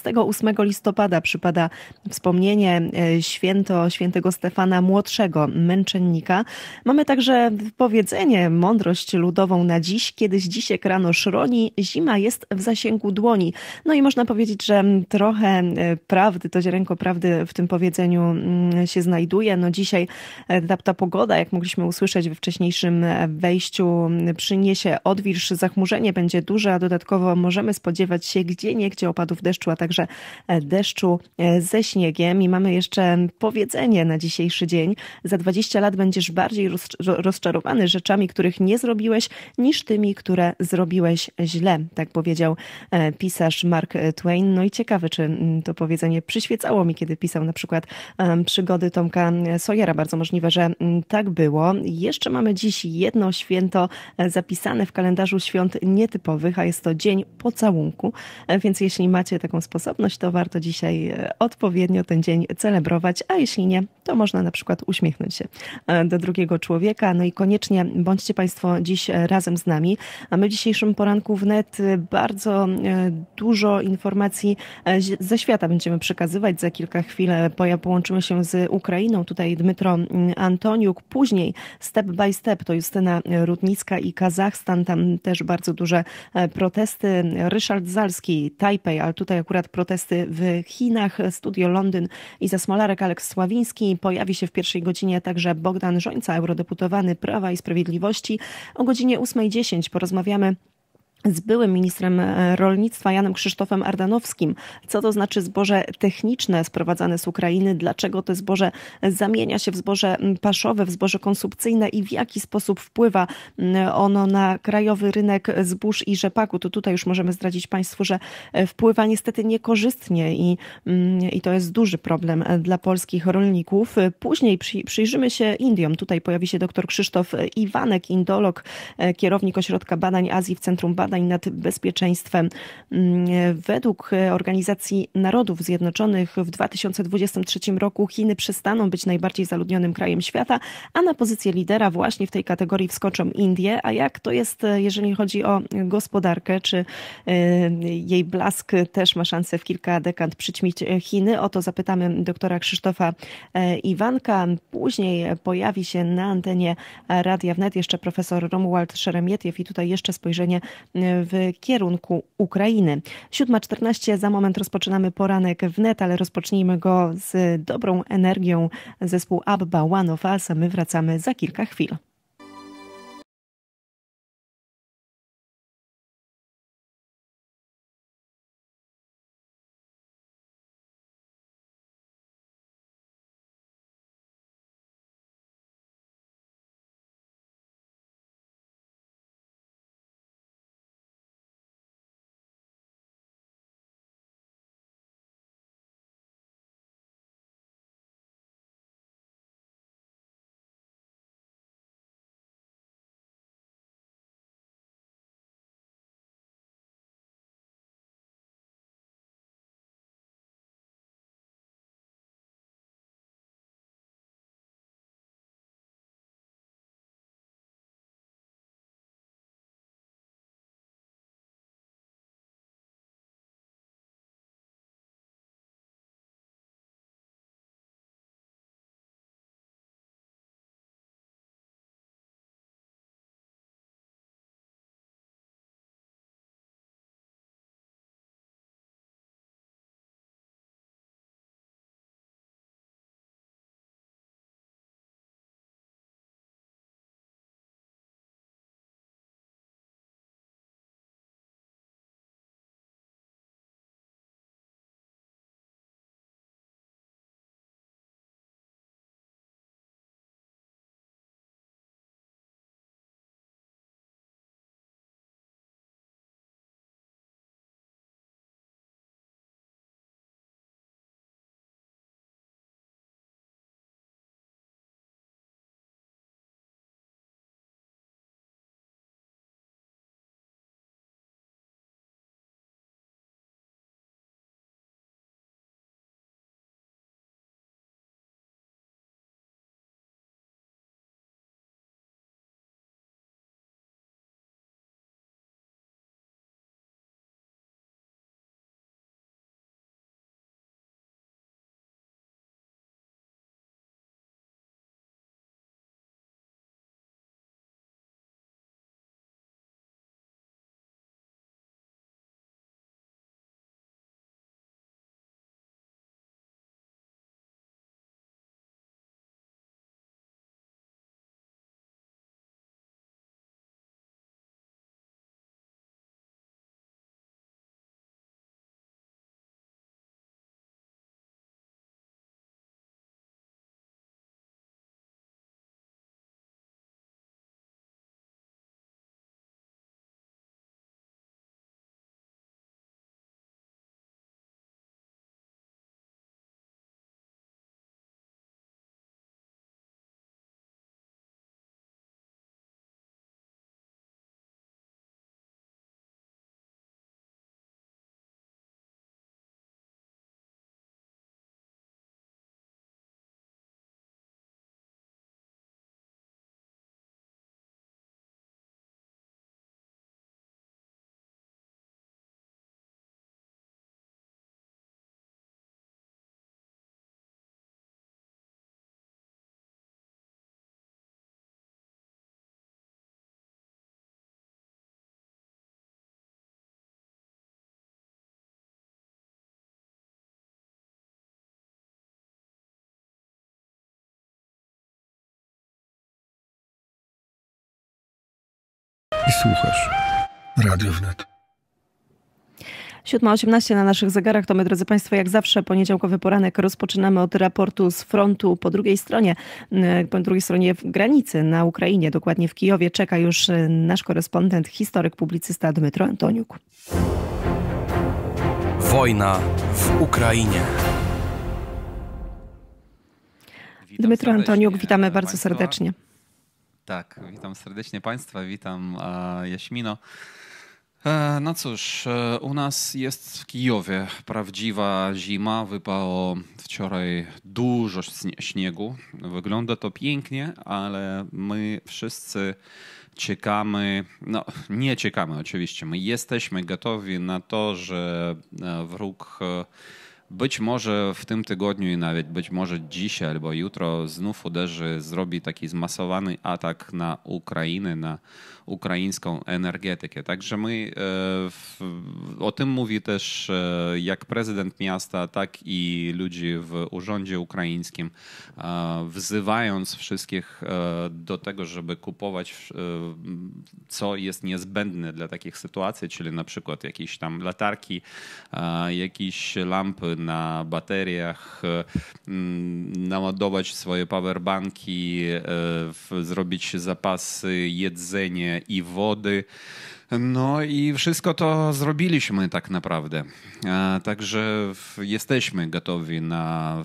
28 listopada przypada wspomnienie e, święto świętego Stefana Młodszego, męczennika. Mamy także powiedzenie, mądrość ludową na dziś, kiedyś dzisiek rano szroni, zima jest w zasięgu dłoni. No i można powiedzieć, że trochę e, prawdy, to ziarenko prawdy w tym powiedzeniu mm, się znajduje. No dzisiaj e, ta, ta pogoda, jak mogliśmy usłyszeć we wcześniejszym wejściu, przyniesie odwilż, zachmurzenie będzie duże, a dodatkowo możemy spodziewać się gdzie niegdzie opadów deszczu, a także e, deszczu e, ze śniegiem. I mamy jeszcze powiedzenie na dzisiejszy dzień. Za 20 lat będziesz bardziej rozczarowany rzeczami, których nie zrobiłeś, niż tymi, które zrobiłeś źle. Tak powiedział e, pisarz Mark Twain. No i ciekawe, czy mm, to powiedzenie przyświecało mi, kiedy pisał na przykład przygody Tomka Sawyera. Bardzo możliwe, że mm, tak było. Jeszcze mamy dziś jedno święto zapisane w kalendarzu świąt nietypowych, a jest to Dzień Pocałunku. Więc jeśli macie taką sposobność, to warto dzisiaj e, odpowiednio ten dzień celebrować, a jeśli nie, to można na przykład uśmiechnąć się e, do drugiego człowieka. No i koniecznie bądźcie Państwo dziś e, razem z nami. A my w dzisiejszym poranku wnet bardzo dużo informacji ze świata będziemy przekazywać. Za kilka chwil połączymy się z Ukrainą. Tutaj Dmytro Antoniuk. Później step by step to Justyna Rudnicka i Kazachstan. Tam też bardzo duże protesty. Ryszard Zalski, Tajpej, ale tutaj akurat protesty w Chinach, Studio Londyn i za Smolarek Aleks Sławiński. Pojawi się w pierwszej godzinie także Bogdan Żońca, eurodeputowany Prawa i Sprawiedliwości. O godzinie 8.10 porozmawiamy z byłym ministrem e, rolnictwa Janem Krzysztofem Ardanowskim. Co to znaczy zboże techniczne sprowadzane z Ukrainy? Dlaczego to zboże zamienia się w zboże paszowe, w zboże konsumpcyjne i w jaki sposób wpływa ono na krajowy rynek zbóż i rzepaku? To tutaj już możemy zdradzić Państwu, że e, wpływa niestety niekorzystnie i, i to jest duży problem e, dla polskich rolników. Później przyjrzymy się Indiom. Tutaj pojawi się dr Krzysztof Iwanek, indolog, kierownik Ośrodka Badań Azji w Centrum Badań badań nad bezpieczeństwem. Mm, według Organizacji Narodów Zjednoczonych w 2023 roku Chiny przestaną być najbardziej zaludnionym krajem świata, a na pozycję lidera właśnie w tej kategorii wskoczą Indie. A jak to jest, jeżeli chodzi o gospodarkę, czy y, jej blask też ma szansę w kilka dekad przyćmić Chiny? O to zapytamy doktora Krzysztofa e, Iwanka. Później pojawi się na antenie Radia Wnet jeszcze profesor Romuald Szeremietiew i tutaj jeszcze spojrzenie w kierunku Ukrainy. 7.14 za moment rozpoczynamy poranek wnet, ale rozpocznijmy go z dobrą energią. Zespół Abba One of Us, my wracamy za kilka chwil. I słuchasz Radio Wnet. 7.18 na naszych zegarach to my, drodzy Państwo, jak zawsze poniedziałkowy poranek rozpoczynamy od raportu z frontu po drugiej stronie, e, po drugiej stronie granicy na Ukrainie, dokładnie w Kijowie, czeka już e, nasz korespondent, historyk, publicysta Dmytro Antoniuk. Wojna w Ukrainie. Dmytro Antoniuk, witamy bardzo Państwa. serdecznie. Tak, witam serdecznie Państwa, witam Jaśmino. E, no cóż, e, u nas jest w Kijowie prawdziwa zima. Wypało wczoraj dużo śniegu. Wygląda to pięknie, ale my wszyscy czekamy, no nie czekamy oczywiście, my jesteśmy gotowi na to, że e, wróg być może w tym tygodniu i nawet być może dzisiaj albo jutro znów uderzy, zrobi taki zmasowany atak na Ukrainę, na ukraińską energetykę. Także my e, o tym mówi też e, jak prezydent miasta, tak i ludzi w urzędzie ukraińskim, e, wzywając wszystkich do tego, żeby kupować co jest niezbędne dla takich sytuacji, czyli na przykład jakieś tam latarki, jakieś lampy na bateriach, naładować swoje powerbanki, zrobić zapasy jedzenia, i wody. No i wszystko to zrobiliśmy tak naprawdę. Także jesteśmy gotowi na,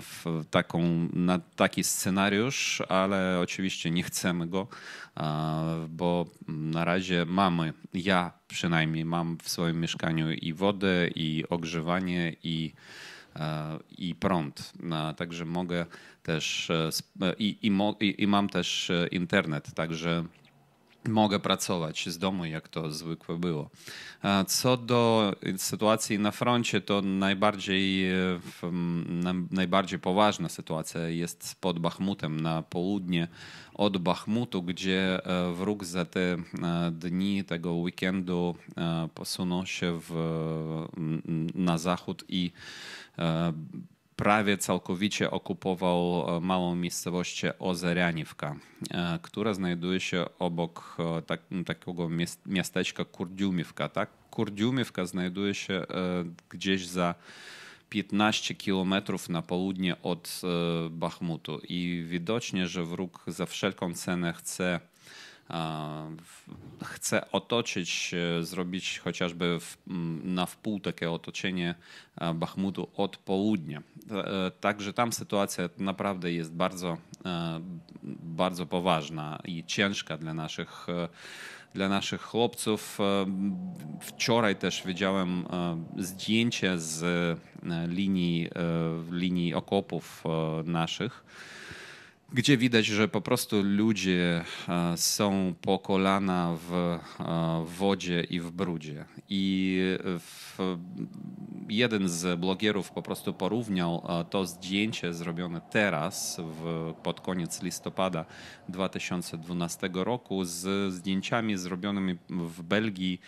taką, na taki scenariusz, ale oczywiście nie chcemy go, bo na razie mamy, ja przynajmniej mam w swoim mieszkaniu i wodę, i ogrzewanie, i, i prąd. Także mogę też i, i, i mam też internet, także mogę pracować z domu, jak to zwykłe było. Co do sytuacji na froncie, to najbardziej, najbardziej poważna sytuacja jest pod Bachmutem na południe od Bachmutu, gdzie e, wróg za te e, dni tego weekendu e, posunął się w, na zachód i prawie całkowicie okupował e, małą miejscowość Ozerianiwka, e, która znajduje się obok e, tak, takiego miasteczka Kurdiumiwka. Tak? Kurdiumiwka znajduje się gdzieś za 15 kilometrów na południe od Bachmutu i widocznie, że wróg za wszelką cenę chce chce otoczyć, zrobić chociażby na wpół takie otoczenie Bachmutu od południa. E, także tam sytuacja naprawdę jest bardzo, e, bardzo poważna i ciężka dla naszych e, dla naszych chłopców. Wczoraj też widziałem zdjęcie z linii, linii okopów naszych gdzie widać, że po prostu ludzie e, są po kolana w e, wodzie i w brudzie. I jeden z blogierów po prostu porównał e, to zdjęcie zrobione teraz, w, pod koniec listopada 2012 roku, z zdjęciami zrobionymi w Belgii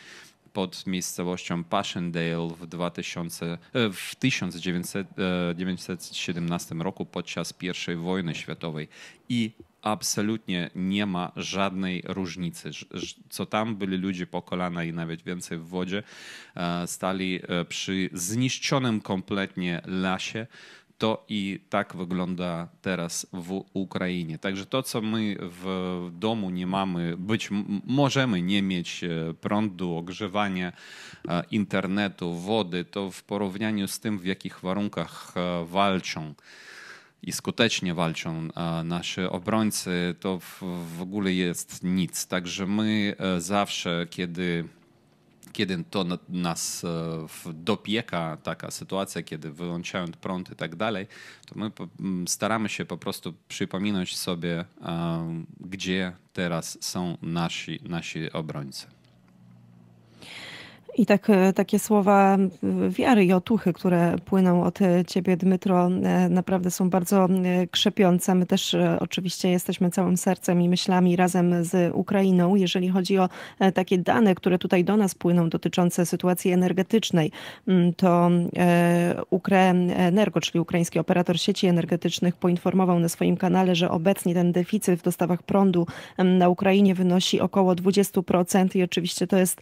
pod miejscowością Passchendaele w, 2000, e, w 1917 e, roku podczas I wojny światowej i absolutnie nie ma żadnej różnicy. Co tam byli ludzie po kolana i nawet więcej w wodzie, e, stali przy zniszczonym kompletnie lasie, to i tak wygląda teraz w Ukrainie. Także to, co my w domu nie mamy, być możemy nie mieć e, prądu, ogrzewania, e, internetu, wody, to w porównaniu z tym, w jakich warunkach e, walczą i skutecznie walczą nasi obrońcy, to w ogóle jest nic. Także my zawsze, kiedy kiedy to nas e, dopieka taka sytuacja, kiedy wyłączają prąd i tak dalej, to my staramy się po prostu przypominać sobie, e, gdzie teraz są nasi, nasi obrońcy. I tak, e, takie słowa wiary i otuchy, które płyną od e, ciebie, Dmytro, e, naprawdę są bardzo krzepiące. My też oczywiście jesteśmy całym sercem i myślami razem z Ukrainą. Jeżeli chodzi o takie dane, które tutaj do nas płyną dotyczące sytuacji energetycznej, to Ukrenergo, czyli ukraiński operator sieci energetycznych, poinformował na swoim kanale, że obecnie ten deficyt w dostawach prądu na Ukrainie wynosi około 20% i oczywiście to jest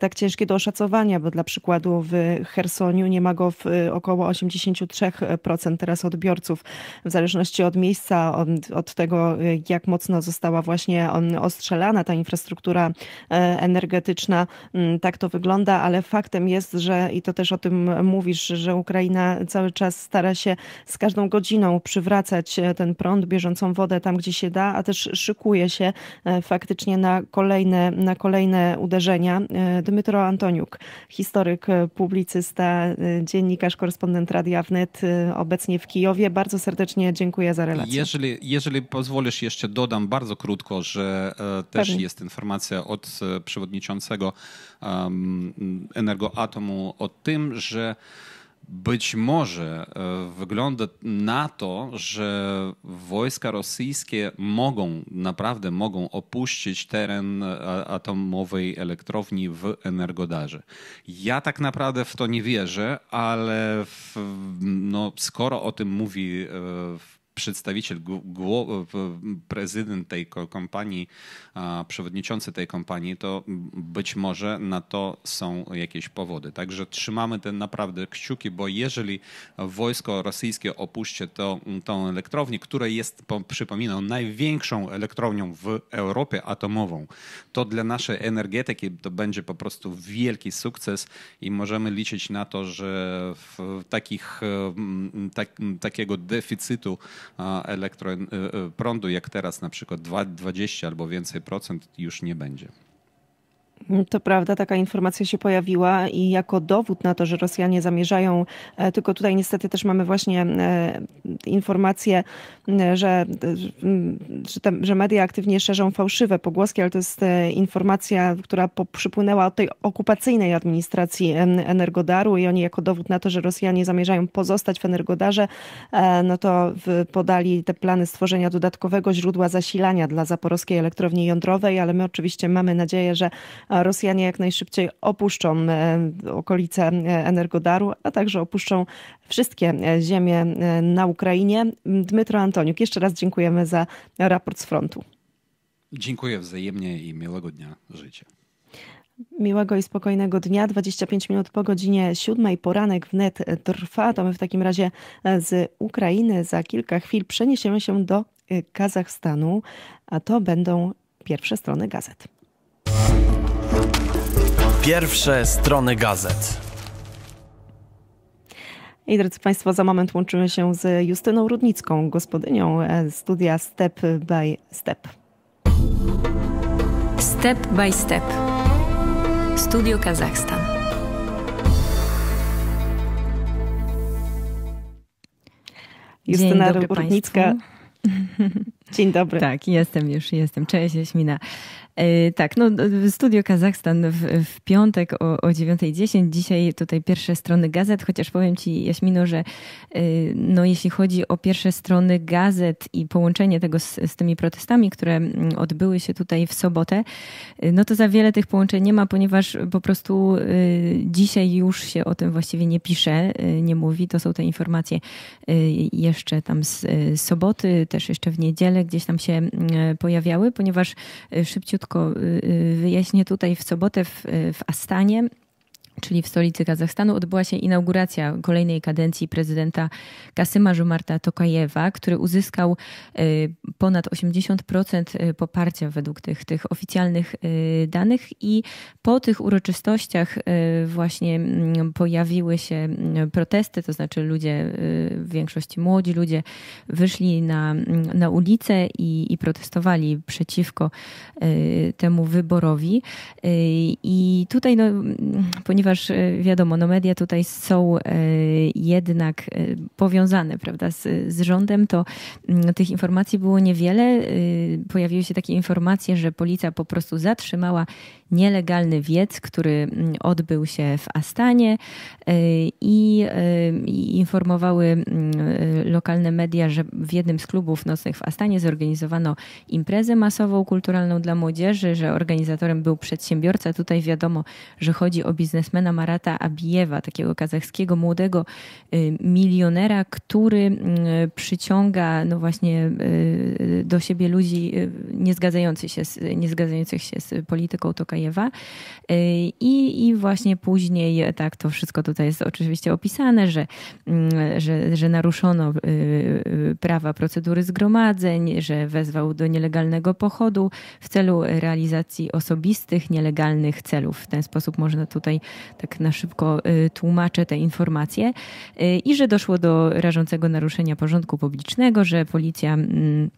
tak ciężkie do oszacowania, bo dla przykładu w Chersoniu nie ma go w y, około 83% teraz odbiorców, w zależności od miejsca, od, od tego, y, jak mocno została właśnie ostrzelana ta infrastruktura e, energetyczna. Mm, tak to wygląda, ale faktem jest, że i to też o tym mówisz, że Ukraina cały czas stara się z każdą godziną przywracać ten prąd, bieżącą wodę tam, gdzie się da, a też szykuje się faktycznie na kolejne, na kolejne uderzenia. Dmytro Antoniuk, historyk, publicysta, dziennikarz, korespondent Radia Wnet, obecnie w Kijowie. Bardzo serdecznie dziękuję za relację. Jeżeli, jeżeli pozwolisz, jeszcze dodam bardzo krótko, że e, też Pewnie. jest informacja od e, przewodniczącego um, Energoatomu o tym, że być może e, wygląda na to, że wojska rosyjskie mogą, naprawdę mogą opuścić teren e, atomowej elektrowni w Energodarze. Ja tak naprawdę w to nie wierzę, ale w, no, skoro o tym mówi e, przedstawiciel, prezydent tej kompanii, przewodniczący tej kompanii, to być może na to są jakieś powody. Także trzymamy te naprawdę kciuki, bo jeżeli wojsko rosyjskie opuści to, tą elektrownię, która jest, przypominam, największą elektrownią w Europie atomową, to dla naszej energetyki to będzie po prostu wielki sukces i możemy liczyć na to, że w takich, tak, takiego deficytu elektroprądu, jak teraz na przykład 20 albo więcej procent już nie będzie. To prawda, taka informacja się pojawiła i jako dowód na to, że Rosjanie zamierzają, e, tylko tutaj niestety też mamy właśnie e, informację, e, że, że, te, że media aktywnie szerzą fałszywe pogłoski, ale to jest informacja, która przypłynęła od tej okupacyjnej administracji Energodaru i oni jako dowód na to, że Rosjanie zamierzają pozostać w Energodarze, no to podali te plany stworzenia dodatkowego źródła zasilania dla zaporowskiej elektrowni jądrowej, ale my oczywiście mamy nadzieję, że Rosjanie jak najszybciej opuszczą e, okolice e, Energodaru, a także opuszczą wszystkie e, ziemie na Ukrainie. Dmytro Antoniuk, jeszcze raz dziękujemy za raport z frontu. Dziękuję wzajemnie i miłego dnia życia. Miłego i spokojnego dnia. 25 minut po godzinie 7. Poranek wnet trwa. To my w takim razie z Ukrainy za kilka chwil przeniesiemy się do Kazachstanu, a to będą pierwsze strony gazet. Pierwsze strony gazet. I drodzy Państwo, za moment łączymy się z Justyną Rudnicką, gospodynią e, studia Step by Step. Step by Step. Studio Kazachstan. Justyna Rudnicka. Dzień dobry. Tak, jestem już, jestem. Cześć, Jaśmina. E, tak, no Studio Kazachstan w, w piątek o, o 9.10. Dzisiaj tutaj pierwsze strony gazet, chociaż powiem Ci Jaśmino, że e, no, jeśli chodzi o pierwsze strony gazet i połączenie tego z, z tymi protestami, które odbyły się tutaj w sobotę, e, no to za wiele tych połączeń nie ma, ponieważ po prostu dzisiaj już się o tym właściwie nie pisze, nie mówi. To są te informacje jeszcze tam z soboty, też jeszcze w niedzielę gdzieś tam się pojawiały, ponieważ szybciutko y, y, wyjaśnię tutaj w sobotę w, w Astanie czyli w stolicy Kazachstanu, odbyła się inauguracja kolejnej kadencji prezydenta Kasyma Żumarta Tokajewa, który uzyskał y, ponad 80% poparcia według tych, tych oficjalnych danych i po tych uroczystościach właśnie mm, pojawiły się mm, protesty, to znaczy ludzie, w większości młodzi ludzie wyszli na, mm, na ulicę i, i protestowali przeciwko temu wyborowi. I tutaj, no, ponieważ ponieważ wiadomo, no media tutaj są jednak powiązane, prawda, z, z rządem, to mm, tych informacji było niewiele. Pojawiły się takie informacje, że policja po prostu zatrzymała nielegalny wiec, który mm, odbył się w Astanie i informowały mm, lokalne media, że w jednym z klubów nocnych w Astanie zorganizowano imprezę masową kulturalną dla młodzieży, że organizatorem był przedsiębiorca. Tutaj wiadomo, że chodzi o biznesmena Marata Abijewa, takiego kazachskiego młodego y, milionera, który y, przyciąga no właśnie y, do siebie ludzi nie zgadzających się z, nie zgadzających się z polityką Tokajewa. I, I właśnie później, tak, to wszystko tutaj jest oczywiście opisane, że, że, że naruszono prawa procedury zgromadzeń, że wezwał do nielegalnego pochodu w celu realizacji osobistych, nielegalnych celów. W ten sposób można tutaj tak na szybko y, tłumaczę te informacje y, i że doszło do rażącego naruszenia porządku publicznego, że policja mm,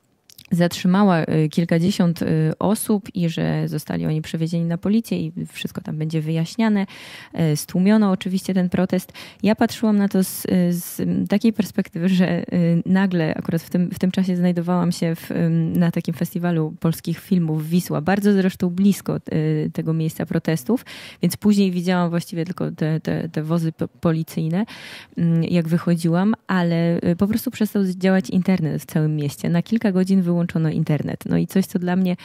zatrzymała y, kilkadziesiąt y, osób i że zostali oni przewiezieni na policję i wszystko tam będzie wyjaśniane. Y, stłumiono oczywiście ten protest. Ja patrzyłam na to z, z takiej perspektywy, że nagle akurat w tym, w tym czasie znajdowałam się w, na takim festiwalu polskich filmów Wisła, bardzo zresztą blisko tego miejsca protestów, więc później widziałam właściwie tylko te, te, te wozy policyjne, mm, jak wychodziłam, ale po prostu przestał działać internet w całym mieście. Na kilka godzin wyłączyłam wyłączono internet. No i coś, co dla mnie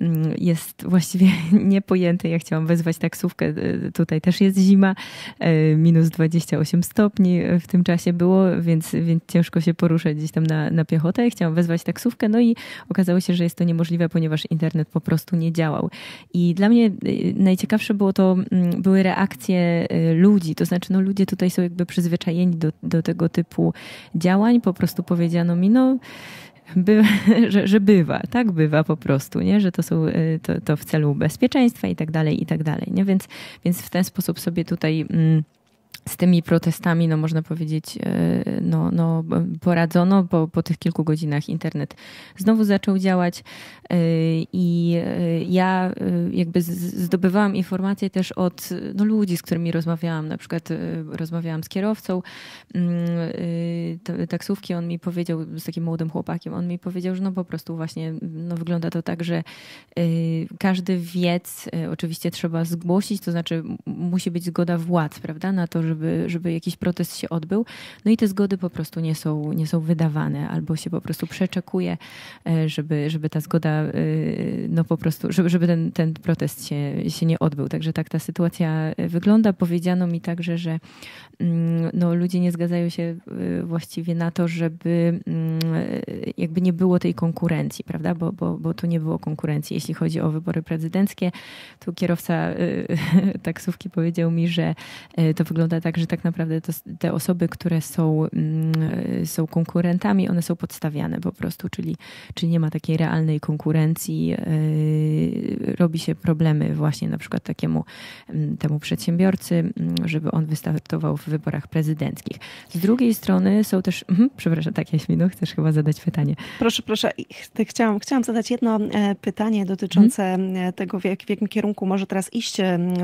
mm, jest właściwie niepojęte. Ja chciałam wezwać taksówkę. E, tutaj też jest zima, e, minus 28 stopni w tym czasie było, więc, więc ciężko się poruszać gdzieś tam na, na piechotę. Chciałam wezwać taksówkę, no i okazało się, że jest to niemożliwe, ponieważ internet po prostu nie działał. I dla mnie e, najciekawsze było to, mm, były reakcje ludzi, to znaczy no ludzie tutaj są jakby przyzwyczajeni do, do tego typu działań. Po prostu powiedziano mi, no by, że, że bywa, tak bywa po prostu, nie? że to są y, to, to w celu bezpieczeństwa i tak dalej, i tak dalej. Nie? Więc, więc w ten sposób sobie tutaj. Mm, z tymi protestami, no można powiedzieć, e, no, no poradzono, bo po tych kilku godzinach internet znowu zaczął działać. E, i e, ja jakby zdobywałam informacje też od no, ludzi, z którymi rozmawiałam, na przykład rozmawiałam z kierowcą mm, taksówki, on mi powiedział, z takim młodym chłopakiem, on mi powiedział, że no po prostu właśnie no, wygląda to tak, że każdy wiec oczywiście trzeba zgłosić, to znaczy musi być zgoda władz, prawda, na to, że żeby, żeby jakiś protest się odbył. No i te zgody po prostu nie są, nie są wydawane, albo się po prostu przeczekuje, e, żeby, żeby ta zgoda, e, no po prostu, żeby, żeby ten, ten protest się, się nie odbył. Także tak ta sytuacja wygląda. Powiedziano mi także, że mm, no, ludzie nie zgadzają się e, właściwie na to, żeby mm, jakby nie było tej konkurencji, prawda? Bo, bo, bo tu nie było konkurencji. Jeśli chodzi o wybory prezydenckie, tu kierowca taksówki powiedział mi, że to wygląda tak, że tak naprawdę to, te osoby, które są, mm, są konkurentami, one są podstawiane po prostu, czyli, czyli nie ma takiej realnej konkurencji, yy, robi się problemy właśnie na przykład takiemu mm, temu przedsiębiorcy, mm, żeby on wystartował w wyborach prezydenckich. Z drugiej strony są też, mhm, przepraszam, tak Jaśmino, chcesz chyba zadać pytanie. Proszę, proszę, chciałam, chciałam zadać jedno e, pytanie dotyczące mhm. tego, w, jak, w jakim kierunku może teraz iść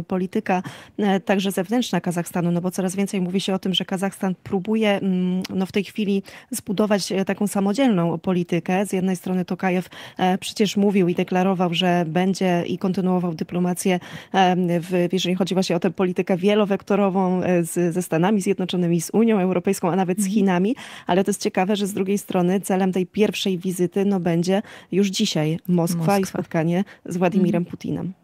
polityka e, także zewnętrzna Kazachstanu, no bo coraz więcej mówi się o tym, że Kazachstan próbuje mm, no, w tej chwili zbudować e, taką samodzielną politykę. Z jednej strony Tokajew e, przecież mówił i deklarował, że będzie i kontynuował dyplomację, e, w, jeżeli chodzi właśnie o tę politykę wielowektorową z, ze Stanami Zjednoczonymi, z Unią Europejską, a nawet z mhm. Chinami. Ale to jest ciekawe, że z drugiej strony celem tej pierwszej wizyty no, będzie już dzisiaj Moskwa, Moskwa. i spotkanie z Władimirem. Putinem.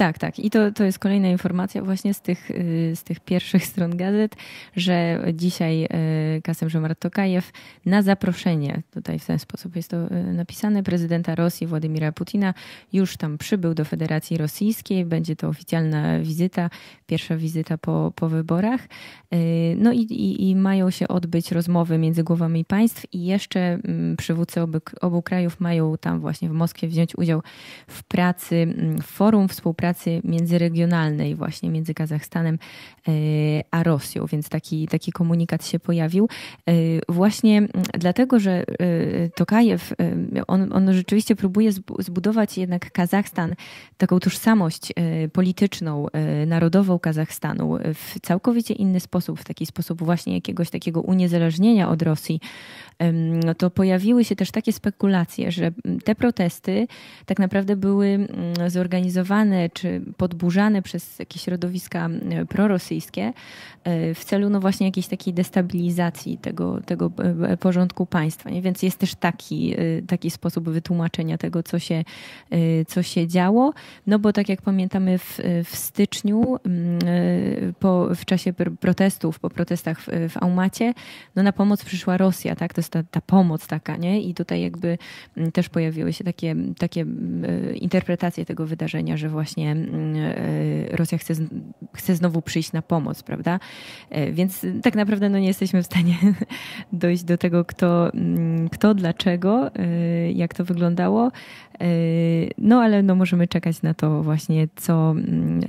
Tak, tak. I to, to jest kolejna informacja właśnie z tych, y, z tych pierwszych stron gazet, że dzisiaj y, Kasem Żomar Tokajew na zaproszenie, tutaj w ten sposób jest to y, napisane, prezydenta Rosji Władimira Putina już tam przybył do Federacji Rosyjskiej. Będzie to oficjalna wizyta, pierwsza wizyta po, po wyborach. No i, i, i mają się odbyć rozmowy między głowami państw i jeszcze mm, przywódcy obu, obu krajów mają tam właśnie w Moskwie wziąć udział w pracy, mm, w forum współpracy współpracy międzyregionalnej właśnie między Kazachstanem a Rosją, więc taki, taki komunikat się pojawił. Właśnie dlatego, że Tokajew, on, on rzeczywiście próbuje zbudować jednak Kazachstan, taką tożsamość polityczną, narodową Kazachstanu w całkowicie inny sposób, w taki sposób właśnie jakiegoś takiego uniezależnienia od Rosji, to pojawiły się też takie spekulacje, że te protesty tak naprawdę były zorganizowane czy podburzane przez jakieś środowiska prorosyjskie e, w celu no właśnie jakiejś takiej destabilizacji tego, tego e, porządku państwa. Nie? Więc jest też taki, e, taki sposób wytłumaczenia tego, co się, co się działo. No bo tak jak pamiętamy w, w styczniu po, w czasie protestów, po protestach w, w Aumacie, no na pomoc przyszła Rosja, tak? To ta, ta pomoc taka, nie? I tutaj jakby mm, też pojawiły się takie, takie mm, interpretacje tego wydarzenia, że właśnie mm, e, Rosja chce, chce znowu przyjść na pomoc, prawda? E, więc tak naprawdę no nie jesteśmy w stanie dojść do tego, kto, kto dlaczego, e, jak to wyglądało. No ale no możemy czekać na to właśnie, co,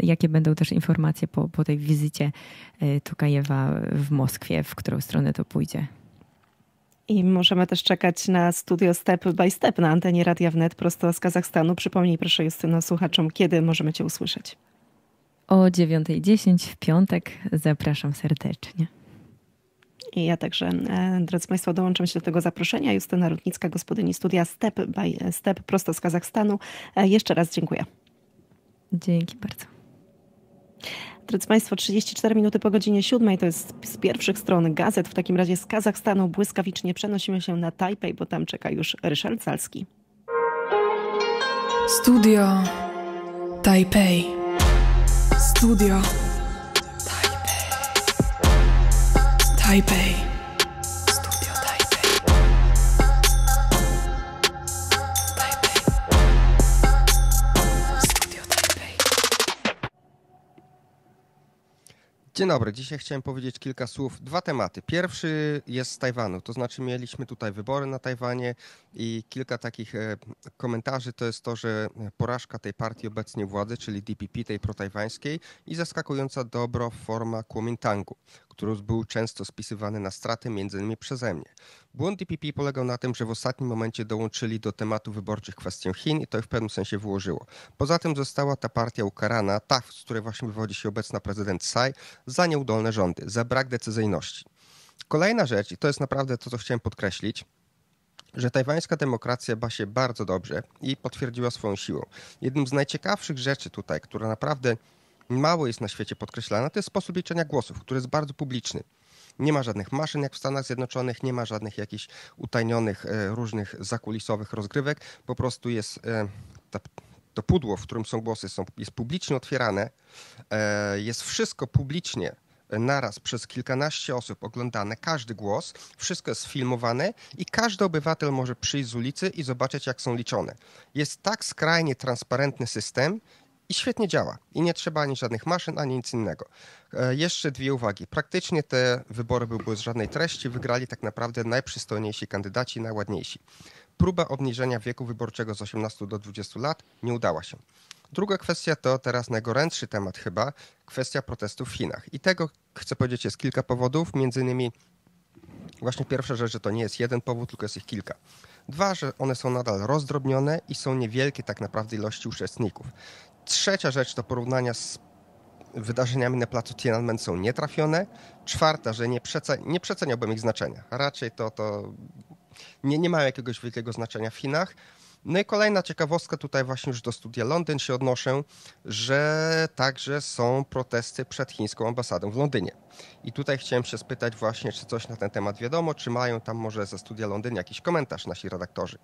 jakie będą też informacje po, po tej wizycie Tukajewa w Moskwie, w którą stronę to pójdzie. I możemy też czekać na studio Step by Step na antenie Radia Wnet prosto z Kazachstanu. Przypomnij proszę Justyno słuchaczom, kiedy możemy Cię usłyszeć. O 9.10 w piątek zapraszam serdecznie. I ja także, e, drodzy Państwo, dołączam się do tego zaproszenia. Justyna Rutnicka, gospodyni studia Step by Step prosto z Kazachstanu. E, jeszcze raz dziękuję. Dzięki bardzo. Drodzy Państwo, 34 minuty po godzinie 7 to jest z pierwszych stron gazet. W takim razie z Kazachstanu błyskawicznie przenosimy się na Tajpej, bo tam czeka już Ryszard Salski. Studio Taipei. Studio Taipei. Taipei. Dzień dobry. Dzisiaj chciałem powiedzieć kilka słów. Dwa tematy. Pierwszy jest z Tajwanu, to znaczy mieliśmy tutaj wybory na Tajwanie i kilka takich e, komentarzy to jest to, że porażka tej partii obecnie władzy, czyli DPP, tej protajwańskiej i zaskakująca dobro forma Kuomintangu, który był często spisywany na straty m.in. przeze mnie. Błąd DPP polegał na tym, że w ostatnim momencie dołączyli do tematu wyborczych kwestię Chin i to w pewnym sensie wyłożyło. Poza tym została ta partia ukarana, ta, z której właśnie wywodzi się obecna prezydent Tsai, za nieudolne rządy, za brak decyzyjności. Kolejna rzecz, i to jest naprawdę to, co chciałem podkreślić, że tajwańska demokracja ba się bardzo dobrze i potwierdziła swoją siłą. Jednym z najciekawszych rzeczy tutaj, która naprawdę mało jest na świecie podkreślana, to jest sposób liczenia głosów, który jest bardzo publiczny. Nie ma żadnych maszyn jak w Stanach Zjednoczonych, nie ma żadnych jakichś utajnionych, e, różnych zakulisowych rozgrywek. Po prostu jest e, to pudło, w którym są głosy, są, jest publicznie otwierane. E, jest wszystko publicznie naraz przez kilkanaście osób oglądane, każdy głos, wszystko jest filmowane i każdy obywatel może przyjść z ulicy i zobaczyć, jak są liczone. Jest tak skrajnie transparentny system, i świetnie działa. I nie trzeba ani żadnych maszyn, ani nic innego. E, jeszcze dwie uwagi. Praktycznie te wybory były bez żadnej treści. Wygrali tak naprawdę najprzystojniejsi kandydaci, najładniejsi. Próba obniżenia wieku wyborczego z 18 do 20 lat nie udała się. Druga kwestia to teraz najgorętszy temat chyba, kwestia protestów w Chinach. I tego chcę powiedzieć jest kilka powodów, między innymi właśnie pierwsza rzecz, że to nie jest jeden powód, tylko jest ich kilka. Dwa, że one są nadal rozdrobnione i są niewielkie tak naprawdę ilości uczestników. Trzecia rzecz to porównania z wydarzeniami na placu Tiananmen są nietrafione. Czwarta, że nie, przece nie przeceniałbym ich znaczenia. Raczej to, to nie, nie mają jakiegoś wielkiego znaczenia w Chinach. No i kolejna ciekawostka, tutaj właśnie już do studia Londyn się odnoszę, że także są protesty przed chińską ambasadą w Londynie. I tutaj chciałem się spytać właśnie, czy coś na ten temat wiadomo, czy mają tam może ze studia Londyn jakiś komentarz nasi redaktorzy.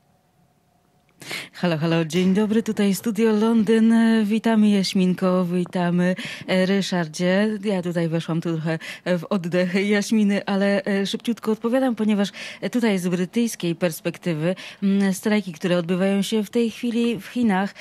Halo, halo, dzień dobry, tutaj Studio Londyn. Witamy Jaśminko, witamy e, Ryszardzie. Ja tutaj weszłam trochę w oddech Jaśminy, ale e, szybciutko odpowiadam, ponieważ tutaj z brytyjskiej perspektywy strajki, które odbywają się w tej chwili w Chinach,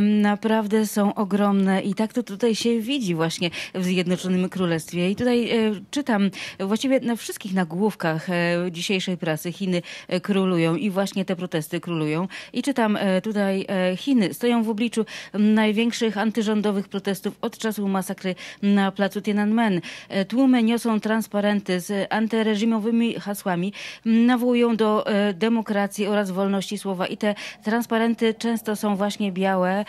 naprawdę są ogromne i tak to tutaj się widzi właśnie w Zjednoczonym Królestwie. I tutaj e, czytam właściwie na wszystkich nagłówkach dzisiejszej prasy Chiny królują i właśnie te protesty królują. I czytam tutaj Chiny stoją w obliczu największych antyrządowych protestów od czasu masakry na placu Tiananmen. Tłumy niosą transparenty z antyreżimowymi hasłami, nawołują do demokracji oraz wolności słowa i te transparenty często są właśnie białe,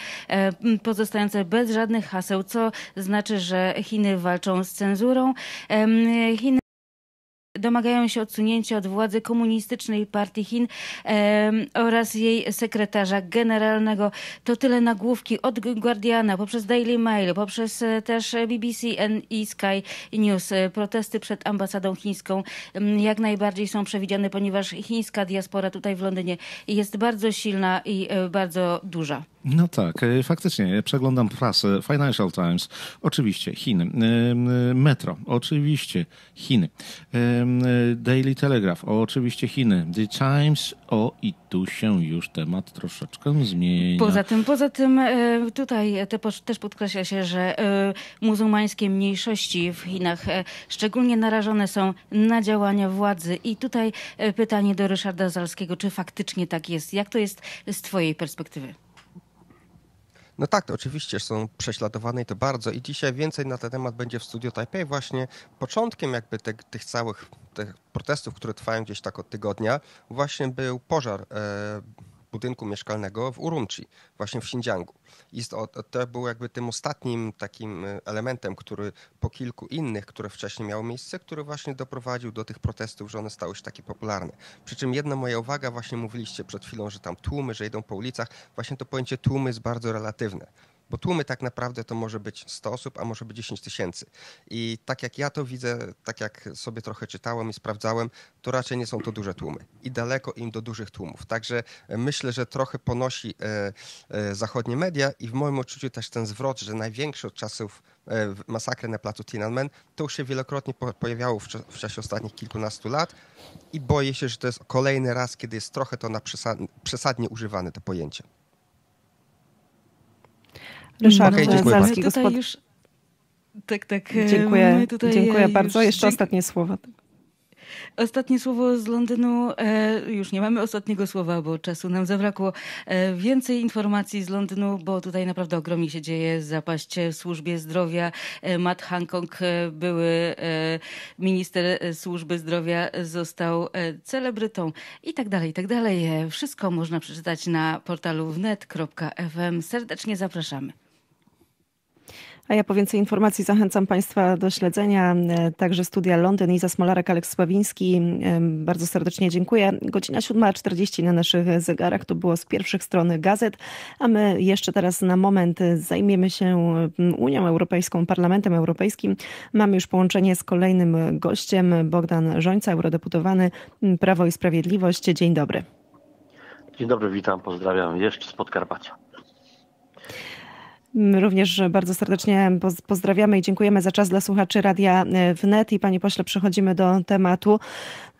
pozostające bez żadnych haseł, co znaczy, że Chiny walczą z cenzurą. Chiny domagają się odsunięcia od władzy komunistycznej partii Chin e, oraz jej sekretarza generalnego. To tyle nagłówki od Guardiana, poprzez Daily Mail, poprzez e, też BBC i Sky News. E, protesty przed ambasadą chińską jak najbardziej są przewidziane, ponieważ chińska diaspora tutaj w Londynie jest bardzo silna i e, bardzo duża. No tak, e, faktycznie. Przeglądam prasę. Financial Times, oczywiście Chiny. Metro, oczywiście Chiny. Daily Telegraph, oczywiście Chiny. The Times, o i tu się już temat troszeczkę zmienia. Poza tym, poza tym tutaj też podkreśla się, że muzułmańskie mniejszości w Chinach szczególnie narażone są na działania władzy. I tutaj pytanie do Ryszarda Zalskiego, czy faktycznie tak jest? Jak to jest z twojej perspektywy? No tak, to oczywiście są prześladowane i to bardzo. I dzisiaj więcej na ten temat będzie w Studio Taipei. Właśnie początkiem jakby te, tych całych tych protestów, które trwają gdzieś tak od tygodnia, właśnie był pożar. E, budynku mieszkalnego w Urumqi, właśnie w Xinjiangu. I to był jakby tym ostatnim takim e, elementem, który po kilku innych, które wcześniej miały miejsce, który właśnie doprowadził do tych protestów, że one stały się takie popularne. Przy czym jedna moja uwaga, właśnie mówiliście przed chwilą, że tam tłumy, że idą po ulicach, właśnie to pojęcie tłumy jest bardzo relatywne. Bo tłumy tak naprawdę to może być 100 osób, a może być 10 tysięcy. I tak jak ja to widzę, tak jak sobie trochę czytałem i sprawdzałem, to raczej nie są to duże tłumy. I daleko im do dużych tłumów. Także e, myślę, że trochę ponosi e, e, zachodnie media i w moim odczuciu też ten zwrot, że największy od czasów masakry na placu Tiananmen, to już się wielokrotnie po, pojawiało w, w, czasie ostatnich kilkunastu lat i boję się, że to jest kolejny raz, kiedy jest trochę to na przesad, przesadnie używane to pojęcie. Ryszard okay, Zalski, gospod... już... Tak, tak. Dziękuję, dziękuję bardzo. Jeszcze ostatnie słowa. Ostatnie słowo z Londynu. E, już nie mamy ostatniego słowa, bo czasu nam zabrakło. E, więcej informacji z Londynu, bo tutaj naprawdę ogromnie się dzieje. Zapaść w służbie zdrowia. E, Matt Hancock, były minister służby zdrowia, został celebrytą i tak dalej, i tak dalej. Wszystko można przeczytać na portalu wnet.fm. Serdecznie zapraszamy. A ja po więcej informacji zachęcam Państwa do śledzenia e, także studia Londyn. Iza Smolarek, Aleks Sławiński. E, bardzo serdecznie dziękuję. Godzina 7.40 na naszych zegarach. To było z pierwszych stron gazet. A my jeszcze teraz na moment zajmiemy się Unią Europejską, Parlamentem Europejskim. Mamy już połączenie z kolejnym gościem. Bogdan Żońca, eurodeputowany Prawo i Sprawiedliwość. Dzień dobry. Dzień dobry, witam, pozdrawiam jeszcze z Podkarpacia. Również bardzo serdecznie pozdrawiamy i dziękujemy za czas dla słuchaczy Radia e, Wnet. I panie pośle, przechodzimy do tematu.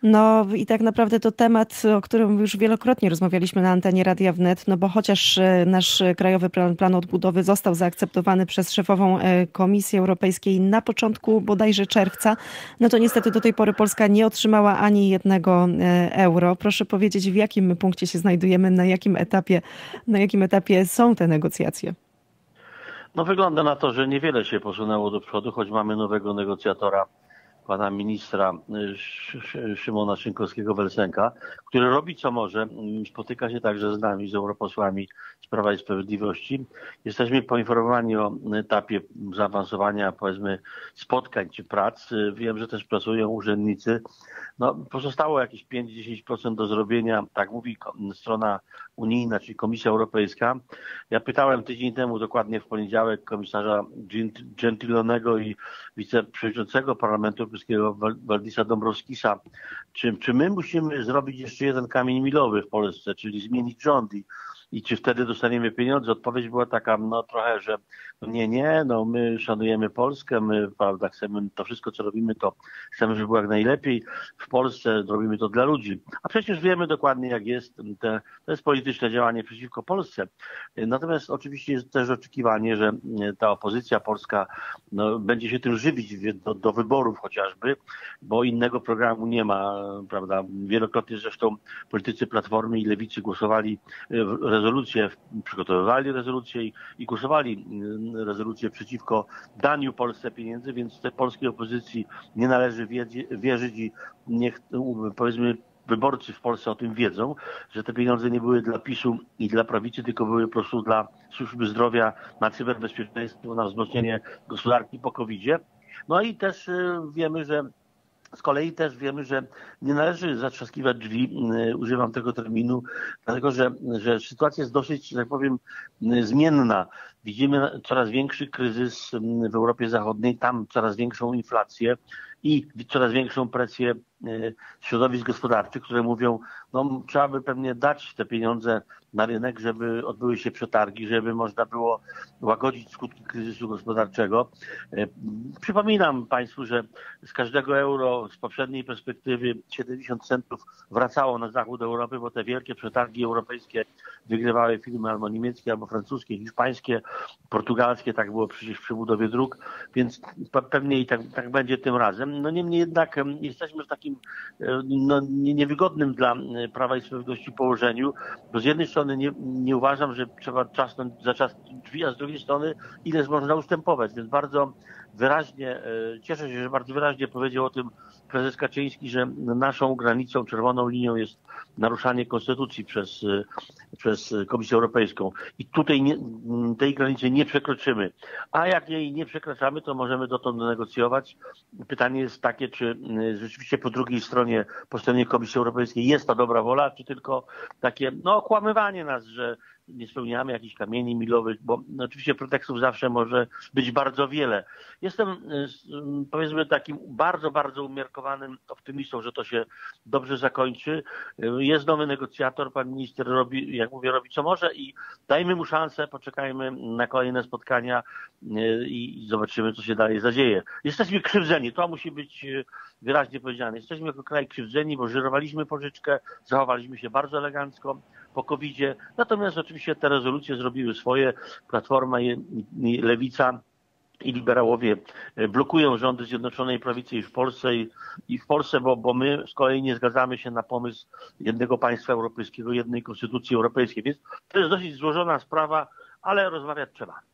No i tak naprawdę to temat, o którym już wielokrotnie rozmawialiśmy na antenie Radia Wnet, no bo chociaż e, nasz Krajowy Plan, plan Odbudowy został zaakceptowany przez szefową e, Komisji Europejskiej na początku bodajże czerwca, no to niestety do tej pory Polska nie otrzymała ani jednego euro. Proszę powiedzieć, w jakim punkcie się znajdujemy, na jakim etapie, na jakim etapie są te negocjacje? No wygląda na to, że niewiele się posunęło do przodu, choć mamy nowego negocjatora, pana ministra y, Szymona Szynkowskiego-Welsenka, który robi co może, mm, spotyka się także z nami, z europosłami z Prawa i Sprawiedliwości. Jesteśmy poinformowani o etapie zaawansowania, powiedzmy, spotkań czy prac. Wiem, że też pracują urzędnicy. No, pozostało jakieś 5-10% do zrobienia, tak mówi strona unijna, czyli Komisja Europejska. Ja pytałem tydzień temu, dokładnie w poniedziałek, komisarza Gentilonego i wiceprzewodniczącego Parlamentu Europejskiego Waldisa Dombrovskisa, czy, czy my musimy zrobić jeszcze jeden kamień milowy w Polsce, czyli zmienić rząd i i czy wtedy dostaniemy pieniądze? Odpowiedź była taka, no trochę, że nie, nie, no my szanujemy Polskę, my prawda, chcemy to wszystko, co robimy, to chcemy, żeby było jak najlepiej. W Polsce robimy to dla ludzi. A przecież wiemy dokładnie, jak jest. Te, to jest polityczne działanie przeciwko Polsce. Natomiast oczywiście jest też oczekiwanie, że ta opozycja polska no, będzie się tym żywić do, do wyborów chociażby, bo innego programu nie ma, prawda. Wielokrotnie zresztą politycy Platformy i Lewicy głosowali rezolucję, przygotowywali rezolucję i, i głosowali y, rezolucję przeciwko daniu Polsce pieniędzy, więc tej polskiej opozycji nie należy wierzyć i niech powiedzmy wyborcy w Polsce o tym wiedzą, że te pieniądze nie były dla PiSu i dla prawicy, tylko były po prostu dla służby zdrowia, na cyberbezpieczeństwo, na wzmocnienie gospodarki po covid -zie. No i też y, wiemy, że z kolei też wiemy, że nie należy zatrzaskiwać drzwi, y, używam tego terminu, dlatego że, że sytuacja jest dosyć, że tak powiem, y, zmienna. Widzimy coraz większy kryzys w Europie Zachodniej, tam coraz większą inflację i coraz większą presję środowisk gospodarczych, które mówią, no trzeba by pewnie dać te pieniądze na rynek, żeby odbyły się przetargi, żeby można było łagodzić skutki kryzysu gospodarczego. E, przypominam Państwu, że z każdego euro z poprzedniej perspektywy 70 centów wracało na zachód Europy, bo te wielkie przetargi europejskie wygrywały firmy albo niemieckie, albo francuskie, hiszpańskie, portugalskie, tak było przecież przy budowie dróg, więc pewnie i tak, tak będzie tym razem. No niemniej jednak jesteśmy w takim takim e, no, niewygodnym dla e, Prawa i Sprawiedliwości położeniu, bo z jednej strony nie, nie uważam, że trzeba czasnąć za czas drzwi, a z drugiej strony ileż można ustępować, więc bardzo wyraźnie, e, cieszę się, że bardzo wyraźnie powiedział o tym prezes Kaczyński, że naszą granicą, czerwoną linią jest naruszanie konstytucji przez, przez Komisję Europejską. I tutaj nie, tej granicy nie przekroczymy. A jak jej nie przekraczamy, to możemy dotąd negocjować. Pytanie jest takie, czy rzeczywiście po drugiej stronie, po stronie Komisji Europejskiej jest ta dobra wola, czy tylko takie no, okłamywanie nas, że nie spełniamy jakichś kamieni milowych, bo oczywiście pretekstów zawsze może być bardzo wiele. Jestem y, powiedzmy takim bardzo, bardzo umiarkowanym optymistą, że to się dobrze zakończy. Y, jest nowy negocjator, pan minister robi, jak mówię, robi co może i dajmy mu szansę, poczekajmy na kolejne spotkania y, i zobaczymy, co się dalej zadzieje. Jesteśmy krzywdzeni, to musi być wyraźnie powiedziane. Jesteśmy jako kraj krzywdzeni, bo żyrowaliśmy pożyczkę, zachowaliśmy się bardzo elegancko, po covid -zie. Natomiast oczywiście te rezolucje zrobiły swoje. Platforma i, i Lewica i liberałowie e, blokują rządy Zjednoczonej Prawicy i w Polsce, i, i, w Polsce, bo, bo my z kolei nie zgadzamy się na pomysł jednego państwa europejskiego, jednej konstytucji europejskiej. Więc to jest dosyć złożona sprawa, ale rozmawiać trzeba.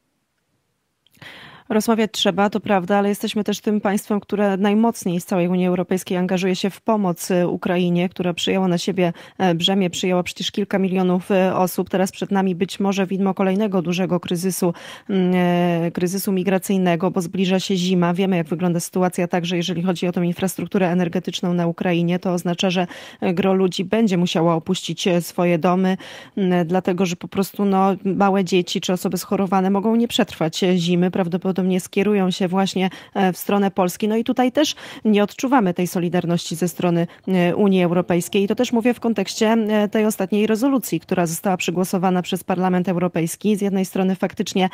Rozmawiać trzeba, to prawda, ale jesteśmy też tym państwem, które najmocniej z całej Unii Europejskiej angażuje się w pomoc e, Ukrainie, która przyjęła na siebie e, brzemię, przyjęła przecież kilka milionów e, osób. Teraz przed nami być może widmo kolejnego dużego kryzysu, mm, kryzysu migracyjnego, bo zbliża się zima. Wiemy, jak wygląda sytuacja także, jeżeli chodzi o tą infrastrukturę energetyczną na Ukrainie. To oznacza, że gro ludzi będzie musiała opuścić swoje domy, mm, dlatego że po prostu no, małe dzieci czy osoby schorowane mogą nie przetrwać zimy. Prawdopodobnie prawdopodobnie skierują się właśnie e, w stronę Polski. No i tutaj też nie odczuwamy tej solidarności ze strony e, Unii Europejskiej. I to też mówię w kontekście e, tej ostatniej rezolucji, która została przegłosowana przez Parlament Europejski. Z jednej strony faktycznie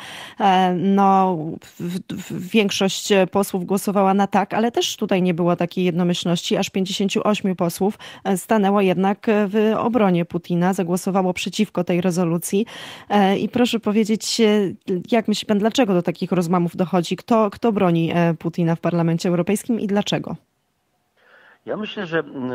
no, większość posłów głosowała na tak, ale też tutaj nie było takiej jednomyślności. Aż 58 posłów stanęło jednak w obronie Putina, zagłosowało przeciwko tej rezolucji. I proszę powiedzieć, jak myśli pan, dlaczego do takich rozmów dochodzi? Kto, kto broni e, Putina w Parlamencie Europejskim i dlaczego? Ja myślę, że mm,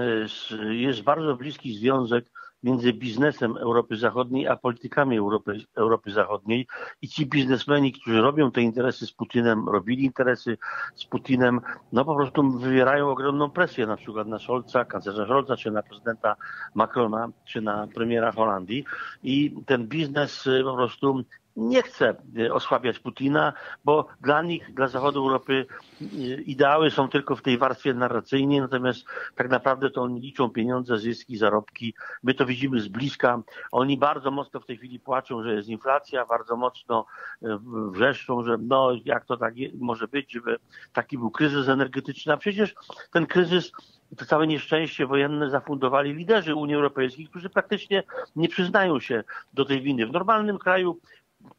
jest bardzo bliski związek między biznesem Europy Zachodniej a politykami Europy, Europy Zachodniej i ci biznesmeni, którzy robią te interesy z Putinem, robili interesy z Putinem, no po prostu wywierają ogromną presję na przykład na Scholza, kanclerza Scholza, czy na prezydenta Macrona, czy na premiera Holandii i ten biznes y, po prostu nie chce osłabiać Putina, bo dla nich, dla Zachodu Europy e, ideały są tylko w tej warstwie narracyjnej, natomiast tak naprawdę to oni liczą pieniądze, zyski, zarobki. My to widzimy z bliska. Oni bardzo mocno w tej chwili płaczą, że jest inflacja, bardzo mocno e, wrzeszczą, że no jak to tak może być, żeby taki był kryzys energetyczny, a przecież ten kryzys to całe nieszczęście wojenne zafundowali liderzy Unii Europejskiej, którzy praktycznie nie przyznają się do tej winy. W normalnym kraju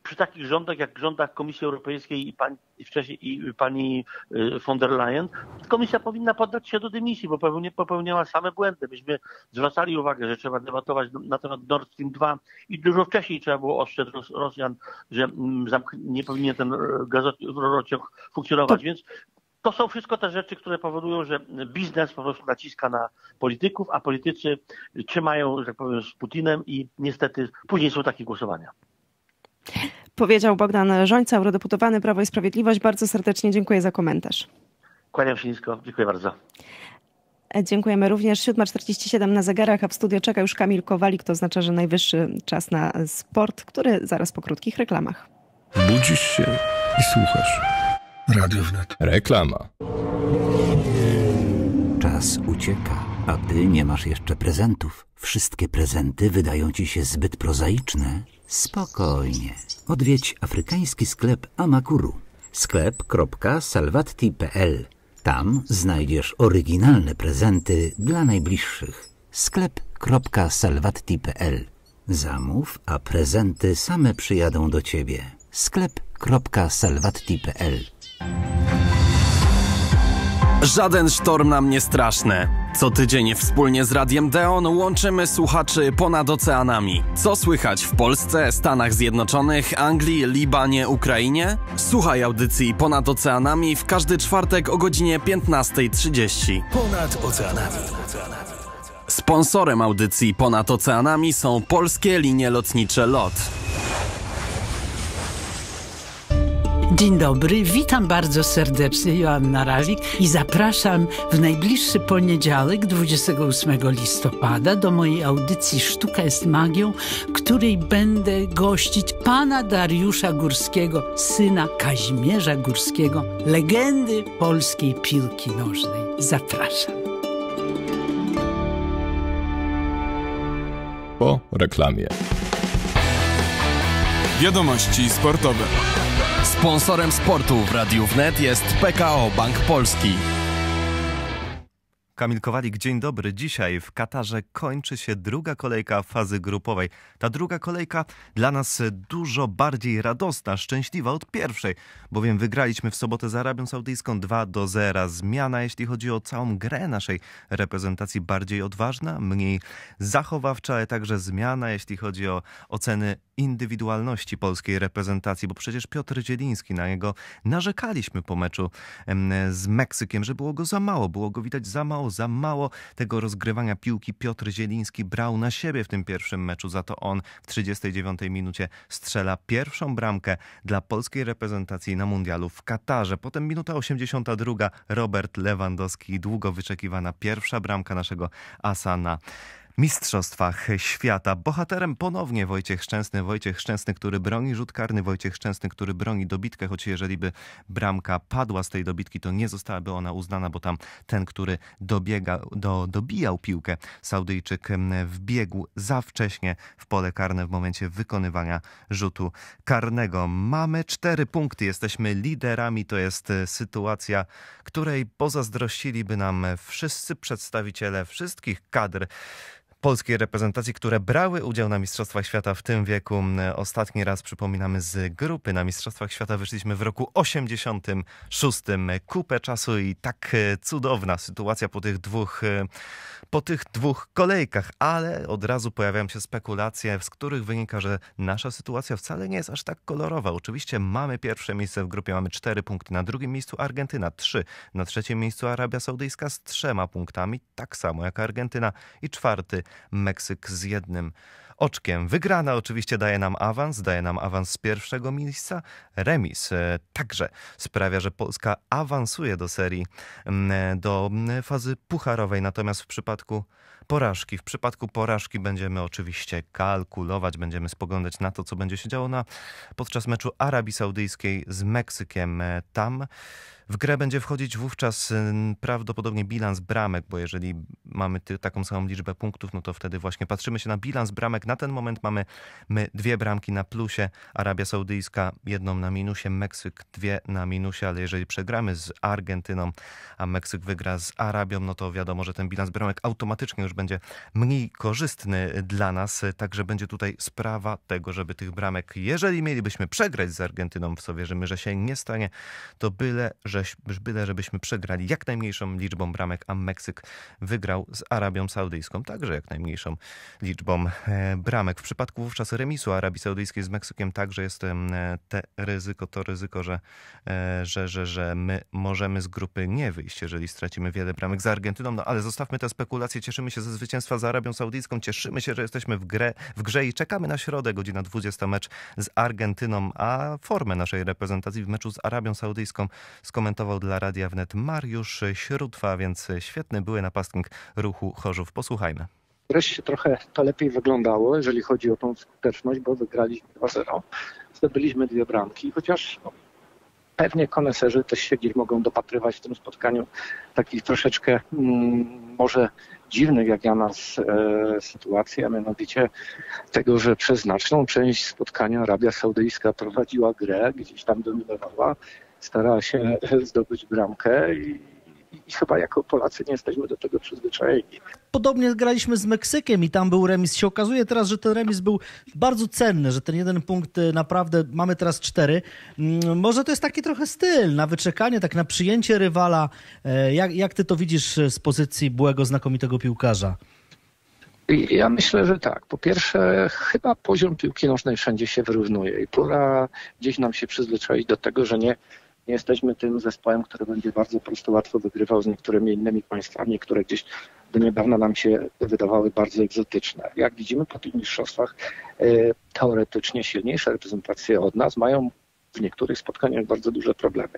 przy takich rządach jak rządach Komisji Europejskiej i pani, wcześniej i pani y, von der Leyen, komisja powinna poddać się do dymisji, bo popełniała same błędy. Myśmy zwracali uwagę, że trzeba debatować na temat Nord Stream 2 i dużo wcześniej trzeba było ostrzec Rosjan, że mm, nie powinien ten gazociąg funkcjonować, więc To są wszystko te rzeczy, które powodują, że biznes po prostu naciska na polityków, a politycy trzymają, że tak powiem, z Putinem i niestety później są takie głosowania. Powiedział Bogdan Żońca, eurodeputowany Prawo i Sprawiedliwość. Bardzo serdecznie dziękuję za komentarz. Kłaniam się nisko. Dziękuję bardzo. Dziękujemy również. 7.47 na zegarach, a w studio czeka już Kamil Kowalik. To oznacza, że najwyższy czas na sport, który zaraz po krótkich reklamach. Budzisz się i słuchasz. Radio wnet. Reklama. Czas ucieka, a ty nie masz jeszcze prezentów. Wszystkie prezenty wydają ci się zbyt prozaiczne. Spokojnie. Odwiedź afrykański sklep Amakuru. sklep.salvatti.pl Tam znajdziesz oryginalne prezenty dla najbliższych. sklep.salvatti.pl Zamów, a prezenty same przyjadą do ciebie. sklep.salvatti.pl Żaden sztorm nam nie straszny. Co tydzień wspólnie z Radiem Deon łączymy słuchaczy ponad oceanami. Co słychać w Polsce, Stanach Zjednoczonych, Anglii, Libanie, Ukrainie? Słuchaj audycji Ponad Oceanami w każdy czwartek o godzinie 15.30. Ponad oceanami. Sponsorem audycji Ponad Oceanami są polskie linie lotnicze LOT. Dzień dobry, witam bardzo serdecznie, Joanna Rawik i zapraszam w najbliższy poniedziałek, 28 listopada, do mojej audycji Sztuka jest magią, której będę gościć pana Dariusza Górskiego, syna Kazimierza Górskiego, legendy polskiej piłki nożnej. Zapraszam. Po reklamie. Wiadomości sportowe. Sponsorem sportu w Radiu Wnet jest PKO Bank Polski. Kamil Kowalik, dzień dobry. Dzisiaj w Katarze kończy się druga kolejka fazy grupowej. Ta druga kolejka dla nas dużo bardziej radosna, szczęśliwa od pierwszej, bowiem wygraliśmy w sobotę z Arabią Saudyjską 2 do 0. Zmiana, jeśli chodzi o całą grę naszej reprezentacji, bardziej odważna, mniej zachowawcza, ale także zmiana, jeśli chodzi o oceny indywidualności polskiej reprezentacji, bo przecież Piotr Zieliński, na jego narzekaliśmy po meczu z Meksykiem, że było go za mało, było go widać za mało, za mało tego rozgrywania piłki Piotr Zieliński brał na siebie w tym pierwszym meczu, za to on w 39 minucie strzela pierwszą bramkę dla polskiej reprezentacji na mundialu w Katarze. Potem minuta 82 Robert Lewandowski, długo wyczekiwana pierwsza bramka naszego asa na Mistrzostwach Świata. Bohaterem ponownie Wojciech Szczęsny. Wojciech Szczęsny, który broni rzut karny. Wojciech Szczęsny, który broni dobitkę, choć jeżeli by bramka padła z tej dobitki, to nie zostałaby ona uznana, bo tam ten, który dobiega, do, dobijał piłkę, Saudyjczyk wbiegł za wcześnie w pole karne w momencie wykonywania rzutu karnego. Mamy cztery punkty, jesteśmy liderami. To jest e, sytuacja, której pozazdrościliby nam wszyscy przedstawiciele wszystkich kadr polskiej reprezentacji, które brały udział na Mistrzostwach Świata w tym wieku. Ostatni raz przypominamy z grupy na Mistrzostwach Świata wyszliśmy w roku 86. Kupę czasu i tak e, cudowna sytuacja po tych dwóch e, po tych dwóch kolejkach, ale od razu pojawiają się spekulacje, z których wynika, że nasza sytuacja wcale nie jest aż tak kolorowa. Oczywiście mamy pierwsze miejsce w grupie, mamy cztery punkty. Na drugim miejscu Argentyna trzy, na trzecim miejscu Arabia Saudyjska z trzema punktami, tak samo jak Argentyna i czwarty Meksyk z jednym oczkiem. Wygrana oczywiście daje nam awans, daje nam awans z pierwszego miejsca. Remis e, także sprawia, że Polska awansuje do serii, do fazy pucharowej. Natomiast w przypadku porażki. W przypadku porażki będziemy oczywiście kalkulować, będziemy spoglądać na to, co będzie się działo na, podczas meczu Arabii Saudyjskiej z Meksykiem. E, tam w grę będzie wchodzić wówczas prawdopodobnie bilans bramek, bo jeżeli mamy ty, taką samą liczbę punktów, no to wtedy właśnie patrzymy się na bilans bramek. Na ten moment mamy my dwie bramki na plusie, Arabia Saudyjska jedną na minusie, Meksyk dwie na minusie, ale jeżeli przegramy z Argentyną, a Meksyk wygra z Arabią, no to wiadomo, że ten bilans bramek automatycznie już będzie mniej korzystny dla nas, także będzie tutaj sprawa tego, żeby tych bramek, jeżeli mielibyśmy przegrać z Argentyną, w co wierzymy, że się nie stanie, to byle, że byle żebyśmy przegrali jak najmniejszą liczbą bramek, a Meksyk wygrał z Arabią Saudyjską także jak najmniejszą liczbą e, bramek. W przypadku wówczas remisu Arabii Saudyjskiej z Meksykiem także jest te ryzyko, to ryzyko, że, że, że, że my możemy z grupy nie wyjść, jeżeli stracimy wiele bramek za Argentyną. No ale zostawmy te spekulacje. Cieszymy się ze zwycięstwa z Arabią Saudyjską. Cieszymy się, że jesteśmy w, grę, w grze i czekamy na środę, godzina 20 mecz z Argentyną, a formę naszej reprezentacji w meczu z Arabią Saudyjską skomentował dla Radia Wnet Mariusz Śródwa, więc świetny były napastnik ruchu Chorzów. Posłuchajmy. Wreszcie trochę to lepiej wyglądało, jeżeli chodzi o tą skuteczność, bo wygraliśmy 2-0. Zdobyliśmy dwie bramki, chociaż no, pewnie koneserzy też się gdzieś mogą dopatrywać w tym spotkaniu takich troszeczkę mm, może dziwnych jak ja nas e, sytuacji, a mianowicie tego, że przez znaczną część spotkania Arabia Saudyjska prowadziła grę, gdzieś tam dominowała, starała się zdobyć bramkę i i chyba jako Polacy nie jesteśmy do tego przyzwyczajeni. Podobnie graliśmy z Meksykiem i tam był remis. Się okazuje teraz, że ten remis był bardzo cenny, że ten jeden punkt y, naprawdę, mamy teraz cztery. Mm, może to jest taki trochę styl na wyczekanie, tak na przyjęcie rywala. E, jak, jak ty to widzisz y, z pozycji byłego, znakomitego piłkarza? Ja myślę, że tak. Po pierwsze, chyba poziom piłki nożnej wszędzie się wyrównuje i pora gdzieś nam się przyzwyczaić do tego, że nie nie jesteśmy tym zespołem, który będzie bardzo prosto łatwo wygrywał z niektórymi innymi państwami, które gdzieś do niedawna nam się wydawały bardzo egzotyczne. Jak widzimy po tych mistrzostwach, e, teoretycznie silniejsze reprezentacje od nas mają w niektórych spotkaniach bardzo duże problemy.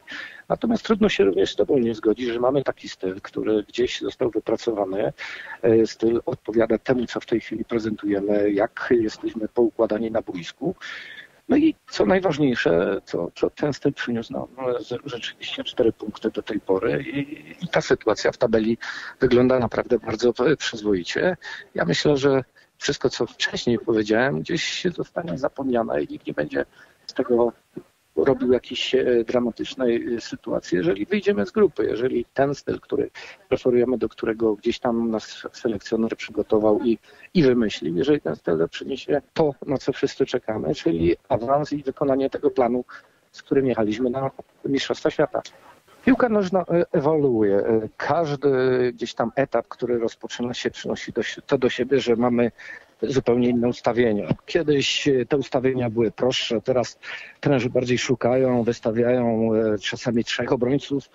Natomiast trudno się również z Tobą nie zgodzić, że mamy taki styl, który gdzieś został wypracowany. E, styl odpowiada temu, co w tej chwili prezentujemy, jak jesteśmy poukładani na boisku. No i co najważniejsze, co, co ten styl przyniósł nam no, rzeczywiście cztery punkty do tej pory i, i ta sytuacja w tabeli wygląda naprawdę bardzo przyzwoicie. Ja myślę, że wszystko, co wcześniej powiedziałem, gdzieś zostanie zapomniane i nikt nie będzie z tego robił jakieś e, dramatycznej e, sytuacji, jeżeli wyjdziemy z grupy, jeżeli ten styl, który preferujemy, do którego gdzieś tam nas selekcjoner przygotował i, i wymyślił, jeżeli ten styl przyniesie to, na co wszyscy czekamy, czyli awans i wykonanie tego planu, z którym jechaliśmy na Mistrzostwa Świata. Piłka nożna e, ewoluuje. Każdy gdzieś tam etap, który rozpoczyna się, przynosi to do siebie, że mamy zupełnie inne ustawienia. Kiedyś e, te ustawienia były prostsze, teraz trenerzy bardziej szukają, wystawiają e, czasami trzech obrońców,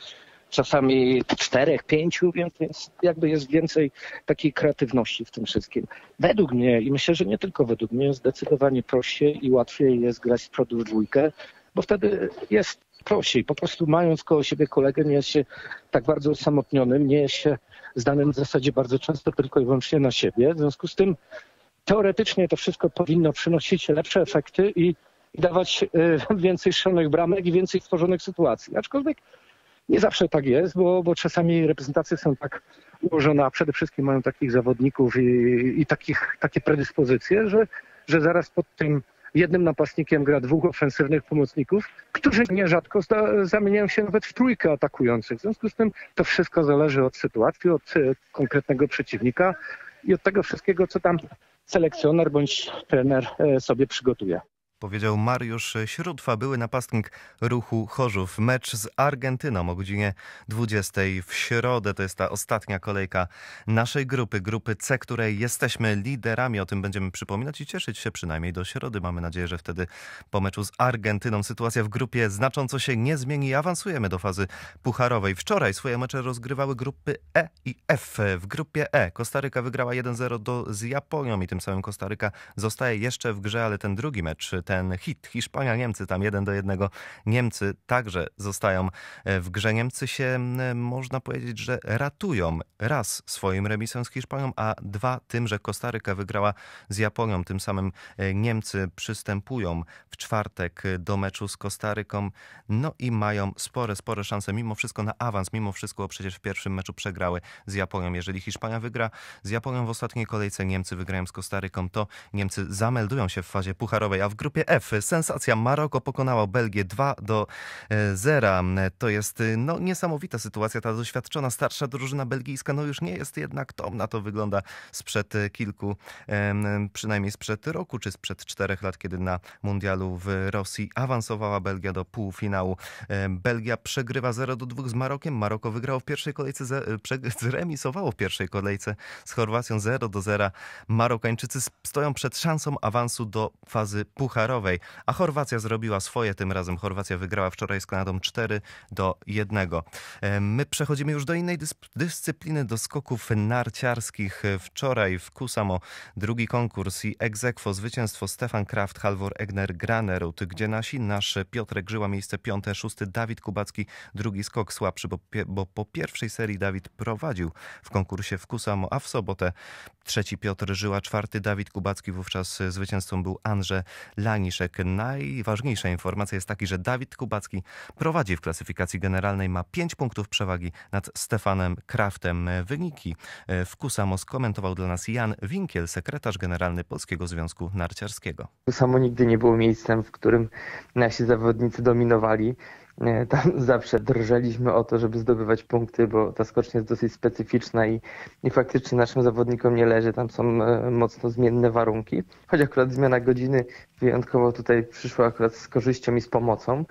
czasami czterech, pięciu, więc jakby jest więcej takiej kreatywności w tym wszystkim. Według mnie, i myślę, że nie tylko według mnie, zdecydowanie prościej i łatwiej jest grać z przodu w dwójkę, bo wtedy jest prościej. Po prostu mając koło siebie kolegę, nie jest się tak bardzo osamotnionym, nie jest się zdanym w zasadzie bardzo często tylko i wyłącznie na siebie. W związku z tym teoretycznie to wszystko powinno przynosić lepsze efekty i, i dawać y, więcej strzelonych bramek i więcej stworzonych sytuacji. Aczkolwiek nie zawsze tak jest, bo, bo czasami reprezentacje są tak ułożone, a przede wszystkim mają takich zawodników i, i takich, takie predyspozycje, że, że zaraz pod tym jednym napastnikiem gra dwóch ofensywnych pomocników, którzy nierzadko zamieniają się nawet w trójkę atakujących. W związku z tym to wszystko zależy od sytuacji, od y, konkretnego przeciwnika i od tego wszystkiego, co tam selekcjoner bądź trener e, sobie przygotuje. Powiedział Mariusz Śródwa, były napastnik ruchu Chorzów. Mecz z Argentyną o godzinie 20 w środę. To jest ta ostatnia kolejka naszej grupy, grupy C, której jesteśmy liderami. O tym będziemy przypominać i cieszyć się przynajmniej do środy. Mamy nadzieję, że wtedy po meczu z Argentyną sytuacja w grupie znacząco się nie zmieni i awansujemy do fazy pucharowej. Wczoraj swoje mecze rozgrywały grupy E i F. W grupie E Kostaryka wygrała 1-0 do, z Japonią i tym samym Kostaryka zostaje jeszcze w grze, ale ten drugi mecz ten hit. Hiszpania-Niemcy tam jeden do jednego. Niemcy także zostają e, w grze. Niemcy się, można powiedzieć, że ratują raz swoim remisem z Hiszpanią, a dwa tym, że Kostaryka wygrała z Japonią. Tym samym e, Niemcy przystępują w czwartek do meczu z Kostaryką. No i mają spore, spore szanse mimo wszystko na awans. Mimo wszystko przecież w pierwszym meczu przegrały z Japonią. Jeżeli Hiszpania wygra z Japonią w ostatniej kolejce, Niemcy wygrają z Kostaryką, to Niemcy zameldują się w fazie pucharowej, a w grupie grupie F. Sensacja Maroko pokonała Belgię 2 do 0. To jest no, niesamowita sytuacja. Ta doświadczona starsza drużyna belgijska no już nie jest jednak tom. Na to wygląda sprzed kilku, przynajmniej sprzed roku, czy sprzed czterech lat, kiedy na mundialu w Rosji awansowała Belgia do półfinału. Belgia przegrywa 0 do 2 z Marokiem. Maroko wygrało w pierwszej kolejce, zremisowało w pierwszej kolejce z Chorwacją 0 do 0. Marokańczycy stoją przed szansą awansu do fazy pucharowej, a Chorwacja zrobiła swoje tym razem. Chorwacja wygrała wczoraj z Kanadą 4 do 1. My przechodzimy już do innej dyscypliny, do skoków narciarskich. Wczoraj w Kusamo drugi konkurs i egzekwo zwycięstwo Stefan Kraft, Halvor Egner, Granerud, gdzie nasi, nasz Piotrek Żyła miejsce piąte, szósty, Dawid Kubacki drugi skok słabszy, bo, bo po pierwszej serii Dawid prowadził w konkursie w Kusamo, a w sobotę trzeci Piotr Żyła, czwarty Dawid Kubacki, wówczas zwycięzcą był Andrzej Laniszek. Najważniejsza informacja jest taki, że Dawid Kubacki prowadzi w klasyfikacji generalnej, ma pięć punktów przewagi nad Stefanem Kraftem. Wyniki w Kusamo skomentował dla nas Jan Winkiel, sekretarz generalny Polskiego Związku Narciarskiego. Kusamo nigdy nie było miejscem, w którym nasi zawodnicy dominowali. Tam zawsze drżeliśmy o to, żeby zdobywać punkty, bo ta skocznia jest dosyć specyficzna i, i faktycznie naszym zawodnikom nie leży. Tam są e, mocno zmienne warunki. Choć akurat zmiana godziny wyjątkowo tutaj przyszła akurat z korzyścią i z pomocą.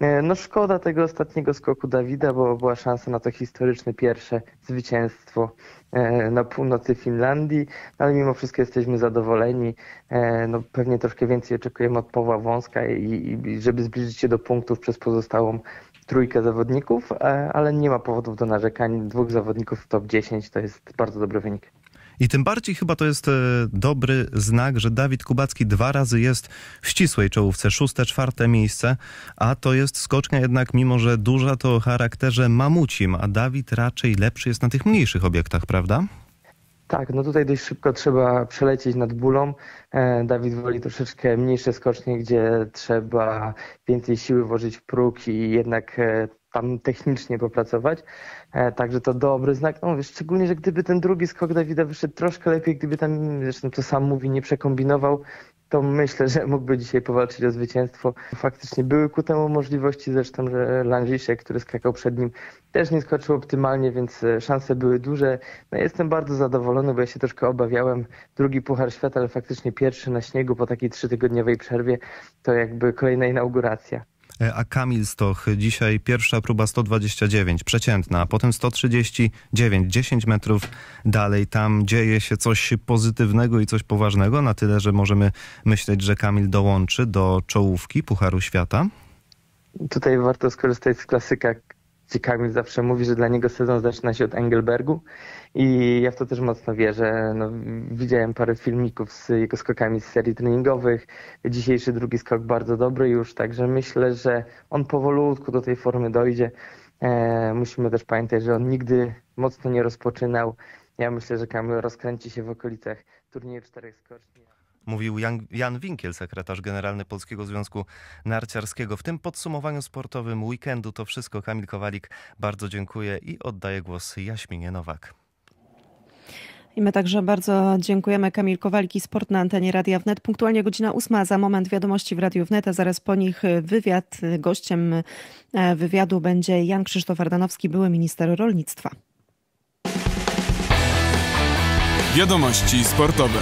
E, no szkoda tego ostatniego skoku Dawida, bo była szansa na to historyczne pierwsze zwycięstwo e, na północy Finlandii, ale mimo wszystko jesteśmy zadowoleni. E, no pewnie troszkę więcej oczekujemy od Pawła Wąska i, i żeby zbliżyć się do punktów przez pozostałą trójkę zawodników, ale nie ma powodów do narzekań. Dwóch zawodników w top 10 to jest bardzo dobry wynik. I tym bardziej chyba to jest e, dobry znak, że Dawid Kubacki dwa razy jest w ścisłej czołówce, szóste, czwarte miejsce, a to jest skocznia jednak, mimo że duża, to o charakterze mamucim, a Dawid raczej lepszy jest na tych mniejszych obiektach, prawda? Tak, no tutaj dość szybko trzeba przelecieć nad bólą. E, Dawid woli troszeczkę mniejsze skocznie, gdzie trzeba więcej siły włożyć w próg i jednak e, tam technicznie popracować. E, także to dobry znak. No, wiesz, szczególnie, że gdyby ten drugi skok Dawida wyszedł troszkę lepiej, gdyby tam, zresztą to sam mówi, nie przekombinował, to myślę, że mógłby dzisiaj powalczyć o zwycięstwo. Faktycznie były ku temu możliwości, zresztą, że Langiszek, który skakał przed nim, też nie skoczył optymalnie, więc e, szanse były duże. No, jestem bardzo zadowolony, bo ja się troszkę obawiałem. Drugi Puchar Świata, ale faktycznie pierwszy na śniegu po takiej trzytygodniowej przerwie, to jakby kolejna inauguracja. E, a Kamil Stoch, dzisiaj pierwsza próba 129, przeciętna, a potem 139, 10 metrów dalej. Tam dzieje się coś pozytywnego i coś poważnego, na tyle, że możemy myśleć, że Kamil dołączy do czołówki Pucharu Świata. Tutaj warto skorzystać z klasyka, gdzie Kamil zawsze mówi, że dla niego sezon zaczyna się od Engelbergu i ja w to też mocno wierzę. No, widziałem parę filmików z jego skokami z serii treningowych. Dzisiejszy drugi skok bardzo dobry już, także myślę, że on powolutku do tej formy dojdzie. E, musimy też pamiętać, że on nigdy mocno nie rozpoczynał. Ja myślę, że Kamil rozkręci się w okolicach turnieju czterech skoczni. Mówił Jan, Jan Winkiel, sekretarz generalny Polskiego Związku Narciarskiego. W tym podsumowaniu sportowym weekendu to wszystko. Kamil Kowalik, bardzo dziękuję i oddaję głos Jaśminie Nowak. I my także bardzo dziękujemy. Kamil Kowalki, Sport na antenie Radia Wnet. Punktualnie godzina ósma, za moment wiadomości w Radiu Wnet, a zaraz po nich wywiad. Gościem e, wywiadu będzie Jan Krzysztof Ardanowski, były minister rolnictwa. Wiadomości sportowe.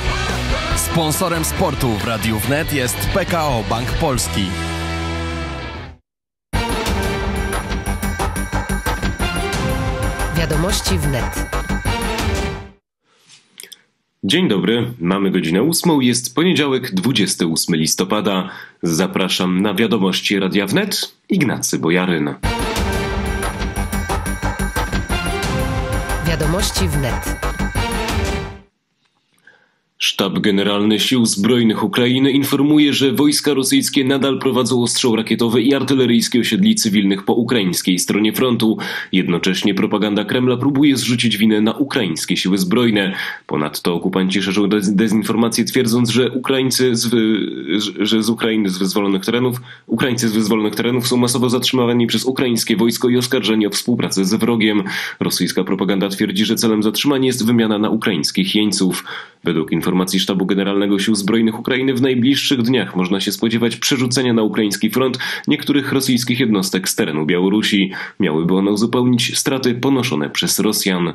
Sponsorem sportu w Radiu Wnet jest PKO Bank Polski. Wiadomości wnet. Dzień dobry, mamy godzinę ósmą, jest poniedziałek 28 listopada. Zapraszam na wiadomości Radia Wnet, Ignacy Bojaryn. Wiadomości wnet. Sztab Generalny Sił Zbrojnych Ukrainy informuje, że wojska rosyjskie nadal prowadzą ostrzał rakietowy i artyleryjski osiedli cywilnych po ukraińskiej stronie frontu. Jednocześnie propaganda Kremla próbuje zrzucić winę na ukraińskie siły zbrojne. Ponadto okupanci szerzą dezinformację twierdząc, że Ukraińcy z, że z Ukrainy z wyzwolonych terenów, Ukraińcy z wyzwolonych terenów są masowo zatrzymywani przez ukraińskie wojsko i oskarżeni o współpracę ze wrogiem. Rosyjska propaganda twierdzi, że celem zatrzymania jest wymiana na ukraińskich jeńców. Według informacji Sztabu Generalnego Sił Zbrojnych Ukrainy w najbliższych dniach można się spodziewać przerzucenia na ukraiński front niektórych rosyjskich jednostek z terenu Białorusi. Miałyby one uzupełnić straty ponoszone przez Rosjan.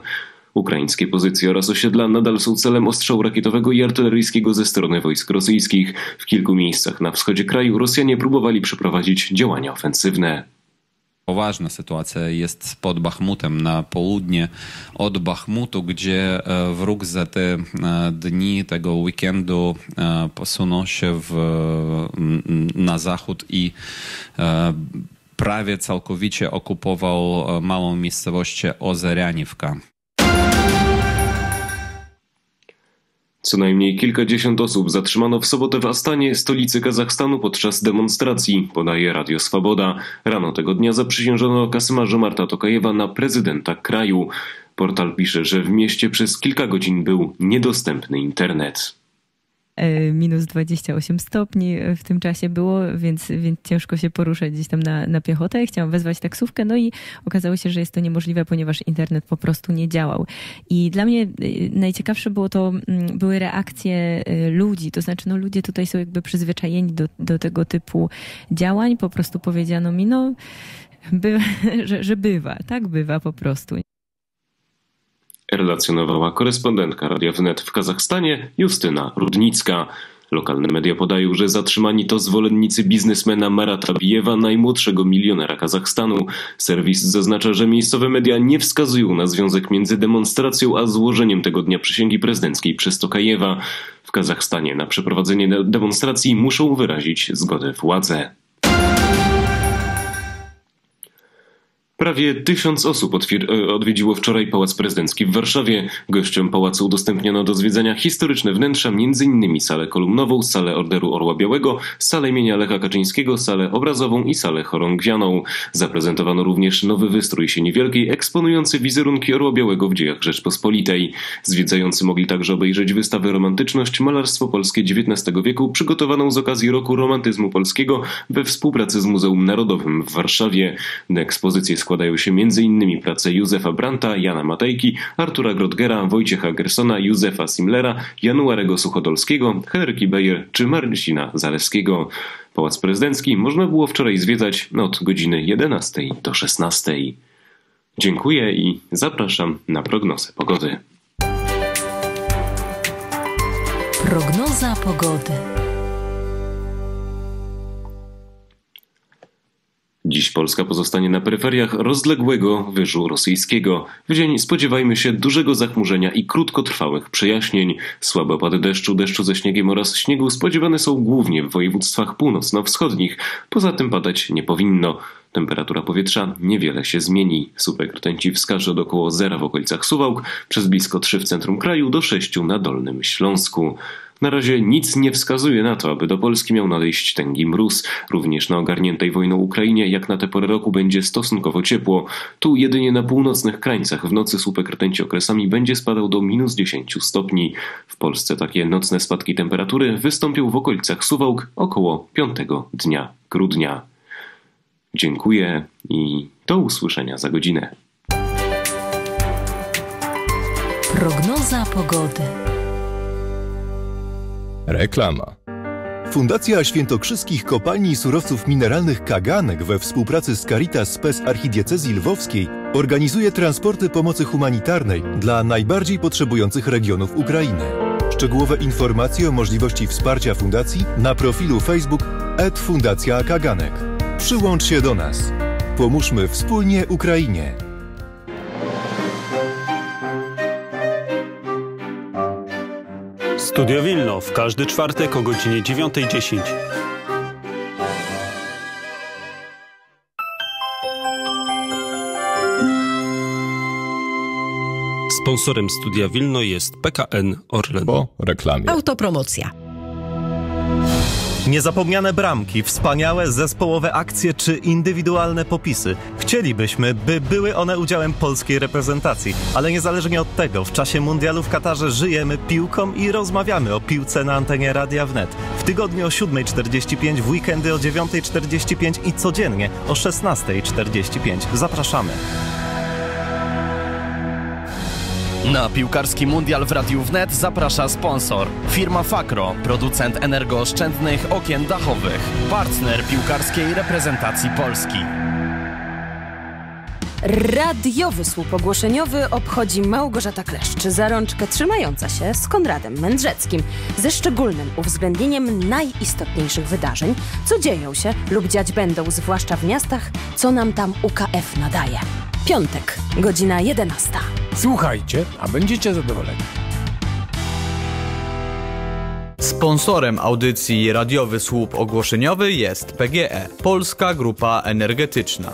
Ukraińskie pozycje oraz osiedla nadal są celem ostrzału rakietowego i artyleryjskiego ze strony wojsk rosyjskich. W kilku miejscach na wschodzie kraju Rosjanie próbowali przeprowadzić działania ofensywne. Poważna sytuacja jest pod Bachmutem na południe od Bachmutu, gdzie e, wróg za te e, dni tego weekendu e, posunął się w, na zachód i prawie całkowicie okupował małą miejscowość Ozerianivka. Co najmniej kilkadziesiąt osób zatrzymano w sobotę w Astanie, stolicy Kazachstanu, podczas demonstracji, podaje Radio Swoboda. Rano tego dnia zaprzysiężono Kasyma Żomarta Tokajewa na prezydenta kraju. Portal pisze, że w mieście przez kilka godzin był niedostępny internet. E, minus 28 stopni w tym czasie było, więc, więc ciężko się poruszać gdzieś tam na, na piechotę. Chciałam wezwać taksówkę, no i okazało się, że jest to niemożliwe, ponieważ internet po prostu nie działał. I dla mnie e, najciekawsze było to, mm, były reakcje e, ludzi, to znaczy no ludzie tutaj są jakby przyzwyczajeni do, do tego typu działań, po prostu powiedziano mi, no że, że bywa, tak bywa po prostu relacjonowała korespondentka Radia Wnet w Kazachstanie Justyna Rudnicka. Lokalne media podają, że zatrzymani to zwolennicy biznesmena Marata Bijewa, najmłodszego milionera Kazachstanu. Serwis zaznacza, że miejscowe media nie wskazują na związek między demonstracją a złożeniem tego dnia przysięgi prezydenckiej przez Tokajewa. W Kazachstanie na przeprowadzenie demonstracji muszą wyrazić zgodę władze. Prawie tysiąc osób e, odwiedziło wczoraj Pałac Prezydencki w Warszawie. Gościom pałacu udostępniono do zwiedzania historyczne wnętrza, m.in. salę kolumnową, salę Orderu Orła Białego, salę imienia Lecha Kaczyńskiego, salę obrazową i salę chorągwianą. Zaprezentowano również nowy wystrój sieni wielkiej, eksponujący wizerunki Orła Białego w dziejach Rzeczpospolitej. Zwiedzający mogli także obejrzeć wystawę Romantyczność, malarstwo polskie XIX wieku, przygotowaną z okazji Roku Romantyzmu Polskiego we współpracy z Muzeum Narodowym w Warszawie. Na ekspozycję składają się m.in. prace Józefa Branta, Jana Matejki, Artura Grodgera, Wojciecha Gersona, Józefa Simlera, Januarego Suchodolskiego, Henryki Beyer czy Marcina Zaleskiego. Pałac Prezydencki można było wczoraj zwiedzać od godziny 11 do 16. Dziękuję i zapraszam na prognozę pogody. Prognoza pogody. Dziś Polska pozostanie na peryferiach rozległego wyżu rosyjskiego. W dzień spodziewajmy się dużego zachmurzenia i krótkotrwałych przejaśnień. Słabe opady deszczu, deszczu ze śniegiem oraz śniegu spodziewane są głównie w województwach północno-wschodnich. Poza tym padać nie powinno. Temperatura powietrza niewiele się zmieni. Słupek rtęci wskaże od około zera w okolicach Suwałk, przez blisko 3 w centrum kraju do 6 na Dolnym Śląsku. Na razie nic nie wskazuje na to, aby do Polski miał nadejść tęgi mróz. Również na ogarniętej wojną Ukrainie, jak na tę porę roku, będzie stosunkowo ciepło. Tu jedynie na północnych krańcach w nocy słupek rtęci okresami będzie spadał do minus 10 stopni. W Polsce takie nocne spadki temperatury wystąpią w okolicach Suwałk około 5 dnia grudnia. Dziękuję i do usłyszenia za godzinę. Prognoza pogody. Reklama. Fundacja Świętokrzyskich Kopalni Surowców Mineralnych Kaganek we współpracy z Caritas Spes Archidiecezji Lwowskiej organizuje transporty pomocy humanitarnej dla najbardziej potrzebujących regionów Ukrainy. Szczegółowe informacje o możliwości wsparcia fundacji na profilu Facebook Fundacja Kaganek. Przyłącz się do nas. Pomóżmy wspólnie Ukrainie. Studio Wilno w każdy czwartek o godzinie 9.10. Sponsorem Studia Wilno jest PKN Orlen. Po reklamie. Autopromocja. Niezapomniane bramki, wspaniałe zespołowe akcje czy indywidualne popisy. Chcielibyśmy, by były one udziałem polskiej reprezentacji, ale niezależnie od tego, w czasie mundialu w Katarze żyjemy piłką i rozmawiamy o piłce na antenie Radia Wnet. W tygodniu o 7.45, w weekendy o 9.45 i codziennie o 16.45. Zapraszamy. Na piłkarski mundial w Radiu Wnet zaprasza sponsor. Firma Fakro, producent energooszczędnych okien dachowych. Partner piłkarskiej reprezentacji Polski. Radiowy słup ogłoszeniowy obchodzi Małgorzata Kleszcz, za rączkę trzymająca się z Konradem Mędrzeckim, ze szczególnym uwzględnieniem najistotniejszych wydarzeń, co dzieją się lub dziać będą, zwłaszcza w miastach, co nam tam UKF nadaje. Piątek, godzina 11. Słuchajcie, a będziecie zadowoleni. Sponsorem audycji Radiowy Słup Ogłoszeniowy jest PGE, Polska Grupa Energetyczna.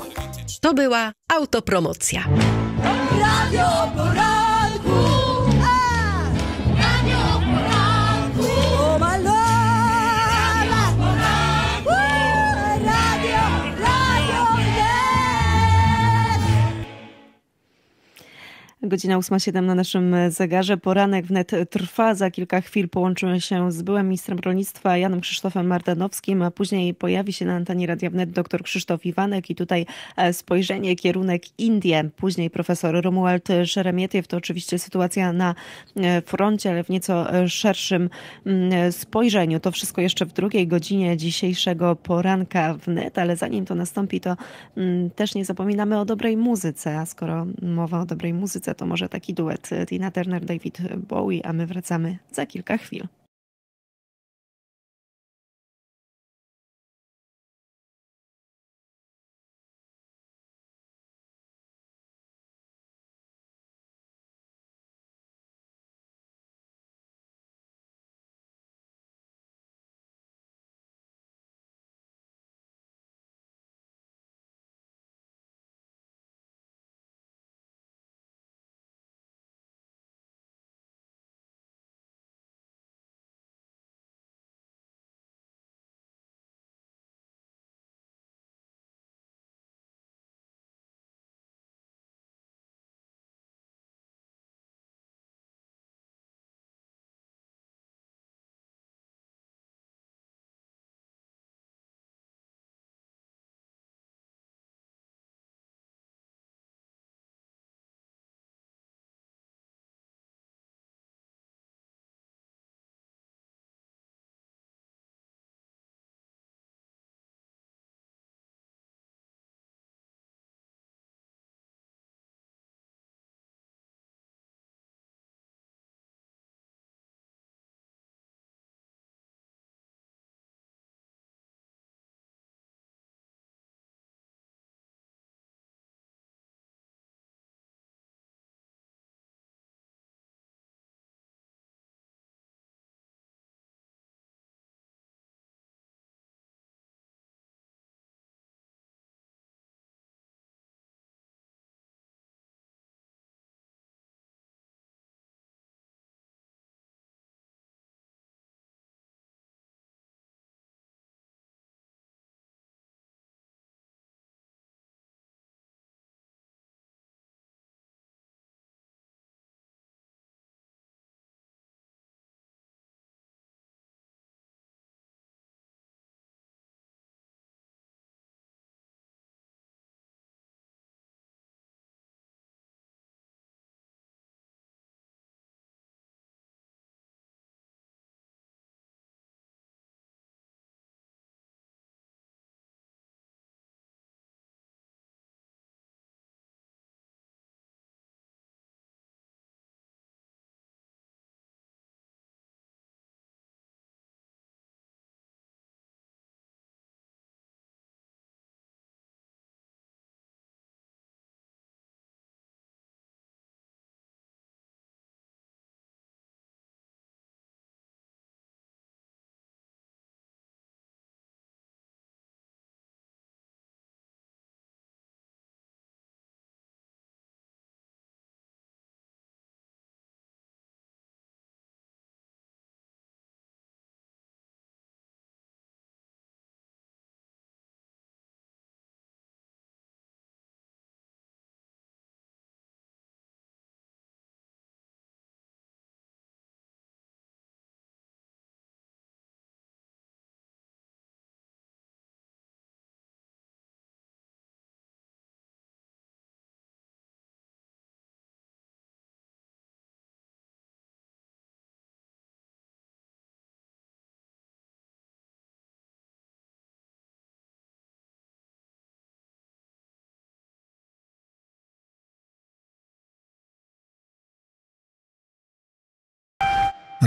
To była autopromocja. Radio poranku! Godzina 8.07 na naszym zegarze. Poranek wnet trwa. Za kilka chwil połączymy się z byłym ministrem rolnictwa Janem Krzysztofem Mardanowskim, a później pojawi się na antenie Radia Wnet dr Krzysztof Iwanek i tutaj e, spojrzenie, kierunek Indie. Później profesor Romuald Szeremietiew. To oczywiście sytuacja na e, froncie, ale w nieco e, szerszym mm, spojrzeniu. To wszystko jeszcze w drugiej godzinie dzisiejszego poranka wnet, ale zanim to nastąpi, to mm, też nie zapominamy o dobrej muzyce, a skoro mowa o dobrej muzyce, to może taki duet Tina Turner, David Bowie, a my wracamy za kilka chwil.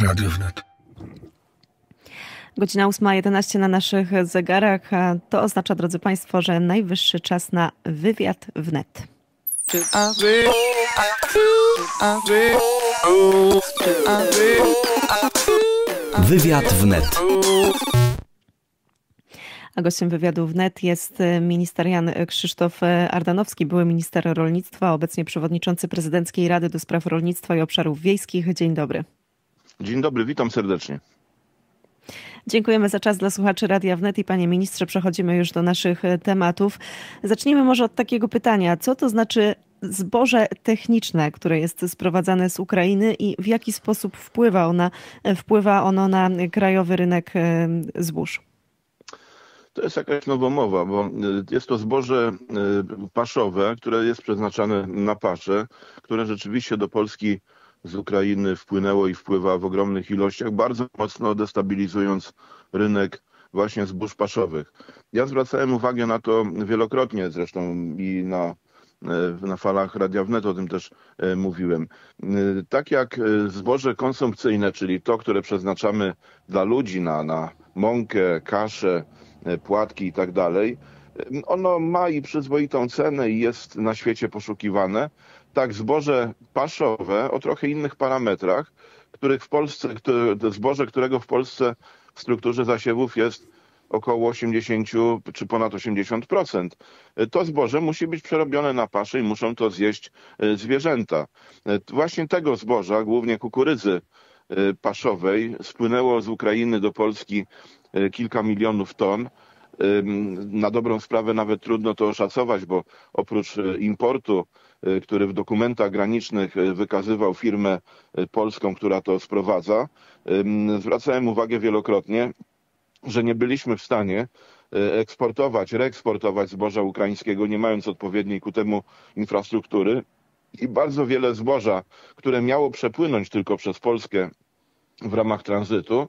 Radio wnet. Godzina 8.11 na naszych zegarach. To oznacza, drodzy Państwo, że najwyższy czas na wywiad wnet. Wywiad wnet. A gościem wywiadu wnet jest minister Jan Krzysztof Ardanowski, były minister rolnictwa, obecnie przewodniczący Prezydenckiej Rady do Spraw Rolnictwa i Obszarów Wiejskich. Dzień dobry. Dzień dobry, witam serdecznie. Dziękujemy za czas dla słuchaczy Radia Wnet i panie ministrze, przechodzimy już do naszych e, tematów. Zacznijmy może od takiego pytania. Co to znaczy zboże techniczne, które jest sprowadzane z Ukrainy i w jaki sposób wpływa, ona, wpływa ono na krajowy rynek e, zbóż? To jest jakaś nowomowa, bo jest to zboże paszowe, które jest przeznaczane na paszę, które rzeczywiście do Polski z Ukrainy wpłynęło i wpływa w ogromnych ilościach, bardzo mocno destabilizując rynek właśnie zbóż paszowych. Ja zwracałem uwagę na to wielokrotnie zresztą i na y, na falach Radia Wnet o tym też mówiłem. Tak jak zboże konsumpcyjne, czyli to, które przeznaczamy dla ludzi na, na mąkę, kaszę, płatki i tak dalej, ono ma i przyzwoitą cenę i jest na świecie poszukiwane. Tak, zboże paszowe o trochę innych parametrach, których w Polsce, które, zboże, którego w Polsce w strukturze zasiewów jest około 80 czy ponad 80%. To zboże musi być przerobione na paszę i muszą to zjeść e, zwierzęta. E, Właśnie tego zboża, głównie kukurydzy e, paszowej, spłynęło z Ukrainy do Polski kilka milionów ton. Na dobrą sprawę nawet trudno to oszacować, bo oprócz importu, który w dokumentach granicznych wykazywał firmę polską, która to sprowadza, zwracałem uwagę wielokrotnie, że nie byliśmy w stanie eksportować, reeksportować zboża ukraińskiego, nie mając odpowiedniej ku temu infrastruktury. I bardzo wiele zboża, które miało przepłynąć tylko przez Polskę w ramach tranzytu,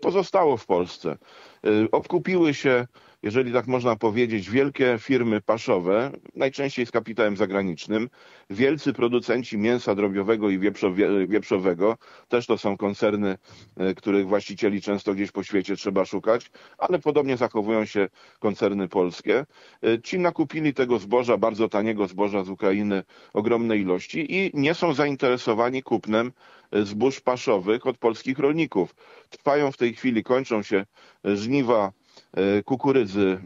pozostało w Polsce. Obkupiły się, jeżeli tak można powiedzieć, wielkie firmy paszowe, najczęściej z kapitałem zagranicznym, wielcy producenci mięsa drobiowego i wieprzowego, też to są koncerny, których właścicieli często gdzieś po świecie trzeba szukać, ale podobnie zachowują się koncerny polskie. Ci nakupili tego zboża, bardzo taniego zboża z Ukrainy, ogromne ilości i nie są zainteresowani kupnem zbóż paszowych od polskich rolników. Trwają w tej chwili, kończą się żniwa kukurydzy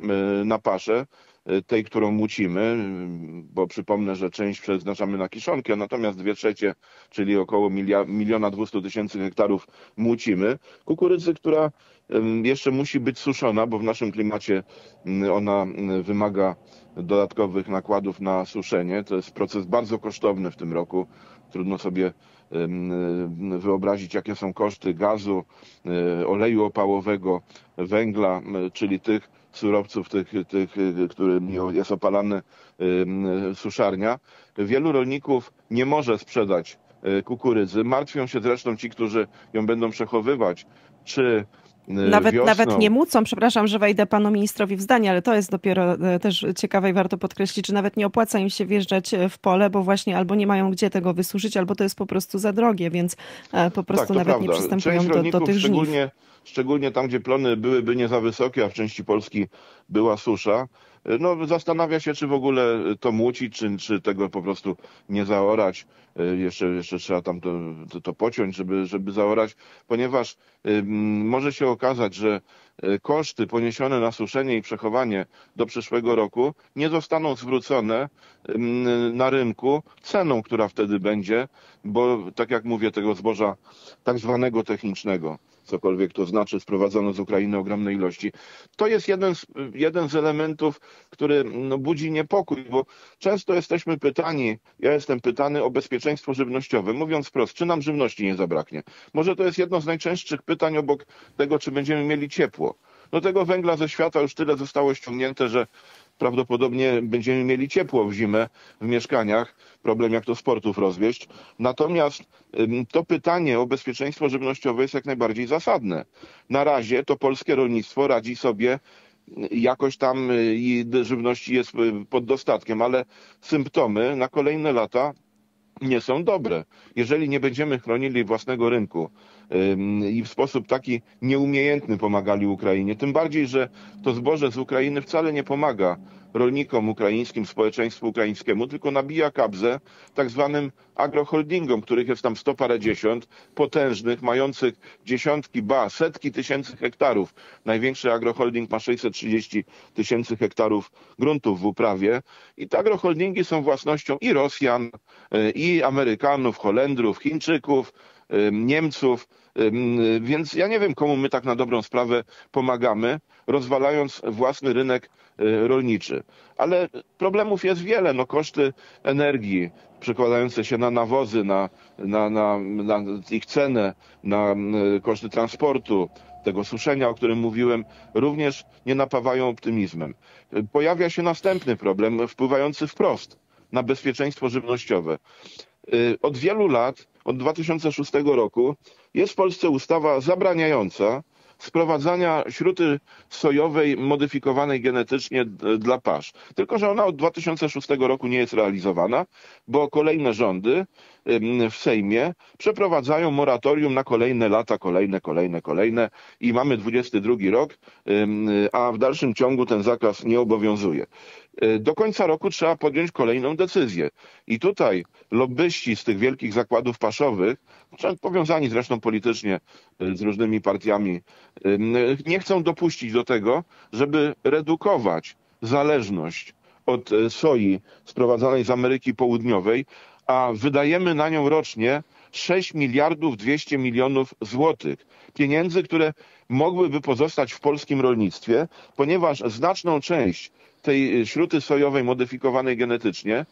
na paszę, tej, którą mucimy, bo przypomnę, że część przeznaczamy na kiszonkę, natomiast dwie trzecie, czyli około miliona dwustu tysięcy hektarów mucimy. Kukurydzy, która jeszcze musi być suszona, bo w naszym klimacie ona wymaga dodatkowych nakładów na suszenie. To jest proces bardzo kosztowny w tym roku. Trudno sobie wyobrazić, jakie są koszty gazu, oleju opałowego, węgla, czyli tych surowców, tych, tych którymi jest opalany suszarnia. Wielu rolników nie może sprzedać kukurydzy. Martwią się zresztą ci, którzy ją będą przechowywać, czy nawet, wiosną. nawet nie mucą, przepraszam, że wejdę panu ministrowi w zdanie, ale to jest dopiero e, też ciekawe i warto podkreślić, że nawet nie opłaca im się wjeżdżać e, w pole, bo właśnie albo nie mają gdzie tego wysuszyć, albo to jest po prostu za drogie, więc e, po prostu tak, nawet prawda. nie przystępują Część do, do tych żniw. Szczególnie, tam, gdzie plony byłyby nie za wysokie, a w części Polski była susza, no, zastanawia się, czy w ogóle to mucić, czy, czy tego po prostu nie zaorać. Jeszcze, jeszcze trzeba tam to, to, to pociąć, żeby, żeby zaorać, ponieważ może się okazać, że koszty poniesione na suszenie i przechowanie do przyszłego roku nie zostaną zwrócone na rynku ceną, która wtedy będzie, bo tak jak mówię, tego zboża tak zwanego technicznego cokolwiek to znaczy, sprowadzono z Ukrainy ogromne ilości. To jest jeden z, jeden z elementów, który no, budzi niepokój, bo często jesteśmy pytani, ja jestem pytany o bezpieczeństwo żywnościowe, mówiąc wprost, czy nam żywności nie zabraknie. Może to jest jedno z najczęstszych pytań obok tego, czy będziemy mieli ciepło. No tego węgla ze świata już tyle zostało ściągnięte, że prawdopodobnie będziemy mieli ciepło w zimę w mieszkaniach. Problem jak to sportów rozwieść. Natomiast to pytanie o bezpieczeństwo żywnościowe jest jak najbardziej zasadne. Na razie to polskie rolnictwo radzi sobie jakoś tam i żywności jest pod dostatkiem, ale symptomy na kolejne lata nie są dobre. Jeżeli nie będziemy chronili własnego rynku i w sposób taki nieumiejętny pomagali Ukrainie. Tym bardziej, że to zboże z Ukrainy wcale nie pomaga rolnikom ukraińskim, społeczeństwu ukraińskiemu, tylko nabija kabzę tak zwanym agroholdingom, których jest tam sto parędziesiąt, potężnych, mających dziesiątki, ba, setki tysięcy hektarów. Największy agroholding ma 630 tysięcy hektarów gruntów w uprawie i te agroholdingi są własnością i Rosjan, y, i Amerykanów, Holendrów, Chińczyków, Niemców, więc ja nie wiem, komu my tak na dobrą sprawę pomagamy, rozwalając własny rynek y, rolniczy. Ale problemów jest wiele. No, koszty energii przekładające się na nawozy, na, na, na, na ich cenę, na y, koszty transportu, tego suszenia, o którym mówiłem, również nie napawają optymizmem. Pojawia się następny problem, wpływający wprost na bezpieczeństwo żywnościowe. Y, Od wielu lat, od 2006 roku, jest w Polsce ustawa zabraniająca sprowadzania śruty sojowej modyfikowanej genetycznie dla pasz. Tylko, że ona od 2006 roku nie jest realizowana, bo kolejne rządy w Sejmie przeprowadzają moratorium na kolejne lata, kolejne, kolejne, kolejne i mamy 22 rok, a w dalszym ciągu ten zakaz nie obowiązuje. Y, Do końca roku trzeba podjąć kolejną decyzję. I tutaj lobbyści z tych wielkich zakładów paszowych, powiązani zresztą politycznie y, z różnymi partiami, y, nie chcą dopuścić do tego, żeby redukować zależność od soi sprowadzanej z Ameryki Południowej, a wydajemy na nią rocznie 6 miliardów 200 milionów złotych. Pieniędzy, które mogłyby pozostać w polskim rolnictwie, ponieważ znaczną część tej śruty sojowej modyfikowanej genetycznie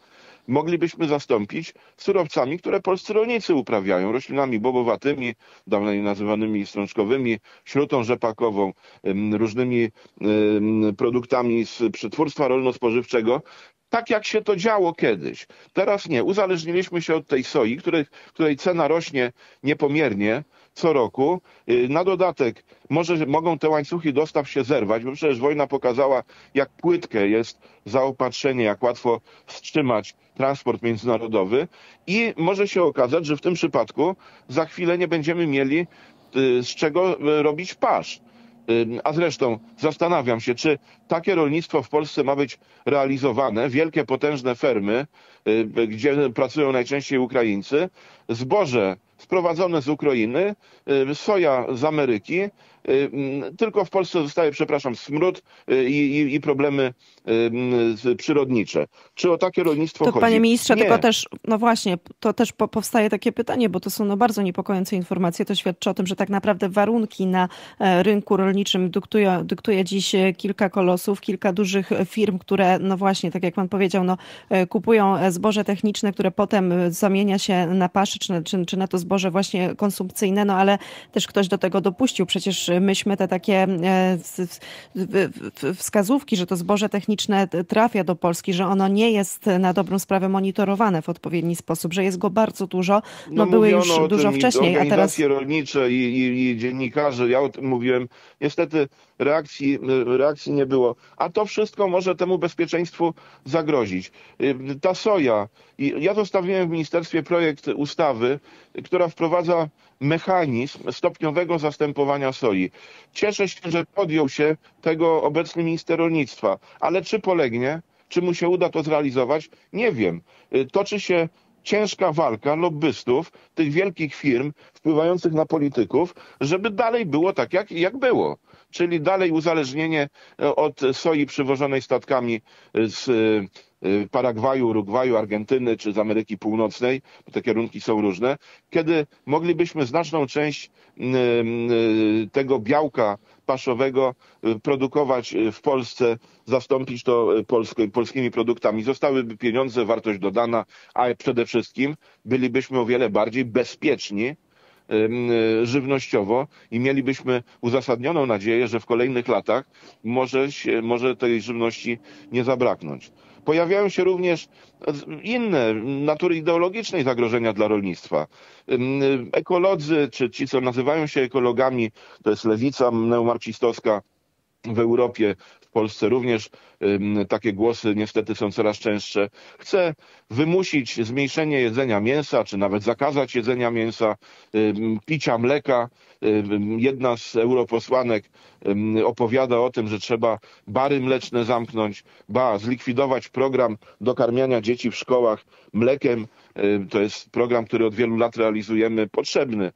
moglibyśmy zastąpić surowcami, które polscy rolnicy uprawiają, roślinami bobowatymi, dawniej nazywanymi strączkowymi, śrutą rzepakową, ym, różnymi ym, produktami z przetwórstwa rolno-spożywczego, tak jak się to działo kiedyś. Teraz nie. Uzależniliśmy się od tej soi, której, której cena rośnie niepomiernie co roku. Y, Na dodatek może mogą te łańcuchy dostaw się zerwać, bo przecież wojna pokazała, jak płytkie jest zaopatrzenie, jak łatwo wstrzymać transport międzynarodowy i może się okazać, że w tym przypadku za chwilę nie będziemy mieli y, z czego y, robić pasz. A zresztą zastanawiam się, czy takie rolnictwo w Polsce ma być realizowane, wielkie, potężne fermy, gdzie pracują najczęściej Ukraińcy, zboże sprowadzone z Ukrainy, y, soja z Ameryki, y, tylko w Polsce zostaje, przepraszam, smród y, i, i, i problemy przyrodnicze. Czy o takie rolnictwo To chodzi? panie ministrze, Nie. tylko też, no właśnie, to też po, powstaje takie pytanie, bo to są no bardzo niepokojące informacje. To świadczy o tym, że tak naprawdę warunki na e, rynku rolniczym dyktuje, dyktuje dziś e, kilka kolosów, kilka dużych firm, które, no właśnie, tak jak pan powiedział, no, e, kupują zboże techniczne, które potem e, zamienia się na paszy, czy, na- czy, czy na to zboże właśnie konsumpcyjne, no ale też ktoś do tego dopuścił. Przecież myśmy te takie e, wskazówki, że to zboże techniczne trafia do Polski, że ono nie jest na dobrą sprawę monitorowane w odpowiedni sposób, że jest go bardzo dużo, no, były mówiono już dużo wcześniej, a teraz rolnicze i, i, i dziennikarze, ja o tym mówiłem. Niestety reakcji, reakcji nie było. A to wszystko może temu bezpieczeństwu zagrozić. Y, Ta soja. I Ja zostawiłem w ministerstwie projekt ustawy, która wprowadza mechanizm stopniowego zastępowania soi. Cieszę się, że podjął się tego obecny minister rolnictwa, ale czy polegnie? Czy mu się uda to zrealizować? Nie wiem. Y, Toczy się ciężka walka lobbystów, tych wielkich firm wpływających na polityków, żeby dalej było tak, jak, jak było. Czyli dalej uzależnienie e, od soi przywożonej statkami z e, e, Paragwaju, Urugwaju, Argentyny czy z Ameryki Północnej, bo te kierunki są różne, kiedy moglibyśmy znaczną część tego białka paszowego produkować w Polsce, zastąpić to polskimi produktami. Zostałyby pieniądze, wartość dodana, a przede wszystkim bylibyśmy o wiele bardziej bezpieczni żywnościowo i mielibyśmy uzasadnioną nadzieję, że w kolejnych latach może, się, może tej żywności nie zabraknąć. Pojawiają się również inne natury ideologicznej zagrożenia dla rolnictwa. Em, Ekolodzy, czy ci, co nazywają się ekologami, to jest lewica neomarksistowska, w Europie, Polsce również takie głosy niestety są coraz częstsze. Chce wymusić zmniejszenie jedzenia mięsa, czy nawet zakazać jedzenia mięsa, picia mleka. Jedna z europosłanek opowiada o tym, że trzeba bary mleczne zamknąć, ba, zlikwidować program dokarmiania dzieci w szkołach mlekiem. To jest program, który od wielu lat realizujemy, potrzebny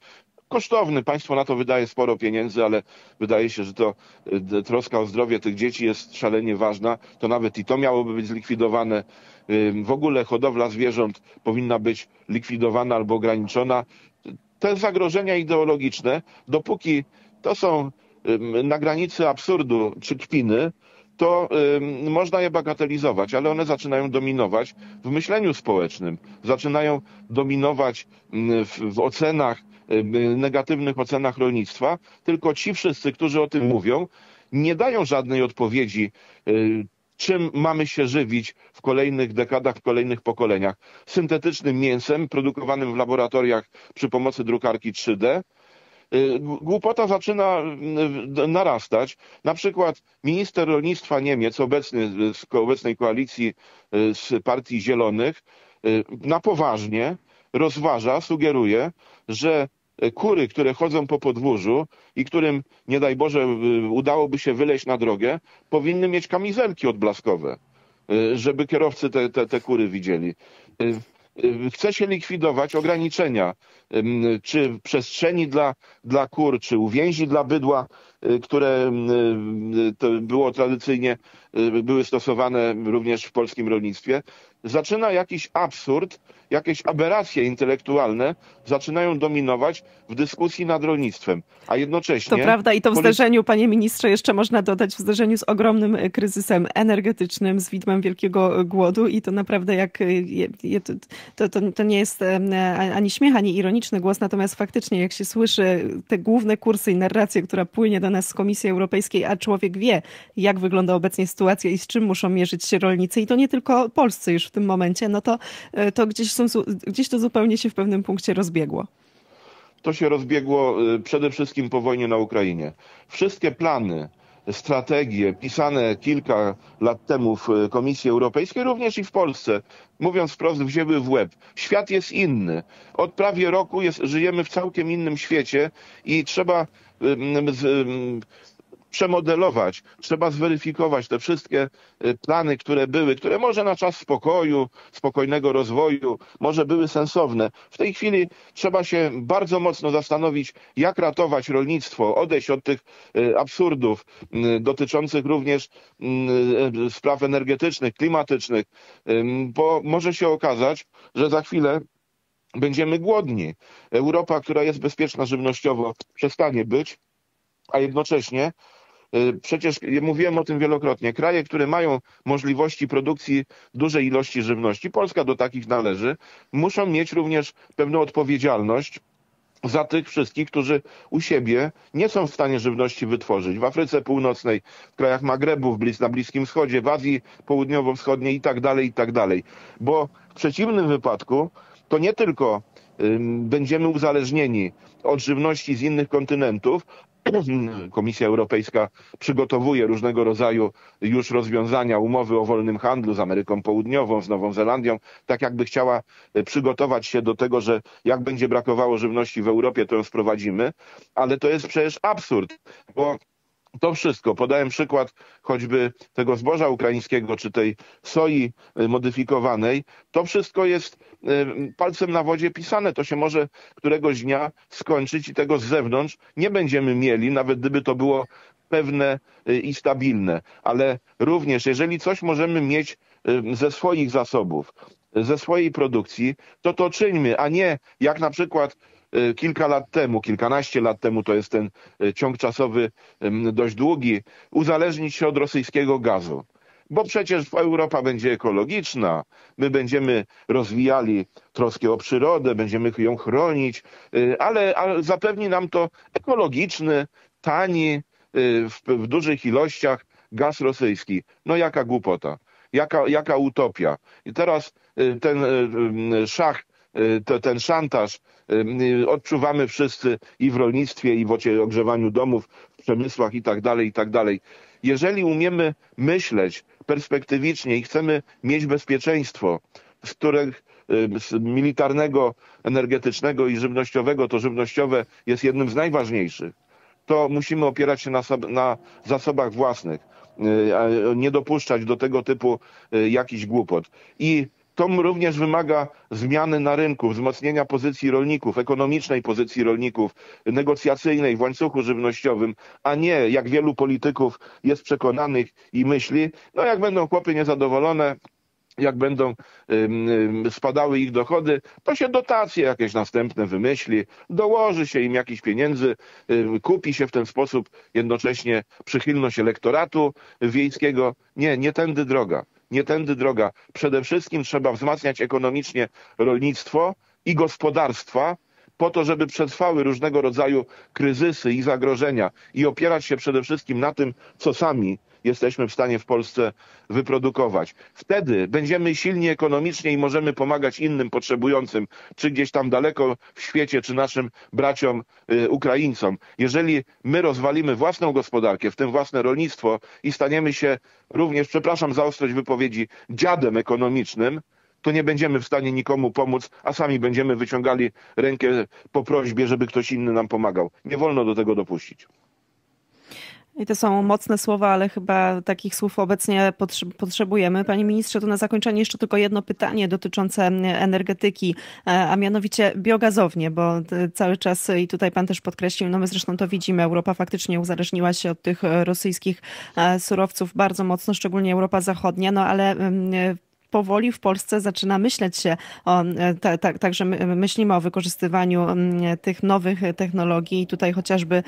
kosztowny. Państwo na to wydaje sporo pieniędzy, ale wydaje się, że to y, troska o zdrowie tych dzieci jest szalenie ważna. To nawet i to miałoby być zlikwidowane. W ogóle hodowla zwierząt powinna być likwidowana albo ograniczona. Te zagrożenia ideologiczne, dopóki to są na granicy absurdu czy kpiny, to można je bagatelizować, ale one zaczynają dominować w myśleniu społecznym, zaczynają dominować ym, w, w ocenach, negatywnych ocenach rolnictwa. Tylko ci wszyscy, którzy o tym mówią, nie dają żadnej odpowiedzi, y, czym mamy się żywić w kolejnych dekadach, w kolejnych pokoleniach. Syntetycznym mięsem produkowanym w laboratoriach przy pomocy drukarki 3D, Y, Głupota zaczyna y, narastać. Na przykład minister rolnictwa Niemiec, obecny z obecnej koalicji z Partii Zielonych, na poważnie rozważa, sugeruje, że kury, które chodzą po podwórzu i którym, nie daj Boże, y, udałoby się wyleźć na drogę, powinny mieć kamizelki odblaskowe, y, żeby kierowcy te, te, te kury widzieli. Chce się likwidować ograniczenia, czy przestrzeni dla, dla kur, czy uwięzi dla bydła, które było tradycyjnie, były stosowane również w polskim rolnictwie. Zaczyna jakiś absurd, jakieś aberracje intelektualne zaczynają dominować w dyskusji nad rolnictwem, a jednocześnie... To prawda i to w zderzeniu, panie ministrze, jeszcze można dodać w zderzeniu z ogromnym e, kryzysem energetycznym, z widmem wielkiego głodu i to naprawdę jak, e, to, to, to nie jest ani śmiech, ani ironiczny głos, natomiast faktycznie jak się słyszy te główne kursy i narracje, która płynie do nas z Komisji Europejskiej, a człowiek wie, jak wygląda obecnie sytuacja i z czym muszą mierzyć się rolnicy i to nie tylko polscy już w tym momencie, no to, e, to gdzieś, są, gdzieś to zupełnie się w pewnym punkcie rozbiegło. to się rozbiegło y, przede wszystkim po wojnie na Ukrainie. Wszystkie plany, strategie pisane kilka lat temu w y, Komisji Europejskiej, również i w Polsce, mówiąc wprost, wzięły w łeb. Świat jest inny. Od prawie roku jest, żyjemy w całkiem innym świecie i trzeba z, ym, przemodelować, trzeba zweryfikować te wszystkie y, plany, które były, które może na czas spokoju, spokojnego rozwoju, może były sensowne. W tej chwili trzeba się bardzo mocno zastanowić, jak ratować rolnictwo, odejść od tych y, absurdów y, dotyczących również spraw energetycznych, klimatycznych, bo może się okazać, że za chwilę będziemy głodni. Europa, która jest bezpieczna żywnościowo, przestanie być, a jednocześnie Przecież ja mówiłem o tym wielokrotnie. Kraje, które mają możliwości produkcji dużej ilości żywności, Polska do takich należy, muszą mieć również pewną odpowiedzialność za tych wszystkich, którzy u siebie nie są w stanie żywności wytworzyć. W Afryce Północnej, w krajach Magrebu, na Bliskim Wschodzie, w Azji Południowo-Wschodniej i tak dalej, i tak dalej. Bo w przeciwnym wypadku to nie tylko będziemy uzależnieni od żywności z innych kontynentów, Komisja Europejska przygotowuje różnego rodzaju już rozwiązania, umowy o wolnym handlu z Ameryką Południową, z Nową Zelandią, tak jakby chciała e, przygotować się do tego, że jak będzie brakowało żywności w Europie, to ją sprowadzimy, ale to jest przecież absurd, bo to wszystko, podałem przykład choćby tego zboża ukraińskiego, czy tej soi y, modyfikowanej, to wszystko jest y, palcem na wodzie pisane. To się może któregoś dnia skończyć i tego z zewnątrz nie będziemy mieli, nawet gdyby to było pewne y, i stabilne. Ale również, jeżeli coś możemy mieć ze swoich zasobów, ze swojej produkcji, to to czyńmy, a nie jak na przykład kilka lat temu, kilkanaście lat temu, to jest ten y, ciąg czasowy dość długi, uzależnić się od rosyjskiego gazu. Bo przecież Europa będzie ekologiczna, my będziemy rozwijali troskę o przyrodę, będziemy ją chronić, y, ale, ale zapewni nam to ekologiczny, tani, w, w dużych ilościach gaz rosyjski. No jaka głupota, jaka, jaka utopia. I teraz ten szach to, ten szantaż y, odczuwamy wszyscy i w rolnictwie, i w ogrzewaniu domów, w przemysłach i tak dalej, i tak dalej. Jeżeli umiemy myśleć perspektywicznie i chcemy mieć bezpieczeństwo, z których y, z militarnego, energetycznego i żywnościowego, to żywnościowe jest jednym z najważniejszych, to musimy opierać się na, na zasobach własnych, nie dopuszczać do tego typu jakichś głupot. I to również wymaga zmiany na rynku, wzmocnienia pozycji rolników, ekonomicznej pozycji rolników, negocjacyjnej w łańcuchu żywnościowym, a nie jak wielu polityków jest przekonanych i myśli, no jak będą chłopy niezadowolone, jak będą spadały ich dochody, to się dotacje jakieś następne wymyśli, dołoży się im jakiś pieniędzy, kupi się w ten sposób jednocześnie przychylność elektoratu wiejskiego. Nie, nie tędy droga nie tędy droga. Przede wszystkim trzeba wzmacniać ekonomicznie rolnictwo i gospodarstwa, po to, żeby przetrwały różnego rodzaju kryzysy i zagrożenia i opierać się przede wszystkim na tym, co sami jesteśmy w stanie w Polsce wyprodukować. Wtedy będziemy silni ekonomicznie i możemy pomagać innym potrzebującym, czy gdzieś tam daleko w świecie, czy naszym braciom y, Ukraińcom. Jeżeli my rozwalimy własną gospodarkę, w tym własne rolnictwo i staniemy się również, przepraszam za ostrość wypowiedzi, dziadem ekonomicznym, to nie będziemy w stanie nikomu pomóc, a sami będziemy wyciągali rękę po prośbie, żeby ktoś inny nam pomagał. Nie wolno do tego dopuścić. I to są mocne słowa, ale chyba takich słów obecnie potrzebujemy. Panie ministrze, to na zakończenie jeszcze tylko jedno pytanie dotyczące energetyki, e, a mianowicie biogazownie, bo cały czas i tutaj pan też podkreślił, no my zresztą to widzimy, Europa faktycznie uzależniła się od tych rosyjskich e, surowców bardzo mocno, szczególnie Europa Zachodnia, no ale powoli w Polsce zaczyna myśleć się o, ta, ta, także myślimy o wykorzystywaniu tych nowych technologii. Tutaj chociażby e,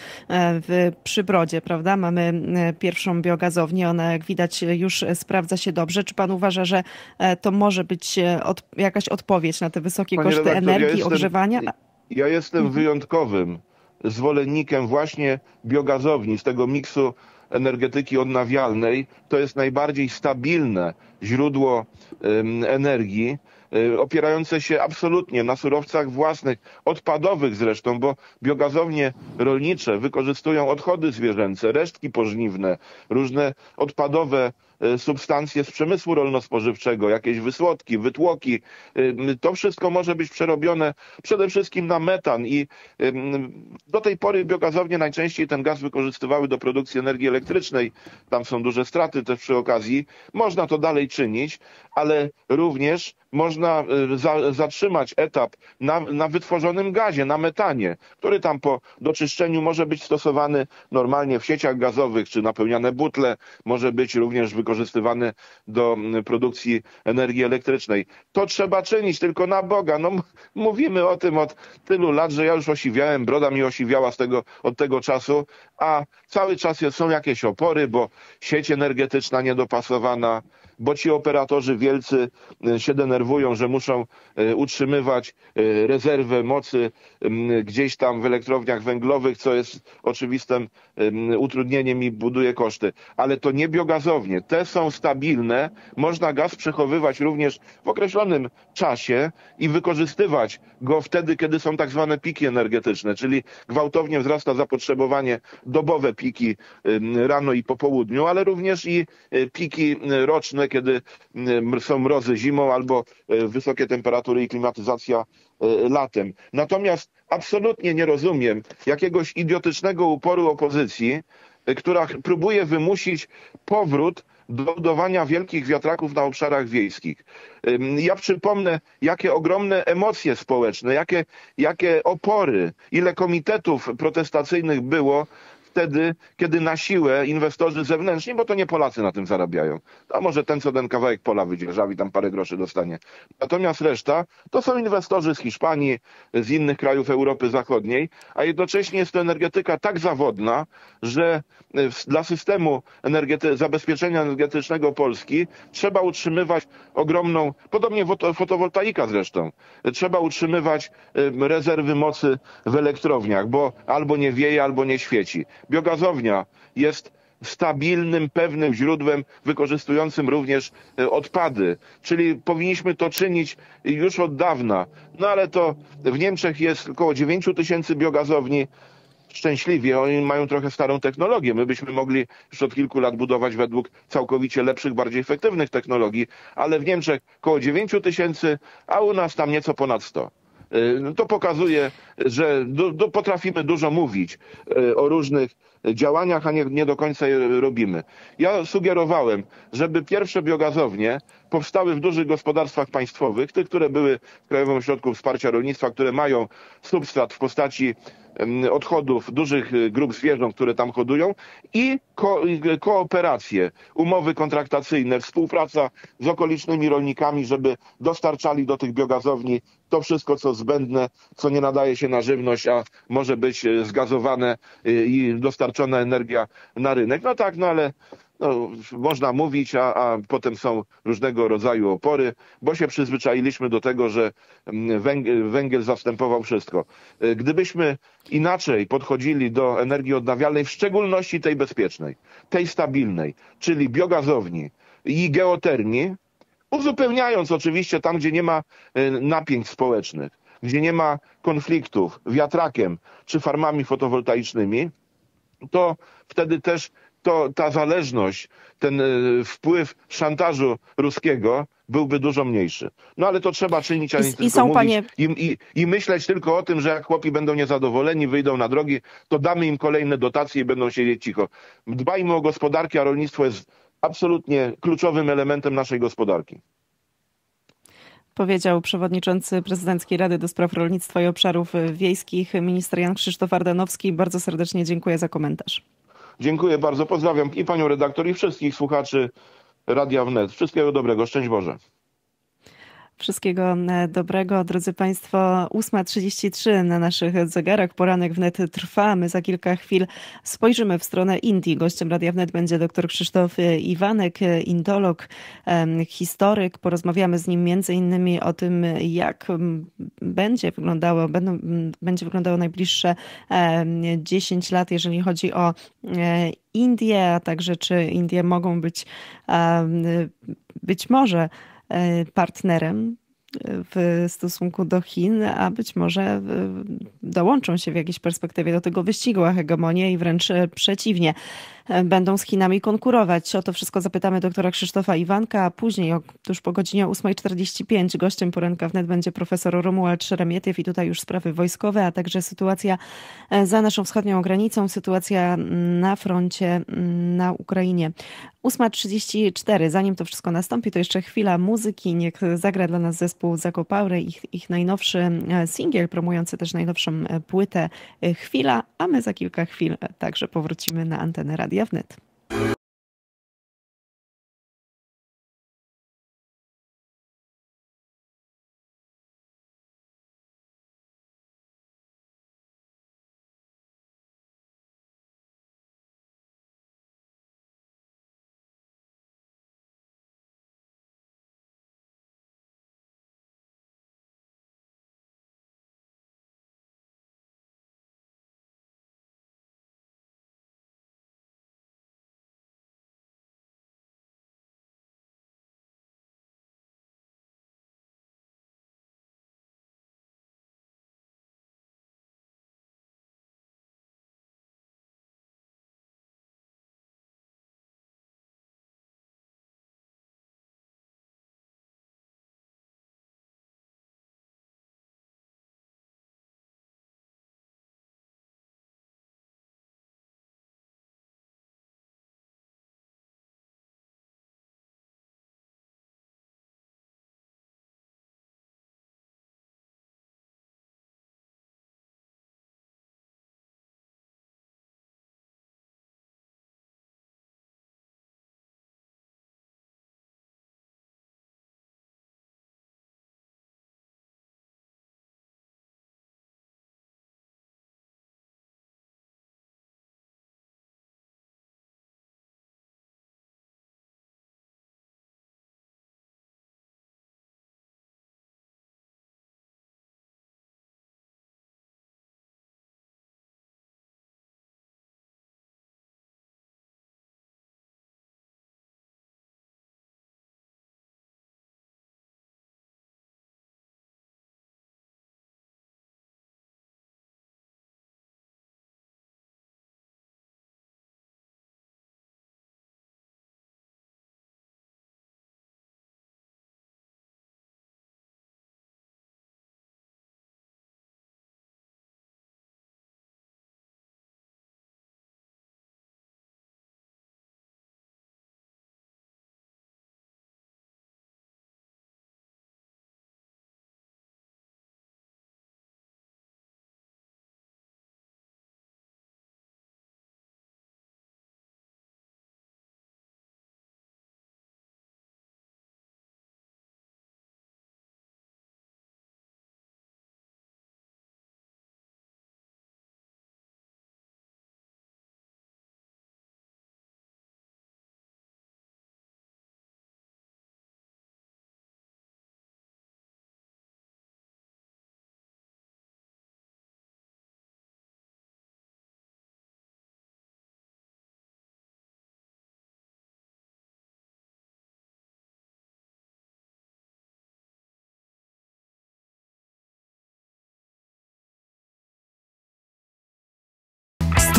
w Przybrodzie, prawda, mamy pierwszą biogazownię, ona jak widać już sprawdza się dobrze. Czy pan uważa, że e, to może być e, od, jakaś odpowiedź na te wysokie Panie koszty energii, ja jestem, ogrzewania? Ja jestem mhm. wyjątkowym zwolennikiem właśnie biogazowni, z tego miksu energetyki odnawialnej. To jest najbardziej stabilne źródło energii, y, opierające się absolutnie na surowcach własnych, odpadowych zresztą, bo biogazownie rolnicze wykorzystują odchody zwierzęce, resztki pożniwne, różne odpadowe substancje z przemysłu rolno-spożywczego, jakieś wysłodki, wytłoki. E, to wszystko może być przerobione przede wszystkim na metan i do tej pory biogazownie najczęściej ten gaz wykorzystywały do produkcji energii elektrycznej. Tam są duże straty też przy okazji. Można to dalej czynić, ale również można y, za, zatrzymać etap na, na wytworzonym gazie, na metanie, który tam po doczyszczeniu może być stosowany normalnie w sieciach gazowych, czy napełniane butle, może być również wykorzystywany do mm, produkcji energii elektrycznej. To trzeba czynić, tylko na Boga. No, mówimy o tym od tylu lat, że ja już osiwiałem, broda mi osiwiała z tego, od tego czasu, a cały czas są jakieś opory, bo sieć energetyczna niedopasowana, bo ci operatorzy wielcy e, się denerwują, że muszą e, utrzymywać e, rezerwę mocy gdzieś tam w elektrowniach węglowych, co jest oczywistym utrudnieniem i buduje koszty. Ale to nie biogazownie. Te są stabilne. Można gaz przechowywać również w określonym czasie i wykorzystywać go wtedy, kiedy są tak zwane piki energetyczne, czyli gwałtownie wzrasta zapotrzebowanie, dobowe piki rano i po południu, ale również i piki roczne, kiedy są mrozy zimą albo e, wysokie temperatury i klimatyzacja e, latem. Natomiast absolutnie nie rozumiem jakiegoś idiotycznego uporu opozycji, e, która próbuje wymusić powrót do budowania wielkich wiatraków na obszarach wiejskich. Ja przypomnę, jakie ogromne emocje społeczne, jakie, jakie opory, ile komitetów protestacyjnych było wtedy, kiedy na siłę inwestorzy zewnętrzni, bo to nie Polacy na tym zarabiają. A może ten, co ten kawałek pola wydzierżawi, tam parę groszy dostanie. Natomiast reszta to są inwestorzy z Hiszpanii, z innych krajów Europy Zachodniej, a jednocześnie jest to energetyka tak zawodna, że dla systemu energety zabezpieczenia energetycznego Polski trzeba utrzymywać ogromną, podobnie fotowoltaika zresztą, trzeba utrzymywać rezerwy mocy w elektrowniach, bo albo nie wieje, albo nie świeci. Biogazownia jest stabilnym, pewnym źródłem, wykorzystującym również e, odpady. Czyli powinniśmy to czynić już od dawna. No ale to w Niemczech jest około 9 tysięcy biogazowni. Szczęśliwie, oni mają trochę starą technologię. My byśmy mogli już od kilku lat budować według całkowicie lepszych, bardziej efektywnych technologii, ale w Niemczech około 9 tysięcy, a u nas tam nieco ponad 100. Y, To pokazuje, że du, du, potrafimy dużo mówić y, o różnych działaniach, a nie, nie do końca je robimy. Ja sugerowałem, żeby pierwsze biogazownie powstały w dużych gospodarstwach państwowych, tych, które były w Krajowym Ośrodku Wsparcia Rolnictwa, które mają substrat w postaci odchodów dużych y, grup zwierząt, które tam hodują i ko y, kooperacje, umowy kontraktacyjne, współpraca z okolicznymi rolnikami, żeby dostarczali do tych biogazowni to wszystko, co zbędne, co nie nadaje się na żywność, a może być y, zgazowane i dostarczona energia na rynek. No tak, no ale no, można mówić, a, a potem są różnego rodzaju opory, bo się przyzwyczailiśmy do tego, że mm, węgiel, węgiel zastępował wszystko. Y, Gdybyśmy inaczej podchodzili do energii odnawialnej, w szczególności tej bezpiecznej, tej stabilnej, czyli biogazowni i geotermii, uzupełniając oczywiście tam, gdzie nie ma y, napięć społecznych, gdzie nie ma konfliktów wiatrakiem czy farmami fotowoltaicznymi, to wtedy też to, ta zależność, ten y, wpływ szantażu ruskiego byłby dużo mniejszy. No ale to trzeba czynić, a I- nie i tylko są, mówić panie- i, i, i myśleć tylko o tym, że jak chłopi będą niezadowoleni, wyjdą na drogi, to damy im kolejne dotacje i będą siedzieć cicho. Dbajmy o gospodarkę, a rolnictwo jest absolutnie kluczowym elementem naszej gospodarki. Powiedział przewodniczący Prezydenckiej Rady do Spraw Rolnictwa i Obszarów Wiejskich, minister Jan Krzysztof Ardanowski. Bardzo serdecznie dziękuję za komentarz. Dziękuję bardzo, pozdrawiam i panią redaktor i wszystkich słuchaczy Radia Wnet. Wszystkiego dobrego, szczęść Boże. Wszystkiego e, dobrego, drodzy Państwo. 8.33 na naszych zegarach. Poranek wnet trwa. My za kilka chwil spojrzymy w stronę Indii. Gościem Radia Wnet będzie dr Krzysztof Iwanek, e, indolog, historyk. Porozmawiamy z nim między innymi o tym, jak będzie wyglądało, będą, będzie wyglądało najbliższe em, 10 lat, jeżeli chodzi o e, Indię, a także czy Indie mogą być być może e, partnerem w stosunku do Chin, a być może e, dołączą się w jakiejś perspektywie do tego wyścigu o hegemonię i wręcz e, przeciwnie, e, będą z Chinami konkurować. O to wszystko zapytamy doktora Krzysztofa Iwanka, a później, tuż po godzinie 8.45 gościem poranka wnet będzie profesor Romuald Szeremietiew i tutaj już sprawy wojskowe, a także sytuacja e, za naszą wschodnią granicą, sytuacja mm, na froncie mm, na Ukrainie. 8.34. Zanim to wszystko nastąpi, to jeszcze chwila muzyki. Niech zagra dla nas zespół Zakopaury, ich, ich najnowszy e, singiel promujący też najnowszą e, płytę e, Chwila, a my za kilka chwil e, także powrócimy na antenę Radia Wnet.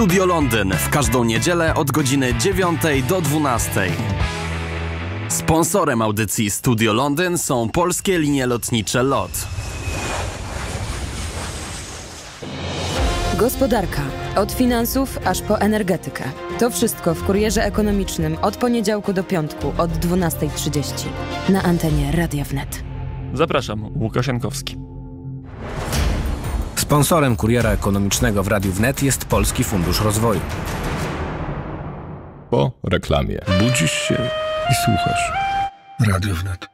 Studio Londyn w każdą niedzielę od godziny 9 do 12. Sponsorem audycji Studio Londyn są polskie linie lotnicze LOT. Gospodarka. Od finansów aż po energetykę. To wszystko w kurierze ekonomicznym od poniedziałku do piątku od 12.30 na antenie Radia Wnet. Zapraszam, Łukasz Jankowski. Sponsorem kuriera ekonomicznego w Radiu Wnet jest Polski Fundusz Rozwoju. Po reklamie. Budzisz się i słuchasz. Radio Wnet.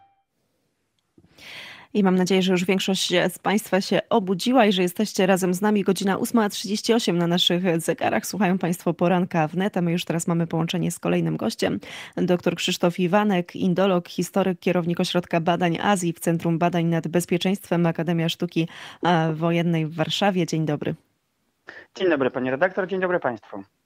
I mam nadzieję, że już większość z Państwa się obudziła i że jesteście razem z nami. Godzina 8.38 na naszych zegarach. Słuchają Państwo poranka wnet, a my już teraz mamy połączenie z kolejnym gościem. Dr Krzysztof Iwanek, indolog, historyk, kierownik Ośrodka Badań Azji w Centrum Badań nad Bezpieczeństwem Akademia Sztuki e, Wojennej w Warszawie. Dzień dobry. Dzień dobry Pani redaktor, dzień dobry Państwu.